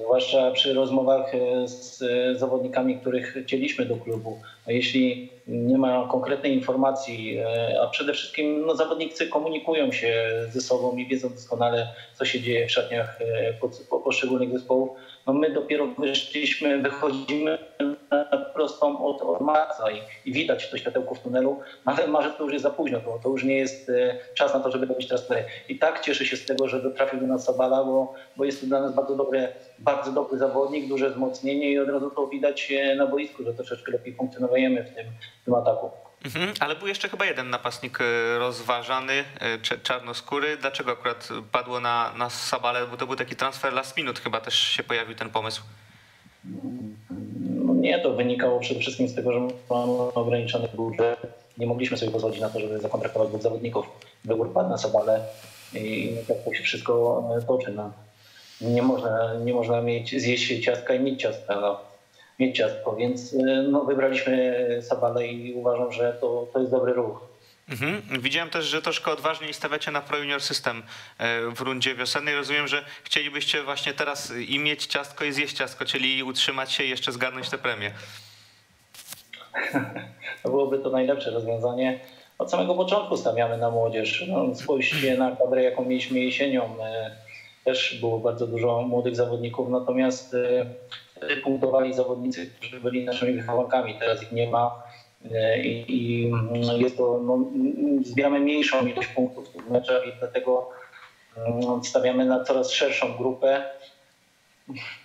Zwłaszcza przy rozmowach e, z zawodnikami, których chcieliśmy do klubu. Jeśli nie ma konkretnej informacji, e, a przede wszystkim no, zawodnicy komunikują się ze sobą i wiedzą doskonale, co się dzieje w szatniach po- po- poszczególnych zespołów, no my dopiero wyszliśmy, wychodzimy prostą od, od marca i, i widać to światełko w tunelu, ale marzec to już jest za późno, to, to już nie jest e, czas na to, żeby robić transfery. I tak cieszę się z tego, że trafił do nas Sabala, bo, bo jest to dla nas bardzo dobry, bardzo dobry zawodnik, duże wzmocnienie i od razu to widać e, na boisku, że troszeczkę lepiej funkcjonujemy w tym, w tym ataku. Mhm. Ale był jeszcze chyba jeden napastnik e, rozważany, e, czarnoskóry. Dlaczego akurat padło na, na Sabale? Bo to był taki transfer last minute, chyba też się pojawił ten pomysł. No nie, to wynikało przede wszystkim z tego, że mamy ograniczony budżet. Nie mogliśmy sobie pozwolić na to, żeby zakontraktować dwóch zawodników. Wybór padł na Sabale i tak to się wszystko e, toczy. No. Nie, można, nie można mieć, zjeść ciastka i mieć ciastka. No. Mieć ciastko, więc e, no, wybraliśmy Sabale i uważam, że to, to jest dobry ruch. Mhm. Widziałem też, że troszkę odważniej stawiacie na Pro Junior System e, w rundzie wiosennej. Rozumiem, że chcielibyście właśnie teraz i mieć ciastko i zjeść ciastko, czyli utrzymać się i jeszcze zgarnąć te premie. To byłoby to najlepsze rozwiązanie. Od samego początku stawiamy na młodzież. No, spójrzcie na kadrę, jaką mieliśmy jesienią. E, Też było bardzo dużo młodych zawodników, natomiast e, punktowali zawodnicy, którzy byli naszymi wychowankami. Teraz ich nie ma E, i, i no, jest to, no, m, zbieramy mniejszą ilość punktów w meczach i dlatego mm, stawiamy na coraz szerszą grupę.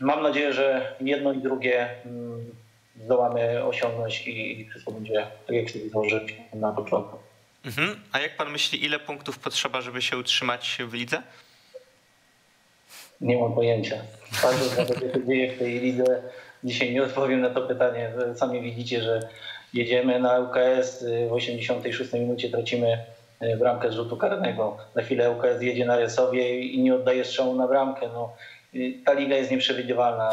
Mam nadzieję, że jedno i drugie mm, zdołamy osiągnąć i i wszystko będzie tak, jak sobie założyliśmy na początku. Mhm. A jak pan myśli, ile punktów potrzeba, żeby się utrzymać w lidze? Nie mam pojęcia. To, co się dzieje w tej lidze, dzisiaj nie odpowiem na to pytanie. Sami widzicie, że jedziemy na UKS, w 86 minucie tracimy y, bramkę z rzutu karnego. Na chwilę UKS jedzie na Resowie i nie oddaje strzału na bramkę. No, y, ta liga jest nieprzewidywalna.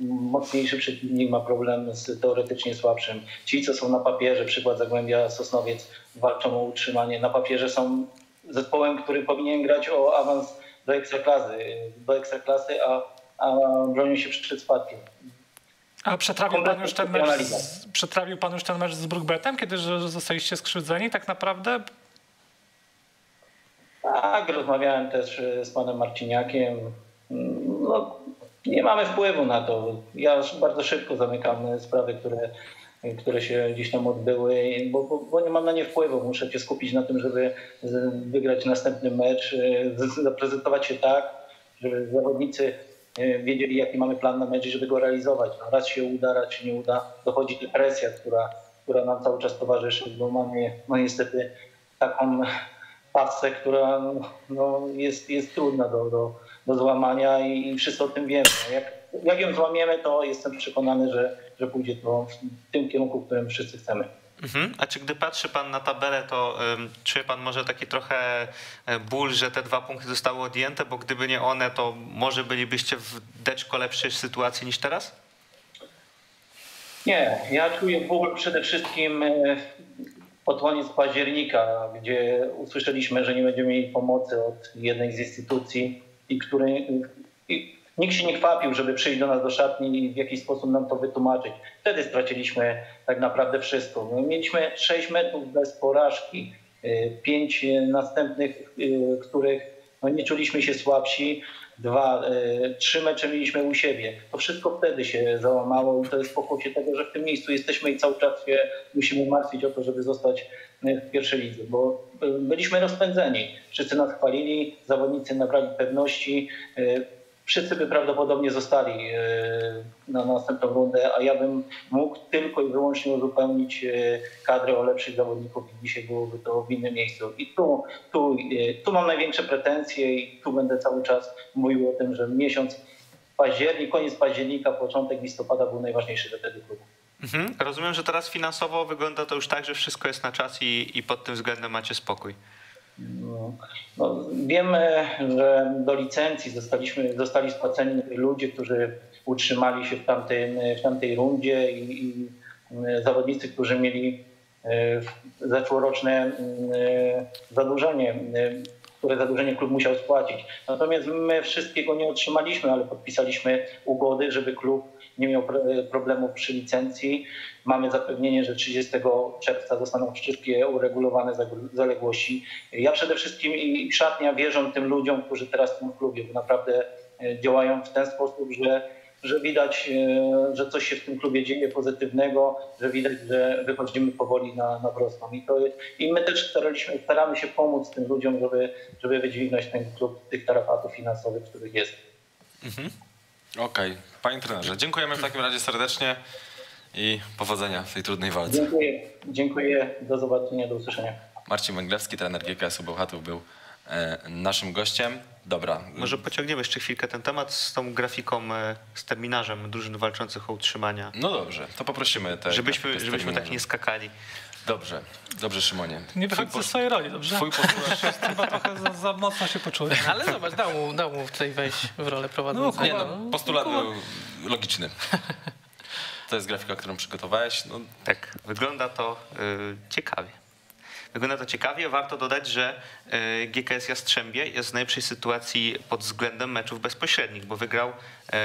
Mocniejszy przeciwnik ma problem z teoretycznie słabszym. Ci, co są na papierze, przykład Zagłębia Sosnowiec, walczą o utrzymanie. Na papierze są zespołem, który powinien grać o awans do ekstraklasy, do ekstraklasy a, a bronią się przed spadkiem. A przetrawił pan, już ten mecz z, przetrawił pan już ten mecz z Brookbetem, kiedy zostaliście skrzywdzeni tak naprawdę? Tak, rozmawiałem też e, z panem Marciniakiem. Mm, No, nie mamy wpływu na to. Ja bardzo szybko zamykam sprawy, które, które się gdzieś tam odbyły, bo, bo, bo nie mam na nie wpływu. Muszę się skupić na tym, żeby wygrać następny mecz, e, zaprezentować się tak, żeby zawodnicy e, wiedzieli, jaki mamy plan na mecz i żeby go realizować. No, raz się uda, raz się nie uda. Dochodzi depresja, która, która nam cały czas towarzyszy, bo mamy no niestety taką pasę, która no, jest, jest trudna do, do, do złamania i, i wszyscy o tym wiemy. Jak, jak ją złamiemy, to jestem przekonany, że, że pójdzie to w tym kierunku, w którym wszyscy chcemy. Mhm. A czy gdy patrzy pan na tabelę, to czuje pan może taki trochę e, ból, że te dwa punkty zostały odjęte, bo gdyby nie one, to może bylibyście w deczko lepszej sytuacji niż teraz? Nie, ja czuję ból przede wszystkim e, pod koniec października, gdzie usłyszeliśmy, że nie będziemy mieli pomocy od jednej z instytucji i, który, i nikt się nie kwapił, żeby przyjść do nas do szatni i w jakiś sposób nam to wytłumaczyć. Wtedy straciliśmy tak naprawdę wszystko. My mieliśmy sześć meczów bez porażki, y, pięć następnych, y, których no, nie czuliśmy się słabsi. Dwa, y, trzy mecze mieliśmy u siebie. To wszystko wtedy się załamało i to jest pokłosie tego, że w tym miejscu jesteśmy i cały czas się musimy martwić o to, żeby zostać w pierwszej lidze, bo byliśmy rozpędzeni. Wszyscy nas chwalili, zawodnicy nabrali pewności. Wszyscy by prawdopodobnie zostali y, na następną rundę, a ja bym mógł tylko i wyłącznie uzupełnić y, kadrę o lepszych zawodników i dzisiaj byłoby to w innym miejscu. I tu, tu, y, tu mam największe pretensje i tu będę cały czas mówił o tym, że miesiąc październik, koniec października, początek listopada był najważniejszy dla tego klubu. Mhm. Rozumiem, że teraz finansowo wygląda to już tak, że wszystko jest na czas i, i pod tym względem macie spokój. No, wiemy, że do licencji zostaliśmy, zostali spłaceni ludzie, którzy utrzymali się w, tamtym, w tamtej rundzie i, i zawodnicy, którzy mieli e, zeszłoroczne e, zadłużenie, e, które zadłużenie klub musiał spłacić. Natomiast my wszystkiego nie otrzymaliśmy, ale podpisaliśmy ugody, żeby klub nie miał pro- problemów przy licencji. Mamy zapewnienie, że 30 czerwca zostaną wszystkie uregulowane zaległości. Ja przede wszystkim i szatnia wierzę tym ludziom, którzy teraz są w klubie, bo naprawdę e, działają w ten sposób, że, że widać, e, że coś się w tym klubie dzieje pozytywnego, że widać, że wychodzimy powoli na, na prostą. I, to, I my też staraliśmy, staramy się pomóc tym ludziom, żeby, żeby wydźwignąć ten klub z tych tarapatów finansowych, których jest. Okej, panie trenerze, dziękujemy w takim razie serdecznie i powodzenia w tej trudnej walce. Dziękuję, dziękuję, do zobaczenia, do usłyszenia. Marcin Węglewski, trener GKS-u Bełchatów był e, naszym gościem. Dobra, Może pociągniemy jeszcze chwilkę ten temat z tą grafiką, e, z terminarzem drużyn walczących o utrzymania, no dobrze, to poprosimy te żebyśmy, żebyśmy tak nie skakali. Dobrze, dobrze Szymonie. Nie wychodź ze swojej roli, dobrze? Twój postulat, Chyba trochę za, za mocno się poczułem. Ale zobacz, dał mu, dał mu tutaj wejść w rolę prowadzącego. nie, no, postulat był logiczny. To jest grafika, którą przygotowałeś. No, Tak, wygląda to y, ciekawie. Wygląda to ciekawie. Warto dodać, że y, GKS Jastrzębie jest w najlepszej sytuacji pod względem meczów bezpośrednich, bo wygrał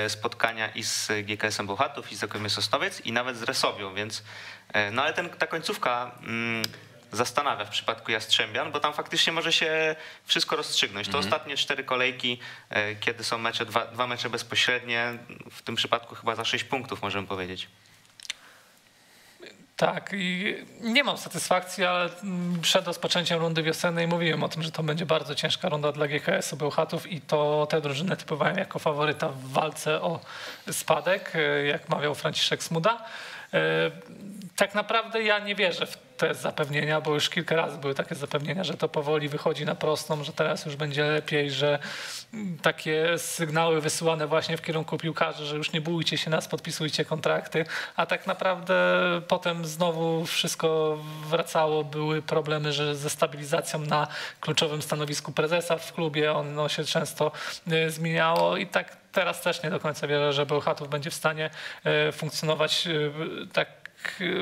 y, spotkania i z GKS-em Bełchatów, i z Zakojem Sosnowiec, i nawet z Resowią, więc y, no ale ten, ta końcówka mm, zastanawia w przypadku Jastrzębian, bo tam faktycznie może się wszystko rozstrzygnąć. To ostatnie cztery kolejki, kiedy są mecze, dwa, dwa mecze bezpośrednie, w tym przypadku chyba za sześć punktów możemy powiedzieć. Tak, i nie mam satysfakcji, ale przed rozpoczęciem rundy wiosennej mówiłem o tym, że to będzie bardzo ciężka runda dla GKS-u Bełchatów i to te drużyny typowałem jako faworyta w walce o spadek, e, jak mawiał Franciszek Smuda. E, Tak naprawdę ja nie wierzę w te zapewnienia, bo już kilka razy były takie zapewnienia, że to powoli wychodzi na prostą, że teraz już będzie lepiej, że mm, takie sygnały wysyłane właśnie w kierunku piłkarzy, że już nie bójcie się nas, podpisujcie kontrakty, a tak naprawdę potem znowu wszystko wracało, były problemy że ze stabilizacją na kluczowym stanowisku prezesa w klubie, ono się często y, zmieniało i tak teraz też nie do końca wierzę, że Bełchatów będzie w stanie y, funkcjonować y, tak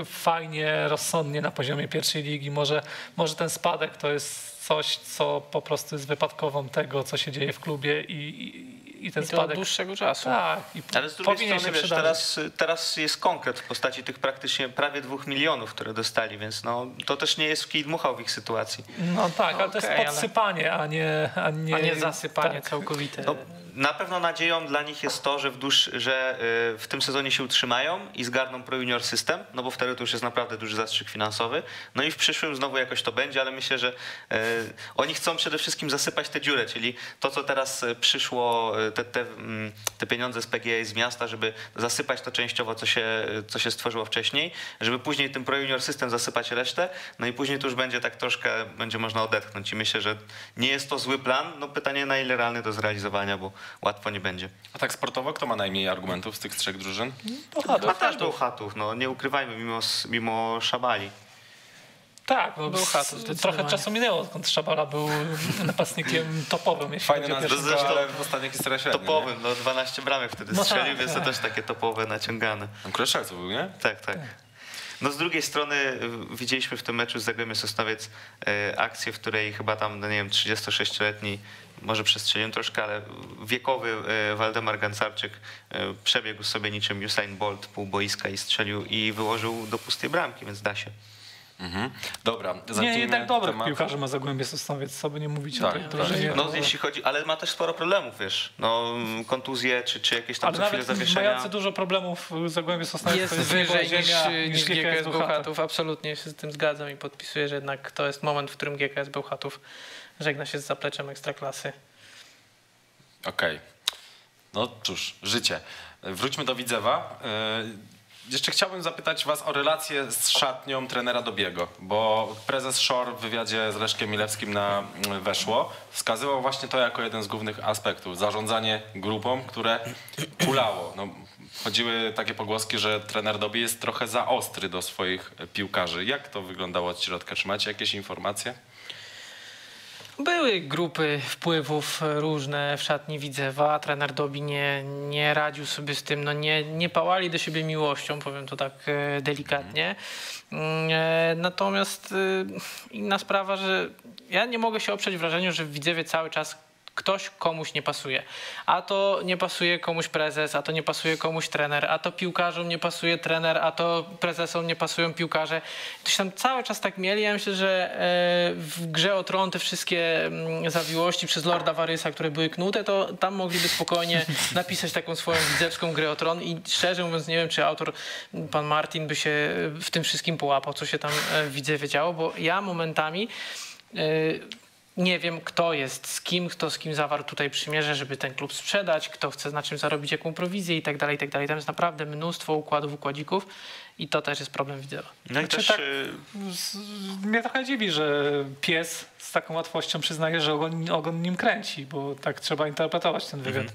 fajnie, rozsądnie na poziomie pierwszej ligi. Może, może ten spadek to jest coś, co po prostu jest wypadkową tego, co się dzieje w klubie i, i, i ten I to od spadek... dłuższego czasu. Tak, i Ale z drugiej strony, się wiesz, przydarzyć. teraz, teraz jest konkret w postaci tych praktycznie prawie dwóch milionów, które dostali, więc no, to też nie jest w kij dmuchał w ich sytuacji. No tak, ale to jest Okej, ale- podsypanie, a nie... A nie, A nie zasypanie tak. całkowite. No, na pewno nadzieją dla nich jest to, że w, że y, w tym sezonie się utrzymają i zgarną Pro Junior System, no bo wtedy to już jest naprawdę duży zastrzyk finansowy. No i w przyszłym znowu jakoś to będzie, ale myślę, że y, oni chcą przede wszystkim zasypać tę dziurę, czyli to, co teraz y, przyszło, te, te, mm, te pieniądze z PGA z miasta, żeby zasypać to częściowo, co się, co się stworzyło wcześniej, żeby później tym Pro Junior System zasypać resztę, no i później to już będzie tak troszkę, będzie można odetchnąć i myślę, że nie jest to zły plan, no pytanie na ile realny do zrealizowania, bo łatwo nie będzie. a tak sportowo, kto ma najmniej argumentów z tych trzech drużyn? A też Bełchatów, no nie ukrywajmy, mimo, mimo Szabali. Tak, no, Bełchatów, s- zdecydowanie. trochę czasu minęło, odkąd Szabala był napastnikiem topowym, jeśli nazwisko, pierwszy zresztą ale w ostatniej historii średnio. Topowym, no 12 bramek wtedy No strzelił, tak, więc to tak. też takie topowe naciągane. Nie? Kreszewcu był, nie? Tak, tak. No z drugiej strony widzieliśmy w tym meczu z Zagłębiem Sosnowiec y, akcję, w której chyba tam, no nie wiem, 36-letni, może przestrzeliłem troszkę, ale wiekowy y, Waldemar Gancarczyk y, przebiegł sobie niczym Usain Bolt pół boiska i strzelił i wyłożył do pustej bramki, więc da się. Mhm. Dobra, Nie, tak dobrych temat. piłkarzy ma Zagłębie Sosnowiec, co by nie mówić Tak, o tej tak. drużynie. No jeśli chodzi, ale ma też sporo problemów, wiesz, no kontuzje czy, czy jakieś tam Ale co chwilę zawieszenia. mający dużo problemów Zagłębie Sosnowiec Jest to jest wyżej niż, ziemia, niż GKS Bełchatów. Bełchatów. Absolutnie się z tym zgadzam i podpisuję, że jednak to jest moment, w którym GKS Bełchatów żegna się z zapleczem Ekstraklasy. Okej. No cóż, życie. Wróćmy do Widzewa. Yy, Jeszcze chciałbym zapytać was o relację z szatnią trenera Dobiego, bo prezes Szor w wywiadzie z Leszkiem Milewskim na mm, Weszło wskazywał właśnie to jako jeden z głównych aspektów. Zarządzanie grupą, które kulało. No, chodziły takie pogłoski, że trener Dobi jest trochę za ostry do swoich piłkarzy. Jak to wyglądało od środka? Czy macie jakieś informacje? Były grupy wpływów różne w szatni Widzewa. Trener Dobi nie, nie radził sobie z tym. No nie, nie pałali do siebie miłością, powiem to tak e, delikatnie. Mm, e, Natomiast e, inna sprawa, że ja nie mogę się oprzeć wrażeniu, że w Widzewie cały czas ktoś komuś nie pasuje. A to nie pasuje komuś prezes, a to nie pasuje komuś trener, a to piłkarzom nie pasuje trener, a to prezesom nie pasują piłkarze. To się tam cały czas tak mieli. Ja myślę, że e, w grze o tron te wszystkie mm, zawiłości przez Lorda Warysa, które były knute, to tam mogliby spokojnie napisać taką swoją widzewską grę o tron i szczerze mówiąc nie wiem, czy autor, pan Martin by się w tym wszystkim połapał, co się tam e, w Widzewie działo, bo ja momentami e, nie wiem, kto jest z kim, kto z kim zawarł tutaj przymierze, żeby ten klub sprzedać, kto chce na czym zarobić jaką prowizję i tak dalej, i tak dalej. Tam jest naprawdę mnóstwo układów, układzików i to też jest problem Widzewa. No i Znaczy też tak- y, Z- Mnie trochę dziwi, że pies z taką łatwością przyznaje, że ogon, ogon nim kręci, bo tak trzeba interpretować ten wywiad.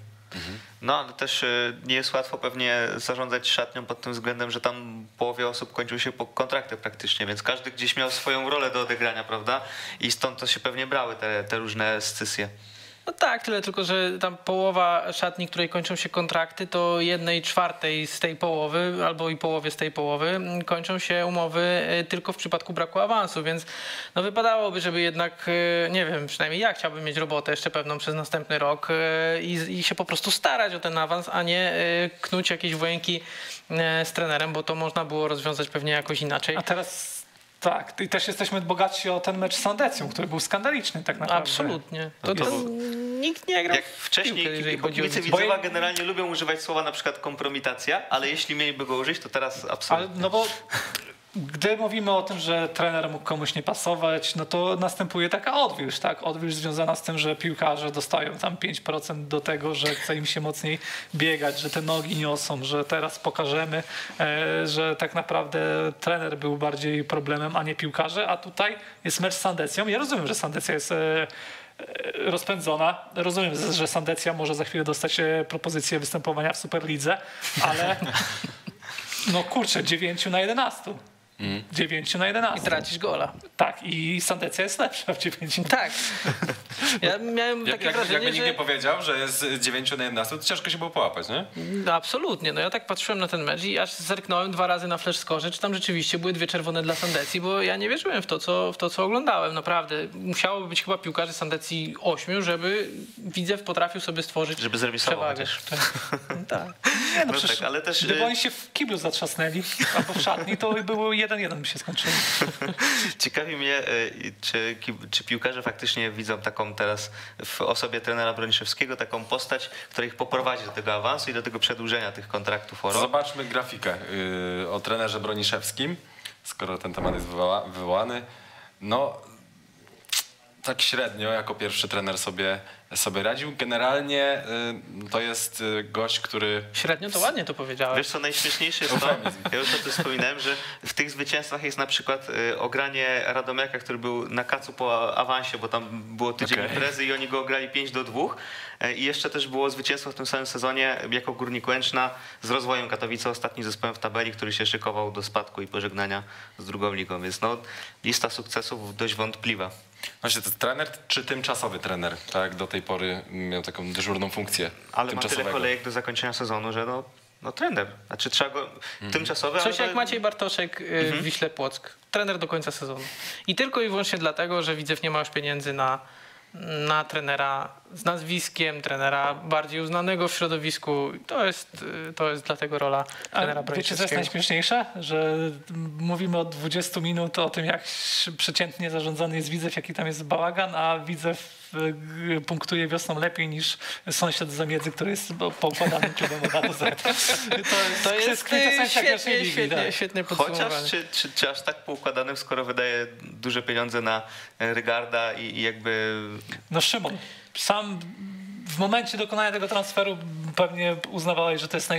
No, ale też y, nie jest łatwo pewnie zarządzać szatnią pod tym względem, że tam połowie osób kończył się po kontrakty praktycznie, więc każdy gdzieś miał swoją rolę do odegrania, prawda? I stąd to się pewnie brały te, te różne scysje. No tak, tyle tylko, że tam połowa szatni, której kończą się kontrakty, to jednej czwartej z tej połowy, albo i połowie z tej połowy kończą się umowy e, tylko w przypadku braku awansu, więc no wypadałoby, żeby jednak, e, nie wiem, przynajmniej ja chciałbym mieć robotę jeszcze pewną przez następny rok e, i, i się po prostu starać o ten awans, a nie knuć jakieś wojenki z trenerem, bo to można było rozwiązać pewnie jakoś inaczej. A teraz tak, i też jesteśmy bogatsi o ten mecz z Sandecją, który był skandaliczny tak naprawdę. Absolutnie. To, No to- to nikt nie grał Jak w wcześniej kibice decyzję. Widzewa generalnie lubią używać słowa na przykład kompromitacja, ale jeśli mieliby go użyć, to teraz Ale absolutnie. no bo gdy mówimy o tym, że trener mógł komuś nie pasować, no to następuje taka odwilż, tak? Odwilż związana z tym, że piłkarze dostają tam 5% do tego, że chce im się mocniej biegać, że te nogi niosą, że teraz pokażemy, e, że tak naprawdę trener był bardziej problemem, a nie piłkarze, a tutaj jest mecz z Sandecją. Ja rozumiem, że Sandecja jest e, e, rozpędzona. Rozumiem, że Sandecja może za chwilę dostać propozycję występowania w Superlidze, ale no kurczę, 9 na 11. 9 na 11. I tracisz gola. Tak, i Sandecja jest lepsza w 9. Tak. Ja miałem takie jak, wrażenie, jakby nikt że... nie powiedział, że jest 9 na 11, to ciężko się było połapać, nie? No, absolutnie. No ja tak patrzyłem na ten mecz i aż zerknąłem dwa razy na flash score, czy tam rzeczywiście były dwie czerwone dla Sandecji, bo ja nie wierzyłem w to, co, w to, co oglądałem. Naprawdę. Musiałoby być chyba piłkarzy Sandecji ośmiu, żeby Widzew potrafił sobie stworzyć Żeby zremisował przewagę. tak. Nie, no, No przecież, tak, ale też, gdyby y- oni się w kiblu zatrzasnęli albo w szatni, to by było 1-1 by się skończyło. Ciekawi mnie, y, czy, czy piłkarze faktycznie widzą taką teraz w osobie trenera Broniszewskiego taką postać, która ich poprowadzi do tego awansu i do tego przedłużenia tych kontraktów o rok. Zobaczmy grafikę yy, o trenerze Broniszewskim, skoro ten temat jest wywoła, wywołany. No, tak średnio jako pierwszy trener sobie, sobie radził. Generalnie yy, to jest yy, gość, który Średnio to ładnie to powiedziałeś. Wiesz co najśmieszniejsze jest to, ja już o tym wspominałem, że w tych zwycięstwach jest na przykład y, ogranie Radomiaka, który był na kacu po awansie, bo tam było tydzień Okej. imprezy i oni go ograli 5 do 2. E, I jeszcze też było zwycięstwo w tym samym sezonie jako Górnik Łęczna z rozwojem Katowice, ostatnim zespołem w tabeli, który się szykował do spadku i pożegnania z drugą ligą. Więc no, lista sukcesów dość wątpliwa. Właśnie to trener czy tymczasowy trener? Tak, do tej pory miał taką dyżurną funkcję Ale ma tyle kolejek do zakończenia sezonu, że no, No trener. Znaczy trzeba go tymczasowy, Coś ale jak Maciej Bartoszek y, w Wiśle Płock. Trener do końca sezonu. I tylko i wyłącznie dlatego, że Widzew nie ma już pieniędzy na, na trenera z nazwiskiem, trenera bardziej uznanego w środowisku. To jest, y, to jest dlatego rola A trenera wiecie, co jest najśmieszniejsze? Że mówimy od 20 minut o tym, jak przeciętnie zarządzany jest Widzew, jaki tam jest bałagan, a Widzew punktuje wiosną lepiej niż sąsiad z Zamiedzy, który jest po- poukładanym klubem od A do Z. To jest, To jest kwintesencja y, świetnie, ligi, świetnie, tak. świetnie. Chociaż czy, czy, czy aż tak poukładanym, skoro wydaje duże pieniądze na e, Rygarda i, i jakby No Szymon, sam w momencie dokonania tego transferu pewnie uznawałeś, że to jest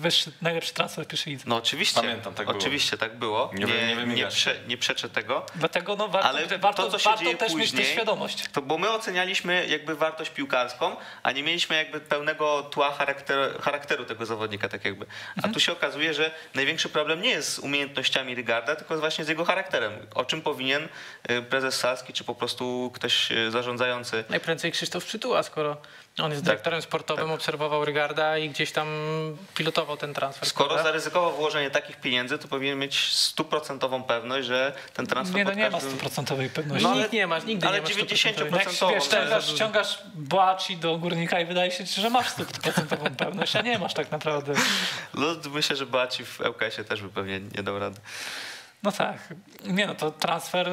najwyższy, najlepszy transfer w pierwszej lidze. No oczywiście. Pamiętam, tak było. oczywiście tak było. Nie Nie, nie nie, prze, nie przeczę tego. Dlatego no, warto, Ale warto, to, co się warto dzieje też mieć tę później- świadomość. To bo my ocenialiśmy jakby wartość piłkarską, a nie mieliśmy jakby pełnego tła charakteru, charakteru tego zawodnika, tak jakby. A Mhm. tu się okazuje, że największy problem nie jest z umiejętnościami Rygarda, tylko właśnie z jego charakterem. O czym powinien y, prezes Salski, czy po prostu ktoś y, zarządzający Najprędzej Krzysztof Przytuła, skoro on jest dyrektorem sportowym, obserwował Rygarda i gdzieś tam pilotował ten transfer. Skoro prawda? zaryzykował włożenie takich pieniędzy, to powinien mieć stuprocentową pewność, że ten transfer Nie, no nie ma każdym- stuprocentowej pewności. No, ale- Nikt nie masz, nigdy ale nie masz 90% No jak wiesz, ściągasz, ściągasz Boaci do Górnika i wydaje się, że masz stuprocentową pewność, a nie masz tak naprawdę. No, myślę, że Baci w ŁKS-ie też by pewnie nie dał rady. No tak. Nie no, to transfer e,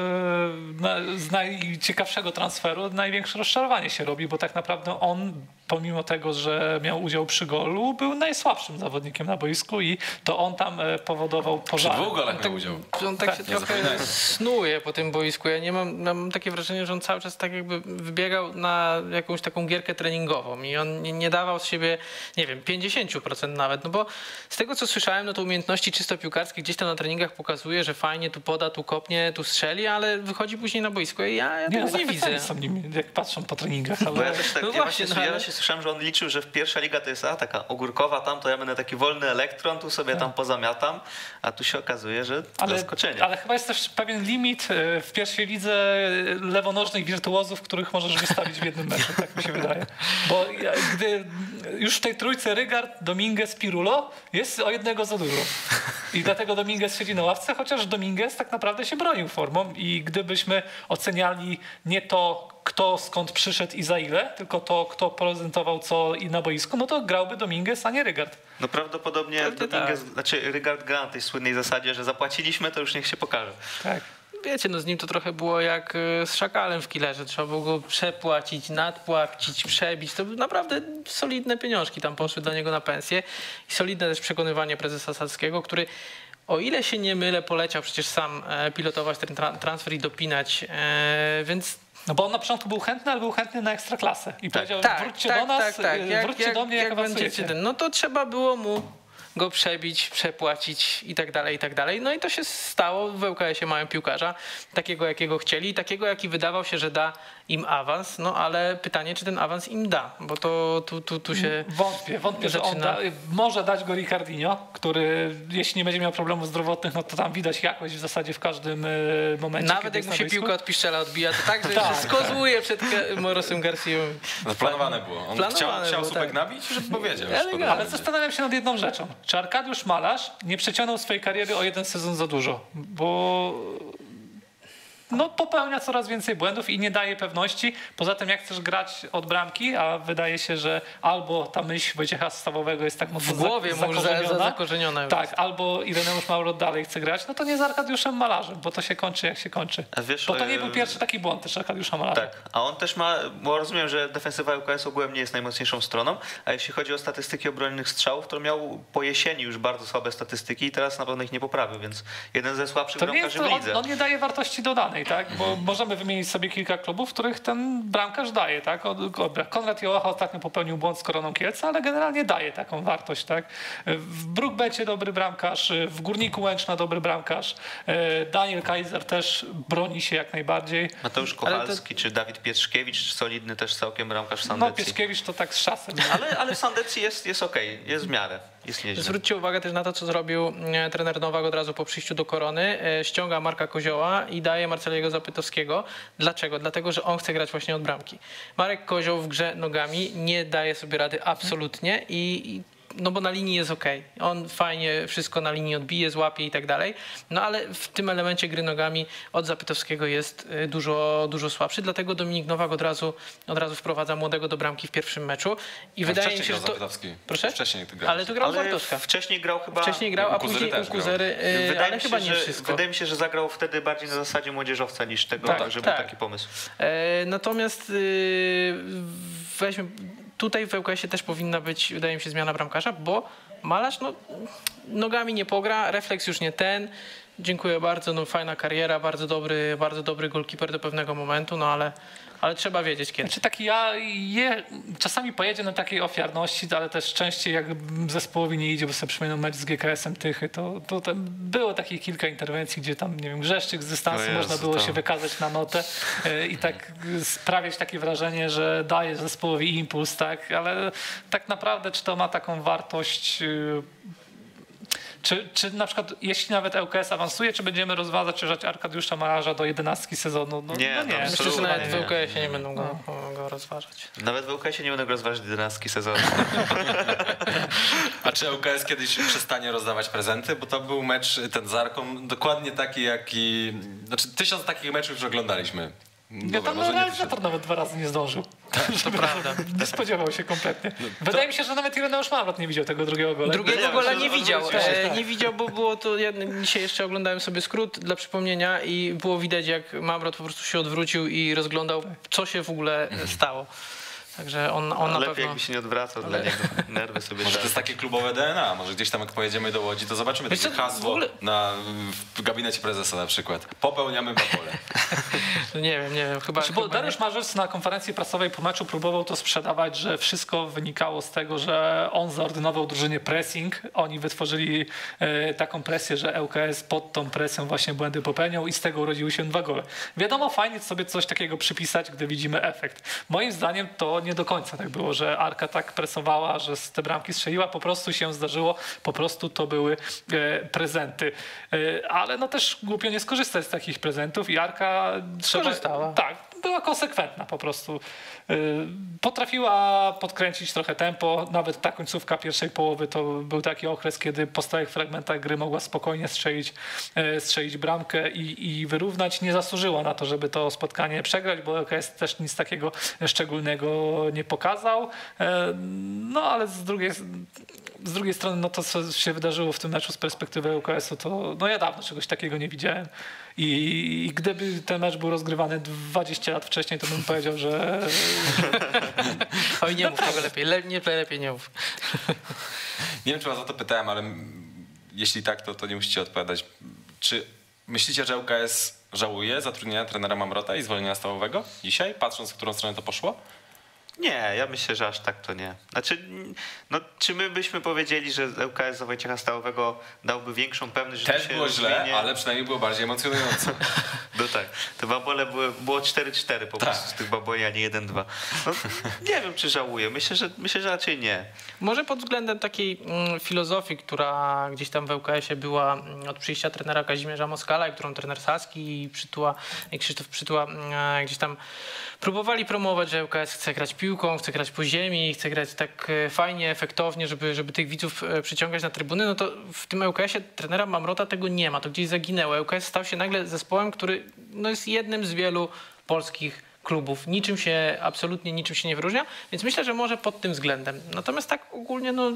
z najciekawszego transferu największe rozczarowanie się robi, bo tak naprawdę on, pomimo tego, że miał udział przy golu, był najsłabszym zawodnikiem na boisku i to on tam e, powodował Przy pożary. dwóch golach miał udział. On tak się nie trochę snuje po tym boisku. Ja nie mam, mam takie wrażenie, że on cały czas tak jakby wybiegał na jakąś taką gierkę treningową i on nie, nie dawał z siebie, nie wiem, 50% nawet. No bo z tego co słyszałem, no to umiejętności czysto piłkarskie gdzieś tam na treningach pokazuje, że fajnie tu poda, tu kopnie, tu strzeli, ale wychodzi później na boisko i ja, ja Nie, no, tego nie zachwyceni widzę. są nimi, jak patrzą po treningach, Bo ja ale też tak, No ja, właśnie, no ja ale- właśnie słyszałem, że on liczył, że w pierwsza liga to jest a, taka ogórkowa, tam to ja będę taki wolny elektron, tu sobie tam pozamiatam, a tu się okazuje, że ale, zaskoczenie. ale chyba jest też pewien limit e, w pierwszej lidze lewonożnych wirtuozów, których możesz wystawić w jednym meczu, tak mi się wydaje. Bo ja- gdy już w tej trójce Rygard, Dominguez, Pirulo jest o jednego za dużo. I dlatego Dominguez siedzi na ławce, chociaż Dominguez tak naprawdę się bronił formą i gdybyśmy oceniali nie to, kto skąd przyszedł i za ile, tylko to, kto prezentował co i na boisku, no to grałby Dominguez, a nie Rygard. No prawdopodobnie Pewnie Dominguez, znaczy Rygard gra na tej słynnej zasadzie, że zapłaciliśmy, to już niech się pokaże. Tak. Wiecie, no z nim to trochę było jak e, z Szakalem w Killerze. Trzeba było go przepłacić, nadpłacić, przebić. To były naprawdę solidne pieniążki tam poszły dla niego na pensję. I solidne też przekonywanie prezesa Salskiego, który o ile się nie mylę, poleciał przecież sam e, pilotować ten tra- transfer i dopinać, e, więc No bo on na początku był chętny, ale był chętny na ekstraklasę. I powiedział, tak, wróćcie tak, do nas, tak, tak. y, Jak, wróćcie jak, do mnie, jak, jak będziecie ten, no to trzeba było mu go przebić, przepłacić i tak dalej, i tak dalej. No i to się stało. W ŁKS-ie mają piłkarza, takiego jakiego chcieli, takiego jaki wydawał się, że da im awans, no ale pytanie, czy ten awans im da, bo to tu, tu, tu się... Wątpię, wątpię, że on Zaczyna. da, może dać go Ricardinho, który jeśli nie będzie miał problemów zdrowotnych, no to tam widać jakość w zasadzie w każdym y, momencie. Nawet jak mu się piłka od piszczela odbija, to tak, że Tak, się skozłuje przed Ka- Morosem Garcją. No, planowane było. On Planowane chciał, chciał było, słupek tak. nabić, żeby powiedział. Ale będzie. zastanawiam się nad jedną rzeczą. Czy Arkadiusz Malarz nie przeciągnął swojej kariery o jeden sezon za dużo? Bo no, popełnia coraz więcej błędów i nie daje pewności. Poza tym, jak chcesz grać od bramki, a wydaje się, że albo ta myśl Wojciecha Stawowego jest tak mocno W głowie za- zakorzeniona, zakorzeniona. już. Tak, albo Ireneusz Mauro dalej chce grać, no to nie z Arkadiuszem Malarzem, bo to się kończy jak się kończy. A wiesz, Bo to nie e, był pierwszy taki błąd też Arkadiusza Malarza. Tak, a on też ma, bo rozumiem, że defensywa UKS ogółem nie jest najmocniejszą stroną, a jeśli chodzi o statystyki obronnych strzałów, to miał po jesieni już bardzo słabe statystyki i teraz na pewno ich nie poprawił, więc jeden ze słabszych To bramkarzy w lidze. on, on nie daje wartości dodanej, tak? Bo możemy wymienić sobie kilka klubów, w których ten bramkarz daje, tak? Konrad Jołacha ostatnio popełnił błąd z Koroną Kielce, ale generalnie daje taką wartość, tak? W Brookbecie dobry bramkarz, w Górniku Łęczna dobry bramkarz, e, Daniel Kaiser też broni się jak najbardziej. Mateusz Kowalski czy Dawid Pietrzkiewicz, solidny też całkiem bramkarz w No Sandecji. Pieszkiewicz to tak z czasem. ale, ale w Sandecji jest, jest okej, jest w miarę. Zwróćcie uwagę też na to, co zrobił e, trener Nowak od razu po przyjściu do Korony. E, Ściąga Marka Kozioła i daje Marceliego Zapytowskiego. Dlaczego? Dlatego, że on chce grać właśnie od bramki. Marek Kozioł w grze nogami nie daje sobie rady absolutnie i, i no bo na linii jest ok. On fajnie wszystko na linii odbije, złapie i tak dalej. No ale w tym elemencie gry nogami od Zapytowskiego jest y, dużo, dużo słabszy, dlatego Dominik Nowak od razu, od razu wprowadza młodego do bramki w pierwszym meczu i wydaje mi się, że to... Proszę? Wcześniej ty grałeś. Ale to grał Ale Bartoszka. wcześniej grał chyba... Wcześniej grał, a później też u grał. Kuzery, y, Wydaje ale mi, się, chyba nie że, wszystko. wydaje mi się, że zagrał wtedy bardziej na zasadzie młodzieżowca niż tego, Tak, żeby tak. był taki pomysł. E, Natomiast y, weźmy, tutaj w ŁKS-ie też powinna być, wydaje mi się, zmiana bramkarza, bo Malarz no, nogami nie pogra, refleks już nie ten. Dziękuję bardzo, no fajna kariera, bardzo dobry, bardzo dobry golkiper do pewnego momentu, no ale, ale trzeba wiedzieć kiedy. Znaczy taki ja je, czasami pojedzie na takiej ofiarności, ale też częściej jak zespołowi nie idzie, bo sobie przypominam mecz z GKS-em Tychy, to, to tam było takich kilka interwencji, gdzie tam, nie wiem, Grzeszczyk z dystansu Jezu, można było to- się wykazać na notę e, i tak sprawiać takie wrażenie, że daje zespołowi impuls, tak, ale tak naprawdę czy to ma taką wartość y, czy, czy na przykład, jeśli nawet ŁKS awansuje, czy będziemy rozważać Arkadiusza Malarza do jedenastki sezonu? No, Nie, no no, nie. Myślę, że nawet w. ŁKS-ie nie będą go, go rozważać. Nawet w ŁKS-ie nie będę go rozważyć 11 sezonu. A czy ŁKS kiedyś przestanie rozdawać prezenty? Bo to był mecz ten z Arką dokładnie taki, jaki... Znaczy tysiąc takich meczów już oglądaliśmy. Ja Dobra, tam może realizator nawet dwa razy nie zdążył. To prawda. Nie spodziewał się kompletnie. Wydaje mi się, że nawet Ireneusz Mamrot nie widział tego drugiego gola. Drugiego Ja gola nie widział. E, tak. nie widział, bo było to. Ja dzisiaj jeszcze oglądałem sobie skrót dla przypomnienia i było widać, jak Mamrot po prostu się odwrócił i rozglądał, co się w ogóle stało. Także on, on na Lepiej pewno. jakby się nie odwracał dla niego. Nerwy sobie Może to jest takie klubowe DNA. Może gdzieś tam jak pojedziemy do Łodzi, to zobaczymy Wiesz takie co, w hasło ogóle- na, w gabinecie prezesa na przykład. Popełniamy babole. Nie wiem, nie wiem, chyba. Znaczy, bo chyba Dariusz Marzec na konferencji prasowej po meczu próbował to sprzedawać, że wszystko wynikało z tego, że on zaordynował drużynie pressing. Oni wytworzyli e, taką presję, że ŁKS pod tą presją właśnie błędy popełniał i z tego urodziły się dwa gole. Wiadomo, fajnie sobie coś takiego przypisać, gdy widzimy efekt. Moim zdaniem to nie do końca tak było, że Arka tak presowała, że z te bramki strzeliła. Po prostu się zdarzyło, po prostu to były e, prezenty. E, ale no też głupio nie skorzystać z takich prezentów i Arka trzeba, Skorzystała. tak, była konsekwentna po prostu. Y, Potrafiła podkręcić trochę tempo, nawet ta końcówka pierwszej połowy to był taki okres, kiedy po stałych fragmentach gry mogła spokojnie strzelić, e, strzelić bramkę i, i wyrównać. Nie zasłużyła na to, żeby to spotkanie przegrać, bo LKS też nic takiego szczególnego nie pokazał. E, No ale z drugiej, z drugiej strony no to, co się wydarzyło w tym meczu z perspektywy UKS-u, to no ja dawno czegoś takiego nie widziałem. I, I gdyby ten mecz był rozgrywany 20 lat wcześniej, to bym powiedział, że Oj, nie mów tego lepiej. Le, nie, lepiej nie mów. Nie wiem, czy was o to pytałem, ale jeśli tak, to, to nie musicie odpowiadać. Czy myślicie, że ŁKS żałuje zatrudnienia trenera Mamrota i zwolnienia stałowego dzisiaj, patrząc, w którą stronę to poszło? Nie, ja myślę, że aż tak to nie. Znaczy, no, czy my byśmy powiedzieli, że ŁKS za Wojciecha Stałowego dałby większą pewność, że to Też się było źle, rozwinie? ale przynajmniej było bardziej emocjonujące. No tak, te babole były, było 4-4 po Tak. prostu z tych baboli, a nie 1-2. No, nie wiem, czy żałuję. Myślę, że, myślę, że raczej nie. Może pod względem takiej mm, filozofii, która gdzieś tam w ŁKS-ie była mm, od przyjścia trenera Kazimierza Moskala, i którą trener Saski i Przytuła, i Krzysztof Przytuła mm, gdzieś tam próbowali promować, że ŁKS chce grać piłką, chce grać po ziemi, chce grać tak e, fajnie, efektownie, żeby, żeby tych widzów e, przyciągać na trybuny, no to w tym ŁKS-ie trenera Mamrota tego nie ma, to gdzieś zaginęło. ŁKS stał się nagle zespołem, który no, jest jednym z wielu polskich klubów. Niczym się, absolutnie niczym się nie wyróżnia, więc myślę, że może pod tym względem. Natomiast tak ogólnie, no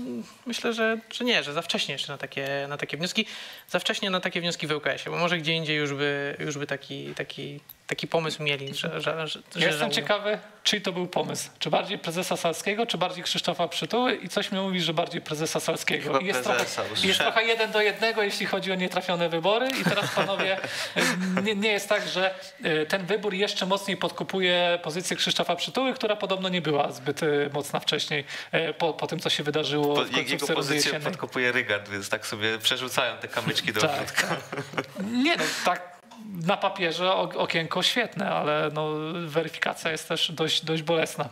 myślę, że, że nie, że za wcześnie jeszcze na takie, na takie wnioski, za wcześnie na takie wnioski w ŁKS-ie, bo może gdzie indziej już by, już by taki, taki, taki pomysł mieli, że, że, że, że Ja jestem żałują. ciekawy, czyj to był pomysł. Czy bardziej prezesa Salskiego, czy bardziej Krzysztofa Przytuły? I coś mi mówi, że bardziej prezesa Salskiego. Chyba I jest, prezesa, trochę, jest trochę jeden do jednego, jeśli chodzi o nietrafione wybory. I teraz panowie, nie, nie jest tak, że e, ten wybór jeszcze mocniej podkupuje pozycję Krzysztofa Przytuły, która podobno nie była zbyt e, mocna wcześniej po, po tym, co się wydarzyło Po, w jego pozycję podkopuje Rygard, więc tak sobie przerzucają te kamyczki do Tak, ogródka. tak. Nie no, tak na papierze okienko świetne, ale no, weryfikacja jest też dość, dość bolesna.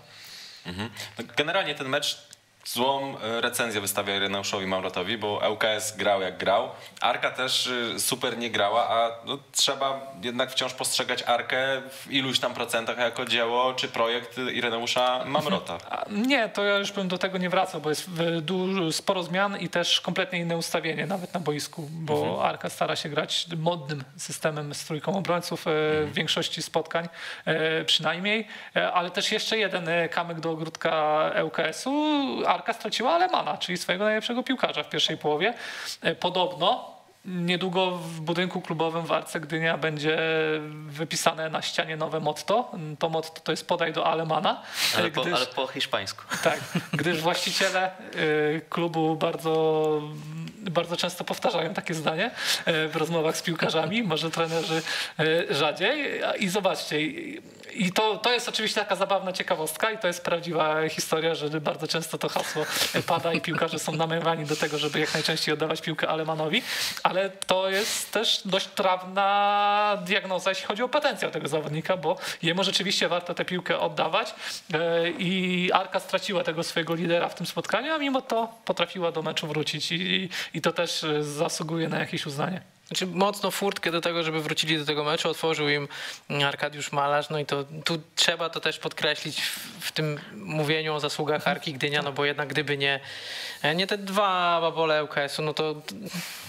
Mhm. No, Generalnie ten mecz złą e, recenzję wystawia Ireneuszowi Mamrotowi, bo ŁKS grał jak grał. Arka też y, super nie grała, a no, trzeba jednak wciąż postrzegać Arkę w iluś tam procentach jako dzieło czy projekt Ireneusza Mamrota. Nie, to ja już bym do tego nie wracał, bo jest dużo, sporo zmian i też kompletnie inne ustawienie nawet na boisku, bo Arka stara się grać modnym systemem z trójką obrońców e, w większości spotkań e, przynajmniej, E, ale też jeszcze jeden e, kamyk do ogródka ŁKS-u. Arka straciła Alemana, czyli swojego najlepszego piłkarza w pierwszej połowie. E, Podobno Niedługo w budynku klubowym w Arce Gdynia będzie wypisane na ścianie nowe motto. To motto to jest podaj do Alemana. Ale e, po, gdyż- ale po hiszpańsku. tak, gdyż właściciele y, klubu bardzo, bardzo często powtarzają takie zdanie w rozmowach z piłkarzami, może trenerzy rzadziej. I zobaczcie, i, to, to jest oczywiście taka zabawna ciekawostka i to jest prawdziwa historia, że bardzo często to hasło pada i piłkarze są namawiani do tego, żeby jak najczęściej oddawać piłkę Alemanowi, ale to jest też dość trawna diagnoza, jeśli chodzi o potencjał tego zawodnika, bo jemu rzeczywiście warto tę piłkę oddawać e, i Arka straciła tego swojego lidera w tym spotkaniu, a mimo to potrafiła do meczu wrócić i, i to też zasługuje na jakieś uznanie. Znaczy mocno furtkę do tego, żeby wrócili do tego meczu, otworzył im Arkadiusz Malarz, no i to tu trzeba to też podkreślić w, w tym mówieniu o zasługach Arki Gdynia, no bo jednak gdyby nie, nie te dwa babole ŁKS-u, no to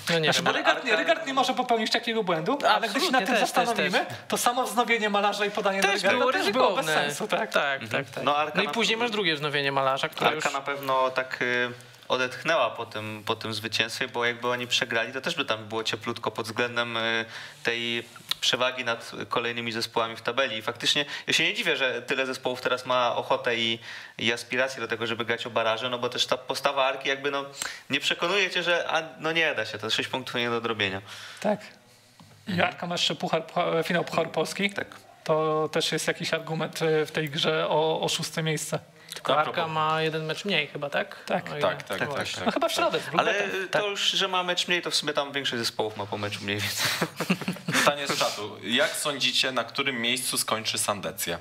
no nie Znaczy, wiem. Rygard, nie, Rygard nie może popełnić takiego błędu, ale gdy się nad tym Absolutnie, też, zastanowimy, też, to samo wznowienie malarza i podanie do Też Rygarda było też było bez sensu. Tak? tak, tak, tak. No, Arka No i na- później masz drugie wznowienie Malarza, które już... Arka na pewno tak y, odetchnęła po tym, po tym zwycięstwie, bo jakby oni przegrali, to też by tam było cieplutko pod względem y, tej przewagi nad kolejnymi zespołami w tabeli. I faktycznie ja się nie dziwię, że tyle zespołów teraz ma ochotę i, i aspiracje do tego, żeby grać o baraże, no bo też ta postawa Arki jakby no nie przekonuje cię, że a, no nie da się, to 6 punktów nie do odrobienia. tak. I Arka ma jeszcze puchar, puchar, finał Pucharu Polski. Tak. To też jest jakiś argument e, w tej grze o, o szóste miejsce. Tylko Arka ma jeden mecz mniej chyba, tak? Tak. O ile- Tak, tak, tak. właśnie. tak. No chyba w środę. w Ale y, to już, że ma mecz mniej, to w sumie tam większość zespołów ma po meczu mniej, więc... Pytanie z czatu. Jak sądzicie, na którym miejscu skończy Sandecja?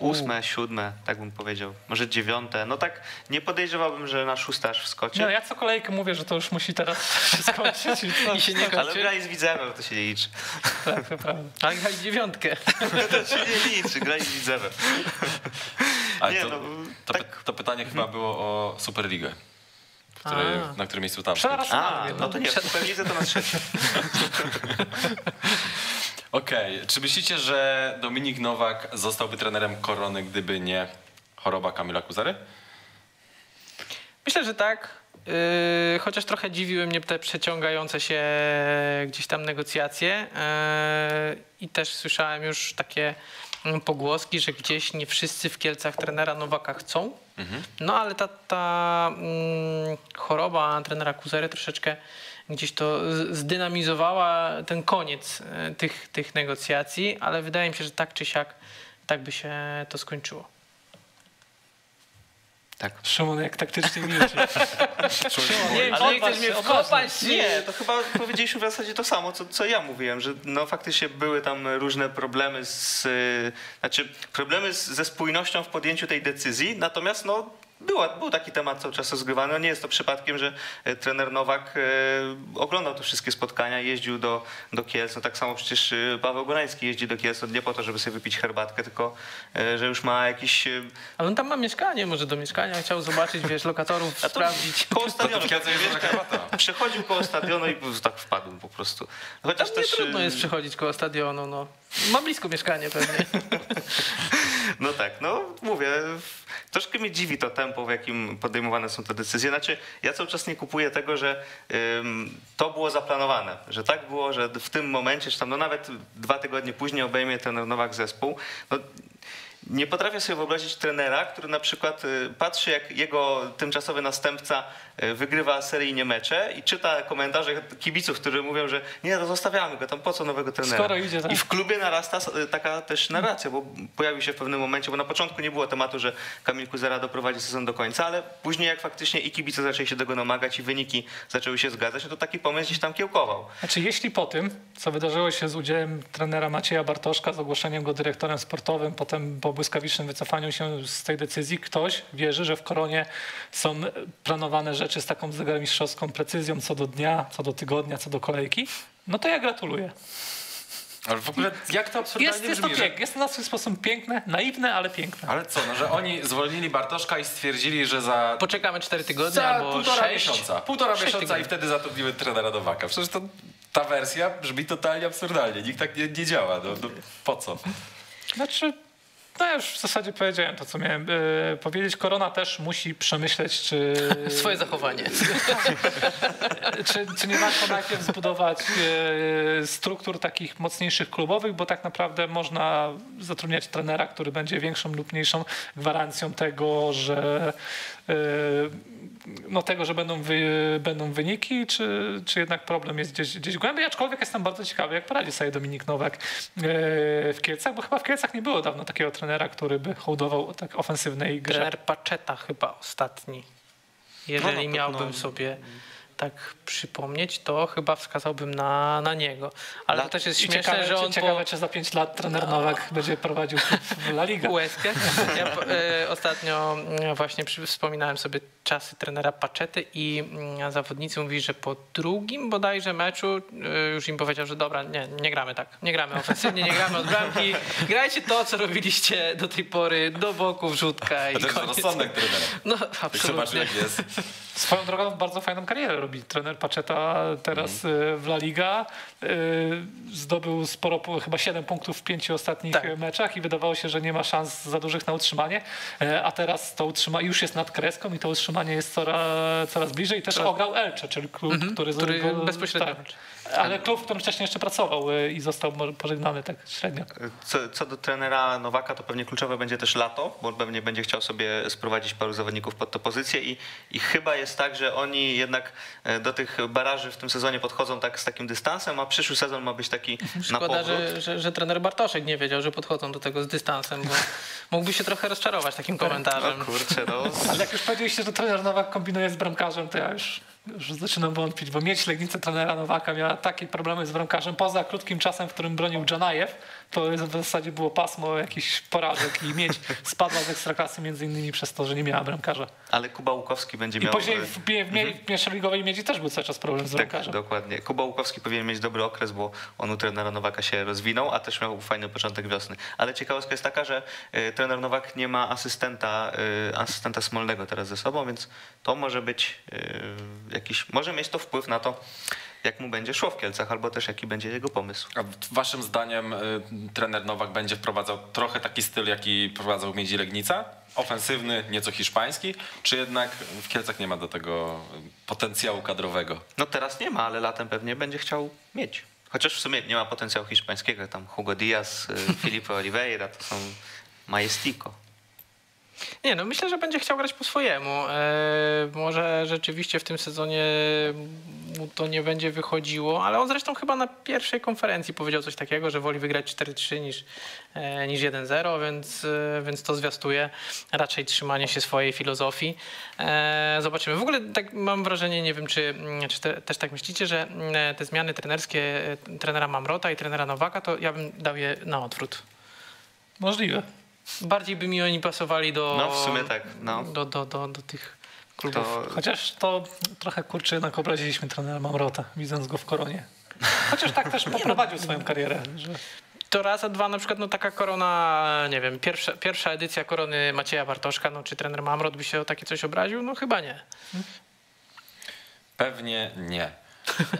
Ósme, siódme, tak bym powiedział. Może dziewiąte. No tak nie podejrzewałbym, że na szóste aż wskoczy. No ja co kolejkę mówię, że to już musi teraz się skończyć. I, to, I się nie Ale kończy. grali z Widzewem, to się nie liczy. Tak, to prawda. Ale grali dziewiątkę. To się nie liczy, grali z Widzewem. Ale Nie, to, no, to, tak- to pytanie chyba było o Superligę. A. na którym miejscu tam A, no to nie, pewnie to na trzecie. Okej, czy myślicie, że Dominik Nowak zostałby trenerem Korony, gdyby nie choroba Kamila Kuzary? Myślę, że tak. Yy, chociaż trochę dziwiły mnie te przeciągające się gdzieś tam negocjacje. Yy, I też słyszałem już takie pogłoski, że gdzieś nie wszyscy w Kielcach trenera Nowaka chcą. No ale ta, ta mm, choroba trenera Kuzery troszeczkę gdzieś to zdynamizowała ten koniec e, tych, tych negocjacji, ale wydaje mi się, że tak czy siak tak by się to skończyło. Tak. Szymon jak taktycznie milczy. Nie Ale nie chcesz mnie wkopać, Nie, to chyba powiedzieliśmy w zasadzie to samo, co, co ja mówiłem, że no faktycznie były tam różne problemy z, y, znaczy problemy z, ze spójnością w podjęciu tej decyzji, natomiast no była, był taki temat cały czas rozgrywany. No nie jest to przypadkiem, że e, trener Nowak e, oglądał te wszystkie spotkania, jeździł do, do Kielc. No tak samo przecież e, Paweł Gorański jeździ do Kielc no nie po to, żeby sobie wypić herbatkę, tylko e, że już ma jakiś... e, Ale on tam ma mieszkanie, może do mieszkania chciał zobaczyć, wiesz, lokatorów, A to sprawdzić. koło stadionu. To. Przechodził koło stadionu i tak wpadł po prostu. Chociaż też, trudno jest przechodzić koło stadionu, no. Ma blisko mieszkanie pewnie. No tak, no mówię, troszkę mnie dziwi to tempo, w jakim podejmowane są te decyzje. Znaczy, ja cały czas nie kupuję tego, że to było zaplanowane, że tak było, że w tym momencie, czy tam no nawet dwa tygodnie później obejmie ten Nowak zespół. No, nie potrafię sobie wyobrazić trenera, który na przykład y, patrzy, jak jego tymczasowy następca y, wygrywa seryjnie mecze i czyta komentarze kibiców, którzy mówią, że nie, no zostawiamy go, tam po co nowego trenera. Skoro idzie, tak. I w klubie narasta y, taka też narracja, bo pojawił się w pewnym momencie, bo na początku nie było tematu, że Kamil Kuzera doprowadzi sezon do końca, ale później jak faktycznie i kibice zaczęli się tego domagać i wyniki zaczęły się zgadzać, no to taki pomysł gdzieś tam kiełkował. Znaczy, jeśli po tym, co wydarzyło się z udziałem trenera Macieja Bartoszka, z ogłoszeniem go dyrektorem sportowym, potem po błyskawicznym wycofaniu się z tej decyzji ktoś wierzy, że w koronie są planowane rzeczy z taką zegarmistrzowską precyzją co do dnia, co do tygodnia, co do kolejki, no to ja gratuluję. Ale w ogóle jak to absurdalnie Jest, jest to brzmi, że- piękne, jest to na swój sposób piękne, naiwne, ale piękne. Ale co, no, że oni zwolnili Bartoszka i stwierdzili, że za, Poczekamy 4 tygodnie za albo półtora 6. miesiąca, półtora Sześć miesiąca i wtedy zatrudnimy trenera Nowaka. Przecież to, ta wersja brzmi totalnie absurdalnie. Nikt tak nie, nie działa. No, no, po co? Znaczy, no ja już w zasadzie powiedziałem to, co miałem e, powiedzieć. Korona też musi przemyśleć, czy, Swoje zachowanie. czy, czy nie warto najpierw zbudować e, struktur takich mocniejszych klubowych, bo tak naprawdę można zatrudniać trenera, który będzie większą lub mniejszą gwarancją tego, że e, no tego, że będą, wy, będą wyniki, czy, czy jednak problem jest gdzieś, gdzieś głębiej, aczkolwiek jestem bardzo ciekawy, jak poradzi sobie Dominik Nowak e, w Kielcach, bo chyba w Kielcach nie było dawno takiego trenera, który by hołdował tak ofensywnej grze. Trener Paczeta chyba ostatni. Jeżeli No, no miałbym no. sobie tak przypomnieć, to chyba wskazałbym na, na niego. Ale to też jest śmieszne, ciekawe, że on ciekawe, po czy za pięć lat trener Nowak będzie prowadził w La Liga. łezkę. Ja e, ostatnio e, właśnie przy, wspominałem sobie czasy trenera Paczety i mm, zawodnicy mówili, że po drugim bodajże meczu e, już im powiedział, że dobra, nie, nie gramy tak. Nie gramy ofensywnie, nie gramy od bramki. Grajcie to, co robiliście do tej pory, do boku, wrzutka i To jest rozsądek trenera. No, absolutnie. jak jest. Swoją drogą bardzo fajną karierę robi trener Paczeta teraz y, w La Liga. Y, Zdobył sporo, chyba 7 punktów w pięciu ostatnich Tak. meczach i wydawało się, że nie ma szans za dużych na utrzymanie. E, A teraz to utrzymanie już jest nad kreską i to utrzymanie jest coraz, coraz bliżej. Też ograł Elcze, czyli klub, który, Mhm. który go- bezpośrednio tak. Ale klub, w którym wcześniej jeszcze pracował y, i został pożegnany tak średnio. Co, co do trenera Nowaka, to pewnie kluczowe będzie też lato, bo pewnie będzie chciał sobie sprowadzić paru zawodników pod tę pozycję i, i chyba jest tak, że oni jednak e, do tych baraży w tym sezonie podchodzą tak z takim dystansem, a przyszły sezon ma być taki na Szkoda, powrót. że, że, że trener Bartoszek nie wiedział, że podchodzą do tego z dystansem, bo mógłby się trochę rozczarować takim komentarzem. O kurczę, no. Ale jak już powiedzieliście, że trener Nowak kombinuje z bramkarzem, to ja już, już zaczynam wątpić, bo mieć Legnicę trenera Nowaka miała takie problemy z bramkarzem, poza krótkim czasem, w którym bronił Dżanajew, to w zasadzie było pasmo jakichś porażek i mieć spadła z ekstraklasy między innymi przez to, że nie miała bramkarza. Ale Kuba Łukowski będzie I miał... później e, w, w, w, w pierwszoligowej miedzi też był cały czas problem z Tak, bramkarzem. dokładnie. Kuba Łukowski powinien mieć dobry okres, bo on u trenera Nowaka się rozwinął, a też miał fajny początek wiosny. Ale ciekawostka jest taka, że e, trener Nowak nie ma asystenta, e, asystenta Smolnego teraz ze sobą, więc to może być jakiś, może mieć to wpływ na to, jak mu będzie szło w Kielcach, albo też jaki będzie jego pomysł. A waszym zdaniem y, trener Nowak będzie wprowadzał trochę taki styl, jaki prowadzał Miedzi Legnica? Ofensywny, nieco hiszpański? Czy jednak w Kielcach nie ma do tego y, potencjału kadrowego? No teraz nie ma, ale latem pewnie będzie chciał mieć. Chociaż w sumie nie ma potencjału hiszpańskiego, tam Hugo Diaz, y, Felipe Oliveira, to są majestico. Nie, no myślę, że będzie chciał grać po swojemu. E, może rzeczywiście w tym sezonie mu to nie będzie wychodziło, ale on zresztą chyba na pierwszej konferencji powiedział coś takiego, że woli wygrać 4-3 niż, e, niż 1-0, więc, e, więc to zwiastuje raczej trzymanie się swojej filozofii. Zobaczymy. W ogóle tak mam wrażenie, nie wiem czy, mm, czy te, też tak myślicie, że mm, te zmiany trenerskie trenera Mamrota i trenera Nowaka, to ja bym dał je na odwrót. Możliwe. Bardziej by mi oni pasowali do, No, w sumie tak, no. do, do, do, do tych klubów. To Chociaż to trochę kurczę jednak obraziliśmy trenera Mamrota, widząc go w koronie. Chociaż tak też poprowadził swoją karierę. Że... To raz, a dwa na przykład no taka korona, nie wiem, pierwsza, pierwsza edycja korony Macieja Bartoszka, no czy trener Mamrot by się o takie coś obraził? No chyba nie. Pewnie nie.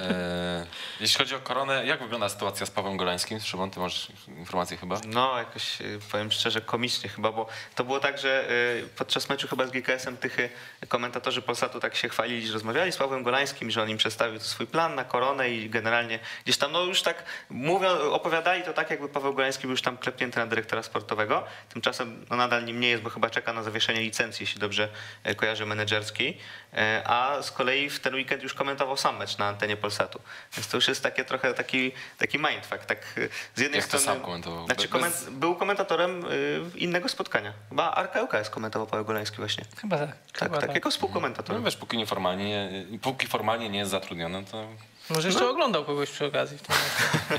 E, jeśli chodzi o koronę, jak wygląda sytuacja z Pawłem Golańskim? Szymon, ty masz informacje chyba? No, jakoś y, powiem szczerze, komicznie chyba, bo to było tak, że y, podczas meczu chyba z GKS-em Tychy komentatorzy Polsatu tak się chwalili, że rozmawiali z Pawłem Golańskim, że on im przedstawił swój plan na koronę i generalnie gdzieś tam, no już tak mówią, opowiadali to tak, jakby Paweł Golański był już tam klepnięty na dyrektora sportowego. Tymczasem no, nadal nim nie jest, bo chyba czeka na zawieszenie licencji, jeśli dobrze e, kojarzę, menedżerskiej. E, A z kolei w ten weekend już komentował sam mecz na antenie Polsatu. Więc to już jest takie trochę taki, taki mindfuck. Tak, y, z jednej Jak to strony... sam komentował? Znaczy, Bez- koment, był komentatorem y, innego spotkania. Chyba Arka UKS komentował Paweł Golański właśnie. Chyba tak. Tak, Chyba tak, tak. jako No współkomentator. wiesz, póki, nieformalnie, nie- póki formalnie nie jest zatrudniony, to Może jeszcze oglądał kogoś przy okazji. W tym.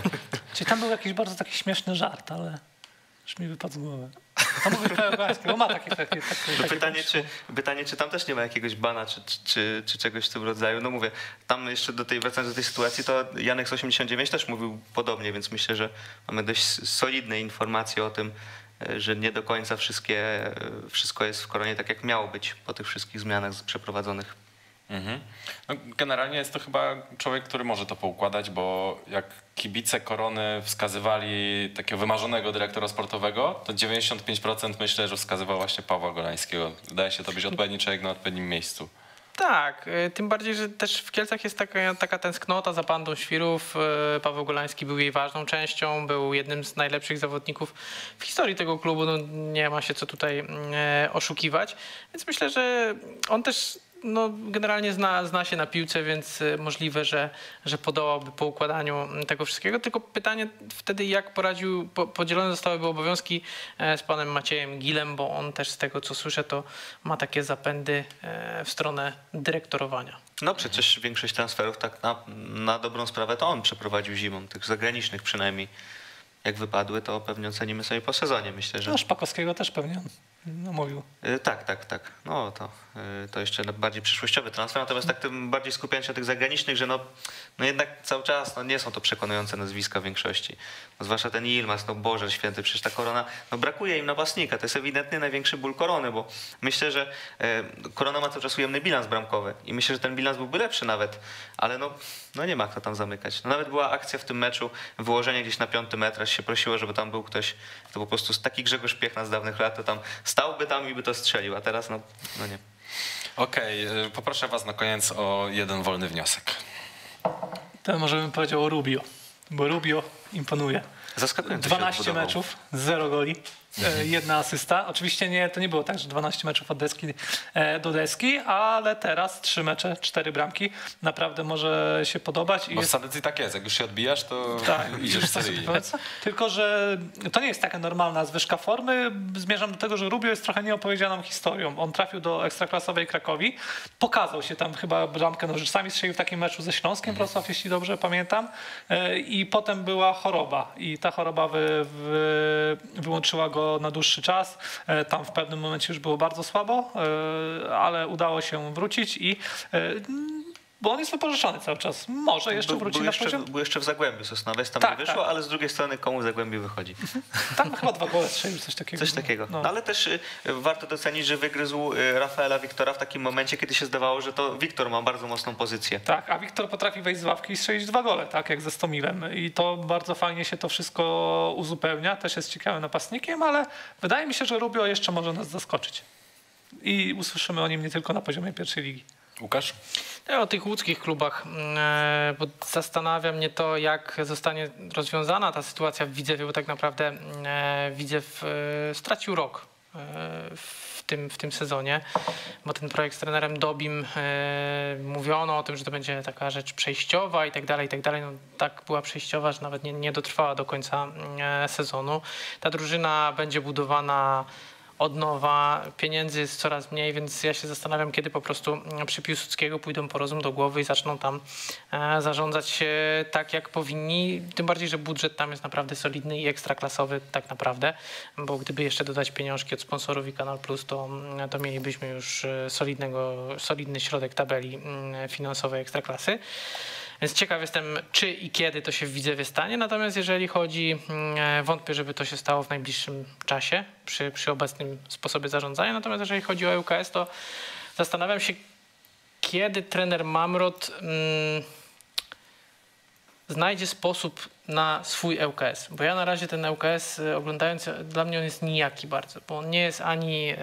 Czyli tam był jakiś bardzo taki śmieszny żart, ale już mi wypadł z głowy. Bo ma takie... takie, takie, No takie pytanie, czy, pytanie, czy tam też nie ma jakiegoś bana, czy, czy- czy, czegoś w tym rodzaju. No mówię, tam jeszcze do tej, wracając do tej sytuacji, to Janek z 89 też mówił podobnie, więc myślę, że mamy dość solidne informacje o tym, e, że nie do końca wszystkie, e, wszystko jest w koronie tak, jak miało być po tych wszystkich zmianach przeprowadzonych. Mhm. No, generalnie jest to chyba człowiek, który może to poukładać, bo jak kibice korony wskazywali takiego wymarzonego dyrektora sportowego, to 95% myślę, że wskazywał właśnie Pawła Golańskiego. Wydaje się to być odpowiedni człowiek na odpowiednim miejscu. Tak, y, tym bardziej, że też w Kielcach jest taka, taka tęsknota za bandą świrów. Y, Paweł Golański był jej ważną częścią, był jednym z najlepszych zawodników w historii tego klubu. No, nie ma się co tutaj e, oszukiwać. Więc myślę, że on też no, generalnie zna, zna się na piłce, więc y, możliwe, że, że podołałby po układaniu tego wszystkiego. Tylko pytanie wtedy, jak poradził, po, podzielone zostałyby obowiązki e, z panem Maciejem Gilem, bo on też z tego, co słyszę, to ma takie zapędy e, w stronę dyrektorowania. No przecież większość transferów tak na, na dobrą sprawę to on przeprowadził zimą, tych zagranicznych przynajmniej. Jak wypadły, to pewnie ocenimy sobie po sezonie, myślę, że... No, Szpakowskiego też pewnie no, mówił. Y, Tak, tak, tak. No to, to jeszcze bardziej przyszłościowy transfer. Natomiast tak tym bardziej skupiając się na tych zagranicznych, że no, no jednak cały czas no nie są to przekonujące nazwiska w większości. No zwłaszcza ten Ilmaz, no Boże Święty, przecież ta korona, no brakuje im napastnika. To jest ewidentnie największy ból korony, bo myślę, że e, korona ma cały czas ujemny bilans bramkowy i myślę, że ten bilans byłby lepszy nawet, ale no, no nie ma kto tam zamykać. No nawet była akcja w tym meczu, wyłożenie gdzieś na piąty metr, się prosiło, żeby tam był ktoś, to po prostu taki Grzegorz Piechna z dawnych lat, to tam stałby tam i by to strzelił, a teraz no, no nie. Okej, y, poproszę was na koniec o jeden wolny wniosek. To może bym powiedział o Rubio, bo Rubio imponuje. Zaskakująco się 12 odbudował. meczów, 0 goli, jedna asysta. Oczywiście nie, to nie było tak, że 12 meczów od deski e, do deski, ale teraz 3 mecze, 4 bramki. Naprawdę może się podobać. I Bo w jest Sadycji tak jest, jak już się odbijasz, to Tak. idziesz seryjnie. Tylko, że to nie jest taka normalna zwyżka formy. Zmierzam do tego, że Rubio jest trochę nieopowiedzianą historią. On trafił do ekstraklasowej Krakowi, pokazał się tam chyba bramkę nożyczami, strzelił w takim meczu ze Śląskiem Wrocław, jeśli dobrze pamiętam. E, I potem była choroba i ta choroba wy, wy, wyłączyła go na dłuższy czas. E, Tam w pewnym momencie już było bardzo słabo, e, ale udało się wrócić i e, bo on jest wypożyczony cały czas. Może jeszcze Był, wróci był, na jeszcze, poziom. był jeszcze w Zagłębiu Sosnowiec, tam Tak, nie wyszło, tak. ale z drugiej strony komu Zagłębiu wychodzi? Tam chyba dwa gole strzelił, coś takiego. Coś takiego. No. No, ale też y, warto docenić, że wygryzł y, Rafaela Wiktora w takim momencie, kiedy się zdawało, że to Wiktor ma bardzo mocną pozycję. Tak, a Wiktor potrafi wejść z ławki i strzelić dwa gole, tak jak ze Stomilem. I to bardzo fajnie się to wszystko uzupełnia. Też jest ciekawym napastnikiem, ale wydaje mi się, że Rubio jeszcze może nas zaskoczyć. I usłyszymy o nim nie tylko na poziomie pierwszej ligi. Łukasz? Ja o tych łódzkich klubach, e, bo zastanawia mnie to, jak zostanie rozwiązana ta sytuacja w Widzewie, bo tak naprawdę e, Widzew e, stracił rok w tym, w tym sezonie, bo ten projekt z trenerem Dobim mówiono o tym, że to będzie taka rzecz przejściowa i tak dalej, i tak dalej. No, tak była przejściowa, że nawet nie, nie dotrwała do końca e, sezonu. Ta drużyna będzie budowana od nowa, pieniędzy jest coraz mniej, więc ja się zastanawiam, kiedy po prostu mm, przy Piłsudskiego pójdą po rozum do głowy i zaczną tam e, zarządzać tak, jak powinni. Tym bardziej, że budżet tam jest naprawdę solidny i ekstraklasowy tak naprawdę, bo gdyby jeszcze dodać pieniążki od sponsorów i Kanal Plus, to, mm, to mielibyśmy już e, solidnego, solidny środek tabeli mm, finansowej ekstraklasy. Więc ciekaw jestem, czy i kiedy to się w Widzewie stanie. Natomiast jeżeli chodzi, mm, e, wątpię, żeby to się stało w najbliższym czasie przy, przy obecnym sposobie zarządzania. Natomiast jeżeli chodzi o ŁKS, to zastanawiam się, kiedy trener Mamrot mm, znajdzie sposób na swój ŁKS. Bo ja na razie ten ŁKS y, oglądając, y, dla mnie on jest nijaki bardzo, bo on nie jest ani e,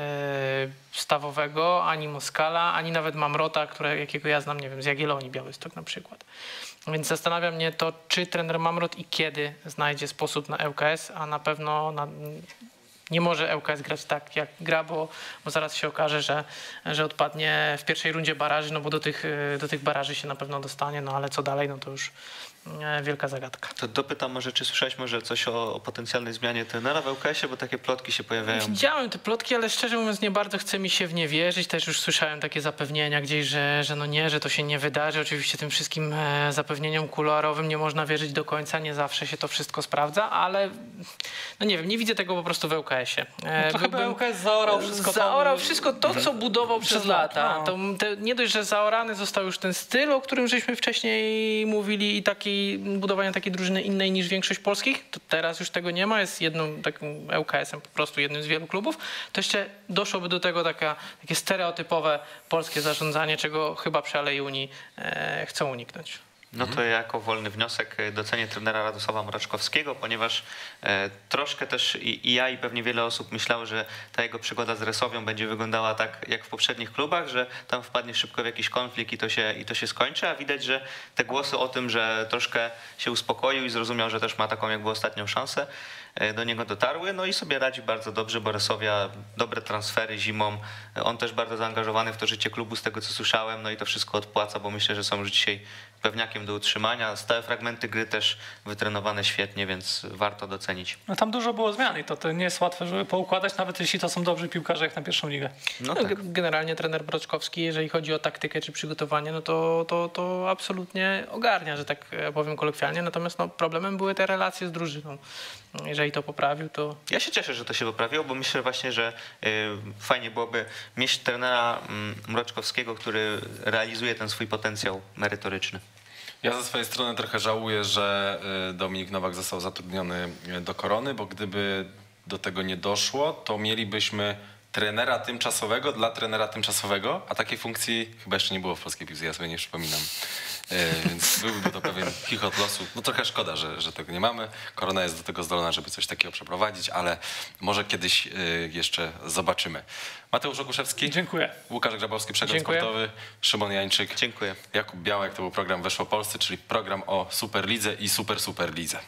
Stawowego, ani Moskala, ani nawet Mamrota, które, jakiego ja znam, nie wiem, z Jagiellonii Białystok na przykład. Więc zastanawia mnie to, czy trener Mamrot i kiedy znajdzie sposób na ŁKS, a na pewno na, nie może ŁKS grać tak, jak gra, bo, bo zaraz się okaże, że, że odpadnie w pierwszej rundzie baraży, no bo do tych, do tych baraży się na pewno dostanie, no ale co dalej, no to już e, wielka zagadka. To dopytam może, czy słyszałeś może coś o, o potencjalnej zmianie trenera w ŁKS-ie, bo takie plotki się pojawiają. Widziałem te plotki, ale szczerze mówiąc nie bardzo chce mi się w nie wierzyć. Też już słyszałem takie zapewnienia gdzieś, że, że no nie, że to się nie wydarzy. Oczywiście tym wszystkim e, zapewnieniom kuluarowym nie można wierzyć do końca, nie zawsze się to wszystko sprawdza, ale no nie wiem, nie widzę tego po prostu w ŁKS-ie. E, Trochę byłbym- ŁKS zaorał wszystko Zaorał wszystko to, co budował przez Przez lata, lata. no. To, te, nie dość, że zaorany został już ten styl, o którym żeśmy wcześniej mówili i taki, budowania takiej drużyny innej niż większość polskich, to teraz już tego nie ma, jest jedną takim ŁKS-em po prostu jednym z wielu klubów, to jeszcze doszłoby do tego taka, takie stereotypowe polskie zarządzanie, czego chyba przy Alei Unii e, chcą uniknąć. No to ja jako wolny wniosek e, docenię trenera Radosława Mraczkowskiego, ponieważ e, troszkę też i, ja i pewnie wiele osób myślało, że ta jego przygoda z Resowią będzie wyglądała tak jak w poprzednich klubach, że tam wpadnie szybko w jakiś konflikt i to się, i to się skończy, a widać, że te głosy o tym, że troszkę się uspokoił i zrozumiał, że też ma taką jakby ostatnią szansę, e, do niego dotarły, no i sobie radzi bardzo dobrze, bo Resowia dobre transfery zimą, on też bardzo zaangażowany w to życie klubu z tego co słyszałem, no i to wszystko odpłaca, bo myślę, że są już dzisiaj pewniakiem do utrzymania. Stałe fragmenty gry też wytrenowane świetnie, więc warto docenić. No tam dużo było zmian i to, to nie jest łatwe, żeby poukładać, nawet jeśli to są dobrzy piłkarze jak na pierwszą ligę. No No, tak. ge- Generalnie trener Broczkowski, jeżeli chodzi o taktykę czy przygotowanie, no to, to, to absolutnie ogarnia, że tak e, powiem kolokwialnie. Natomiast no, problemem były te relacje z drużyną. Jeżeli to poprawił, to Ja się cieszę, że to się poprawiło, bo myślę właśnie, że y, fajnie byłoby mieć trenera mm, Mroczkowskiego, który realizuje ten swój potencjał merytoryczny. Ja ze swojej strony trochę żałuję, że y, Dominik Nowak został zatrudniony y, do korony, bo gdyby do tego nie doszło, to mielibyśmy trenera tymczasowego dla trenera tymczasowego, a takiej funkcji chyba jeszcze nie było w polskiej piłce, ja sobie nie przypominam. Y, Więc byłby to pewien chichot losu. No trochę szkoda, że, że tego nie mamy. Korona jest do tego zdolna, żeby coś takiego przeprowadzić, ale może kiedyś y, jeszcze zobaczymy. Mateusz Okuszewski, Dziękuję. Łukasz Grabowski, Przegląd Dziękuję. Sportowy, Szymon Jańczyk. Dziękuję. Jakub Białek to był program Weszło Polscy, czyli program o Superlidze i Super Super Lidze.